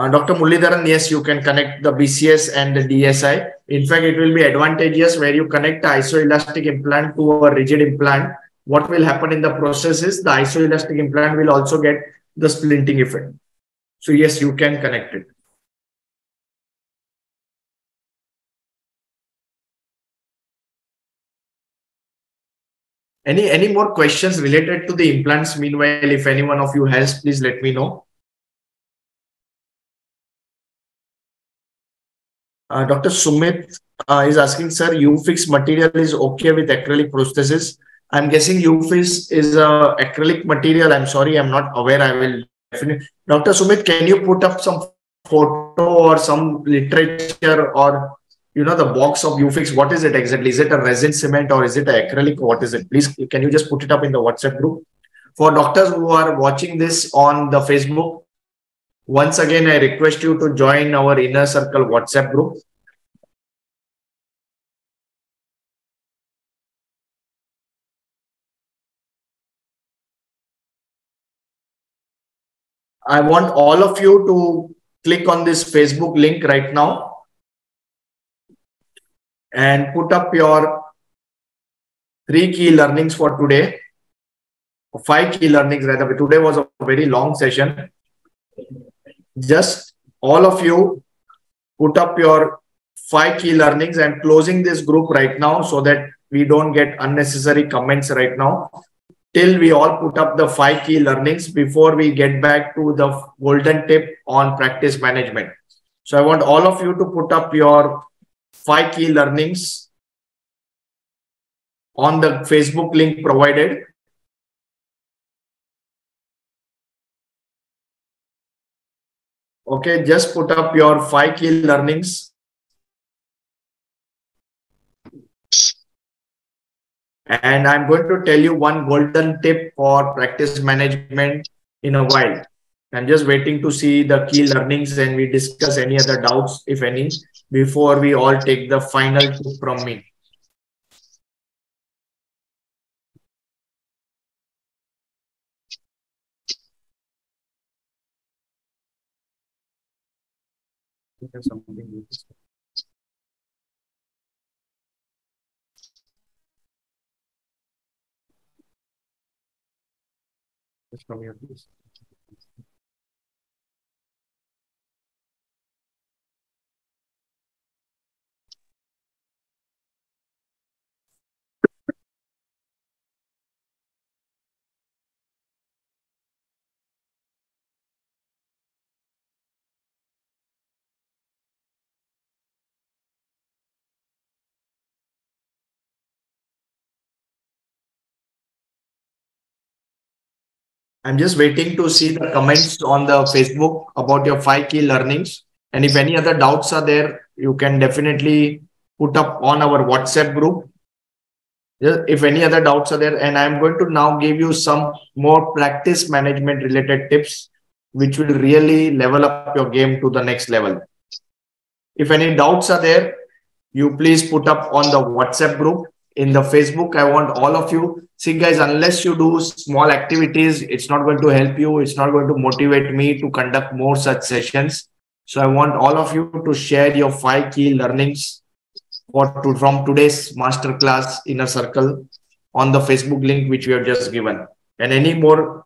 Uh, Dr. Mulidharan, yes, you can connect the BCS and the DSI. In fact, it will be advantageous where you connect the isoelastic implant to a rigid implant what will happen in the process is the isoelastic implant will also get the splinting effect. So yes, you can connect it. Any, any more questions related to the implants? Meanwhile, if any one of you has, please let me know. Uh, Dr. Sumit uh, is asking, sir, U-fix material is okay with acrylic prosthesis. I'm guessing UFIS is a acrylic material. I'm sorry, I'm not aware. I will definitely. Dr. Sumit, can you put up some photo or some literature or you know the box of UFIX? What is it exactly? Is it a resin cement or is it acrylic? What is it? Please, can you just put it up in the WhatsApp group? For doctors who are watching this on the Facebook, once again, I request you to join our inner circle WhatsApp group. I want all of you to click on this Facebook link right now and put up your three key learnings for today. Five key learnings rather. Today was a very long session. Just all of you put up your five key learnings and closing this group right now so that we don't get unnecessary comments right now till we all put up the five key learnings before we get back to the golden tip on practice management. So I want all of you to put up your five key learnings on the Facebook link provided. Okay, just put up your five key learnings And I'm going to tell you one golden tip for practice management in a while. I'm just waiting to see the key learnings and we discuss any other doubts, if any, before we all take the final tip from me. Something Just come here, please. I'm just waiting to see the comments on the Facebook about your five key learnings. And if any other doubts are there, you can definitely put up on our WhatsApp group. If any other doubts are there, and I'm going to now give you some more practice management related tips, which will really level up your game to the next level. If any doubts are there, you please put up on the WhatsApp group in the Facebook. I want all of you. See, guys, unless you do small activities, it's not going to help you. It's not going to motivate me to conduct more such sessions. So I want all of you to share your five key learnings for to, from today's masterclass inner circle on the Facebook link which we have just given. And any more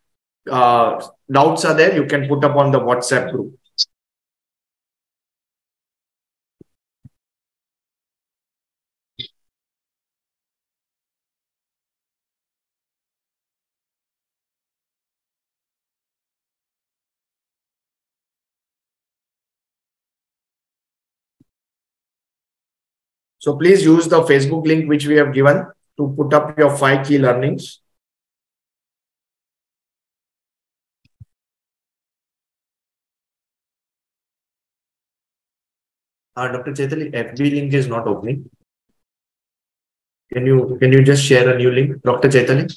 uh, doubts are there, you can put up on the WhatsApp group. So please use the Facebook link which we have given to put up your five key learnings. Uh, Dr. Chaitali, FB link is not opening. Can you can you just share a new link, Dr. Chaitali?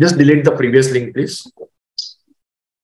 Just delete the previous link, please.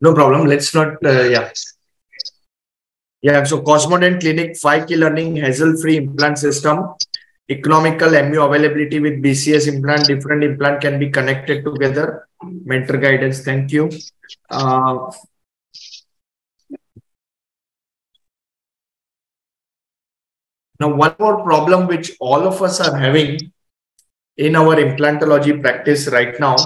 No problem. Let's not, uh, yeah. Yeah, so Cosmodent Clinic 5 key learning hassle free implant system, economical MU availability with BCS implant, different implant can be connected together. Mentor guidance, thank you. Uh, now, one more problem which all of us are having in our implantology practice right now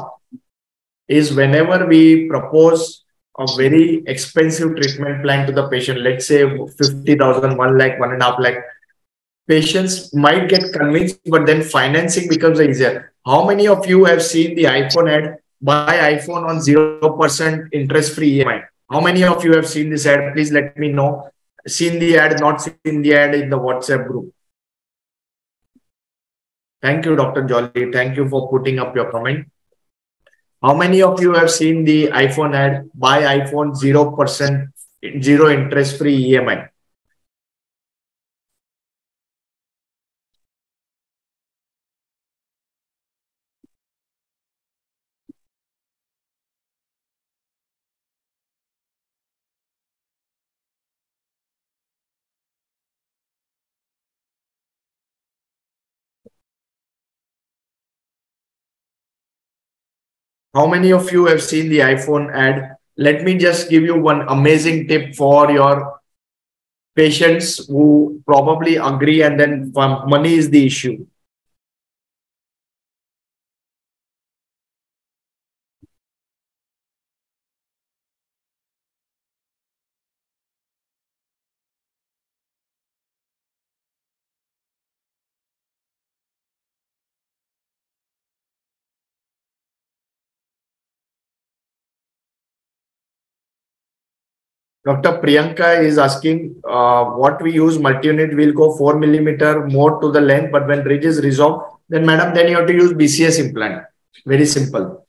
is whenever we propose a very expensive treatment plan to the patient, let's say 50,000, 1 lakh, 1.5 lakh, patients might get convinced, but then financing becomes easier. How many of you have seen the iPhone ad, buy iPhone on 0% interest free EMI? How many of you have seen this ad? Please let me know. Seen the ad, not seen the ad in the WhatsApp group. Thank you, Dr. Jolly. Thank you for putting up your comment. How many of you have seen the iPhone ad? Buy iPhone 0%, zero interest free EMI. How many of you have seen the iPhone ad? Let me just give you one amazing tip for your patients who probably agree and then um, money is the issue. Dr. Priyanka is asking uh, what we use multi-unit will go 4 millimeter more to the length, but when ridge is resorbed, then madam, then you have to use BCS implant. Very simple.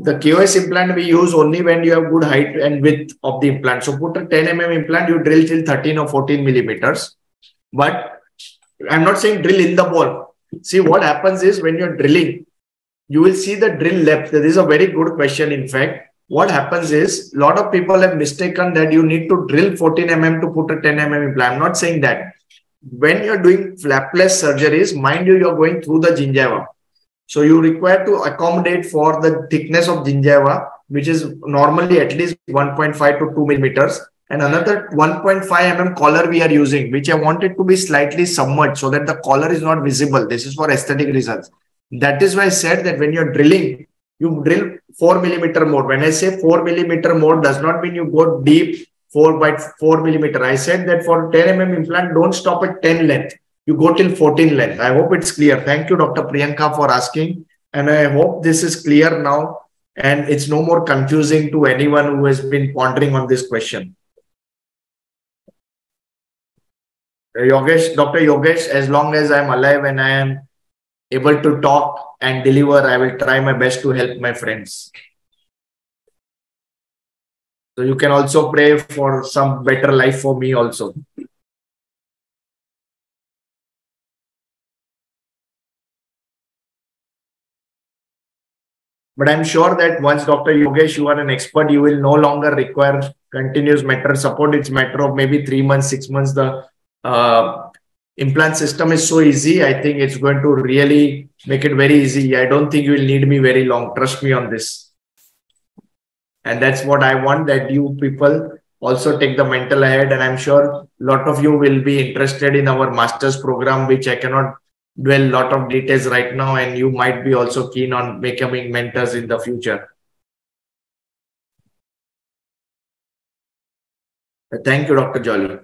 The KOS implant we use only when you have good height and width of the implant. So put a 10 mm implant, you drill till 13 or 14 millimeters. But I'm not saying drill in the ball. See what happens is when you're drilling, you will see the drill left. This is a very good question, in fact what happens is a lot of people have mistaken that you need to drill 14 mm to put a 10 mm implant. I'm not saying that. When you're doing flapless surgeries, mind you, you're going through the gingiva. So you require to accommodate for the thickness of gingiva, which is normally at least 1.5 to 2 millimeters. And another 1.5 mm collar we are using, which I wanted to be slightly submerged so that the collar is not visible. This is for aesthetic reasons. That is why I said that when you're drilling, you drill 4 millimeter more. When I say 4 millimeter more, does not mean you go deep 4 by 4 millimeter. I said that for 10 mm implant, don't stop at 10 length. You go till 14 length. I hope it's clear. Thank you, Dr. Priyanka, for asking. And I hope this is clear now and it's no more confusing to anyone who has been pondering on this question. Yogesh, Dr. Yogesh, as long as I'm alive and I am able to talk and deliver, I will try my best to help my friends. So you can also pray for some better life for me also. But I'm sure that once Dr. Yogesh, you are an expert, you will no longer require continuous mentor support. It's matter of maybe three months, six months. The uh, implant system is so easy. I think it's going to really make it very easy. I don't think you will need me very long. Trust me on this. And that's what I want that you people also take the mental ahead. And I'm sure a lot of you will be interested in our master's program, which I cannot dwell a lot of details right now. And you might be also keen on becoming mentors in the future. Thank you, Dr. Jolly.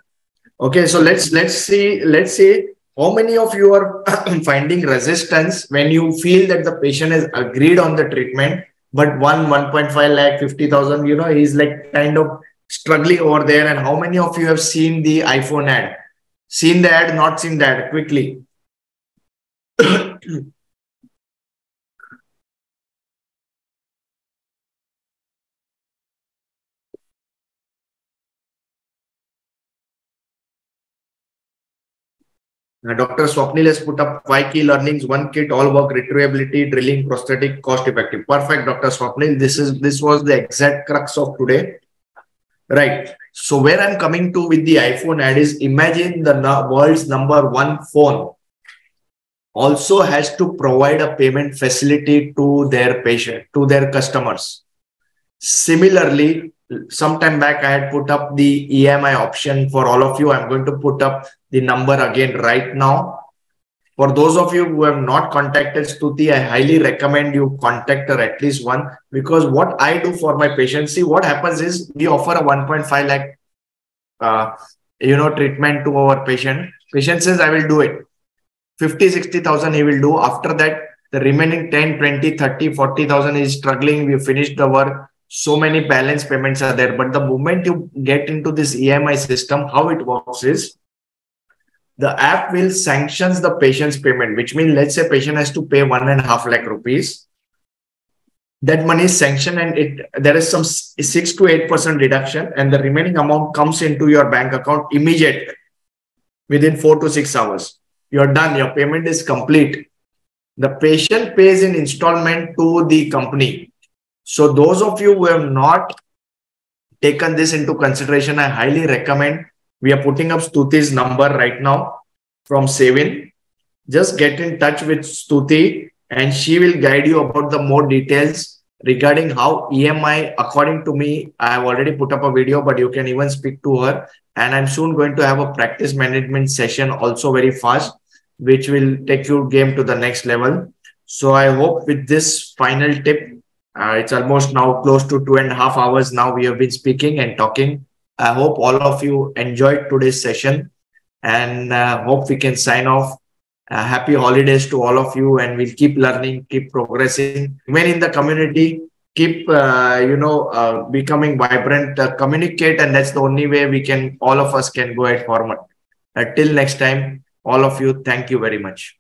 Okay, so let's let's see let's see how many of you are finding resistance when you feel that the patient has agreed on the treatment, but one 1.5 lakh 50,000, you know, he's like kind of struggling over there. And how many of you have seen the iPhone ad? Seen the ad, not seen that quickly. Dr. Swapnil has put up five key learnings, one kit, all work, retrievability, drilling, prosthetic, cost effective. Perfect, Dr. Swapnil. This is this was the exact crux of today. Right. So where I'm coming to with the iPhone ad is imagine the world's number one phone also has to provide a payment facility to their patient, to their customers. Similarly, sometime back I had put up the EMI option for all of you. I'm going to put up the number again right now. For those of you who have not contacted Stuti, I highly recommend you contact her at least one because what I do for my patients, see what happens is we offer a 1.5 lakh, uh, you know, treatment to our patient. Patient says, I will do it. 50, 60,000 he will do. After that, the remaining 10, 20, 30, 40,000 is struggling. We finished the work so many balance payments are there. But the moment you get into this EMI system, how it works is the app will sanctions the patient's payment, which means let's say patient has to pay one and a half lakh rupees. That money is sanctioned and it there is some six to eight percent reduction, and the remaining amount comes into your bank account immediately within four to six hours. You're done, your payment is complete. The patient pays in installment to the company. So, those of you who have not taken this into consideration, I highly recommend we are putting up Stuti's number right now from SaveIN. Just get in touch with Stuti and she will guide you about the more details regarding how EMI, according to me, I have already put up a video, but you can even speak to her. And I'm soon going to have a practice management session also very fast, which will take your game to the next level. So I hope with this final tip, uh, it's almost now close to two and a half hours now we have been speaking and talking. I hope all of you enjoyed today's session and uh, hope we can sign off. Uh, happy holidays to all of you and we'll keep learning, keep progressing. Remain in the community, keep, uh, you know, uh, becoming vibrant, uh, communicate and that's the only way we can, all of us can go ahead forward. till next time, all of you, thank you very much.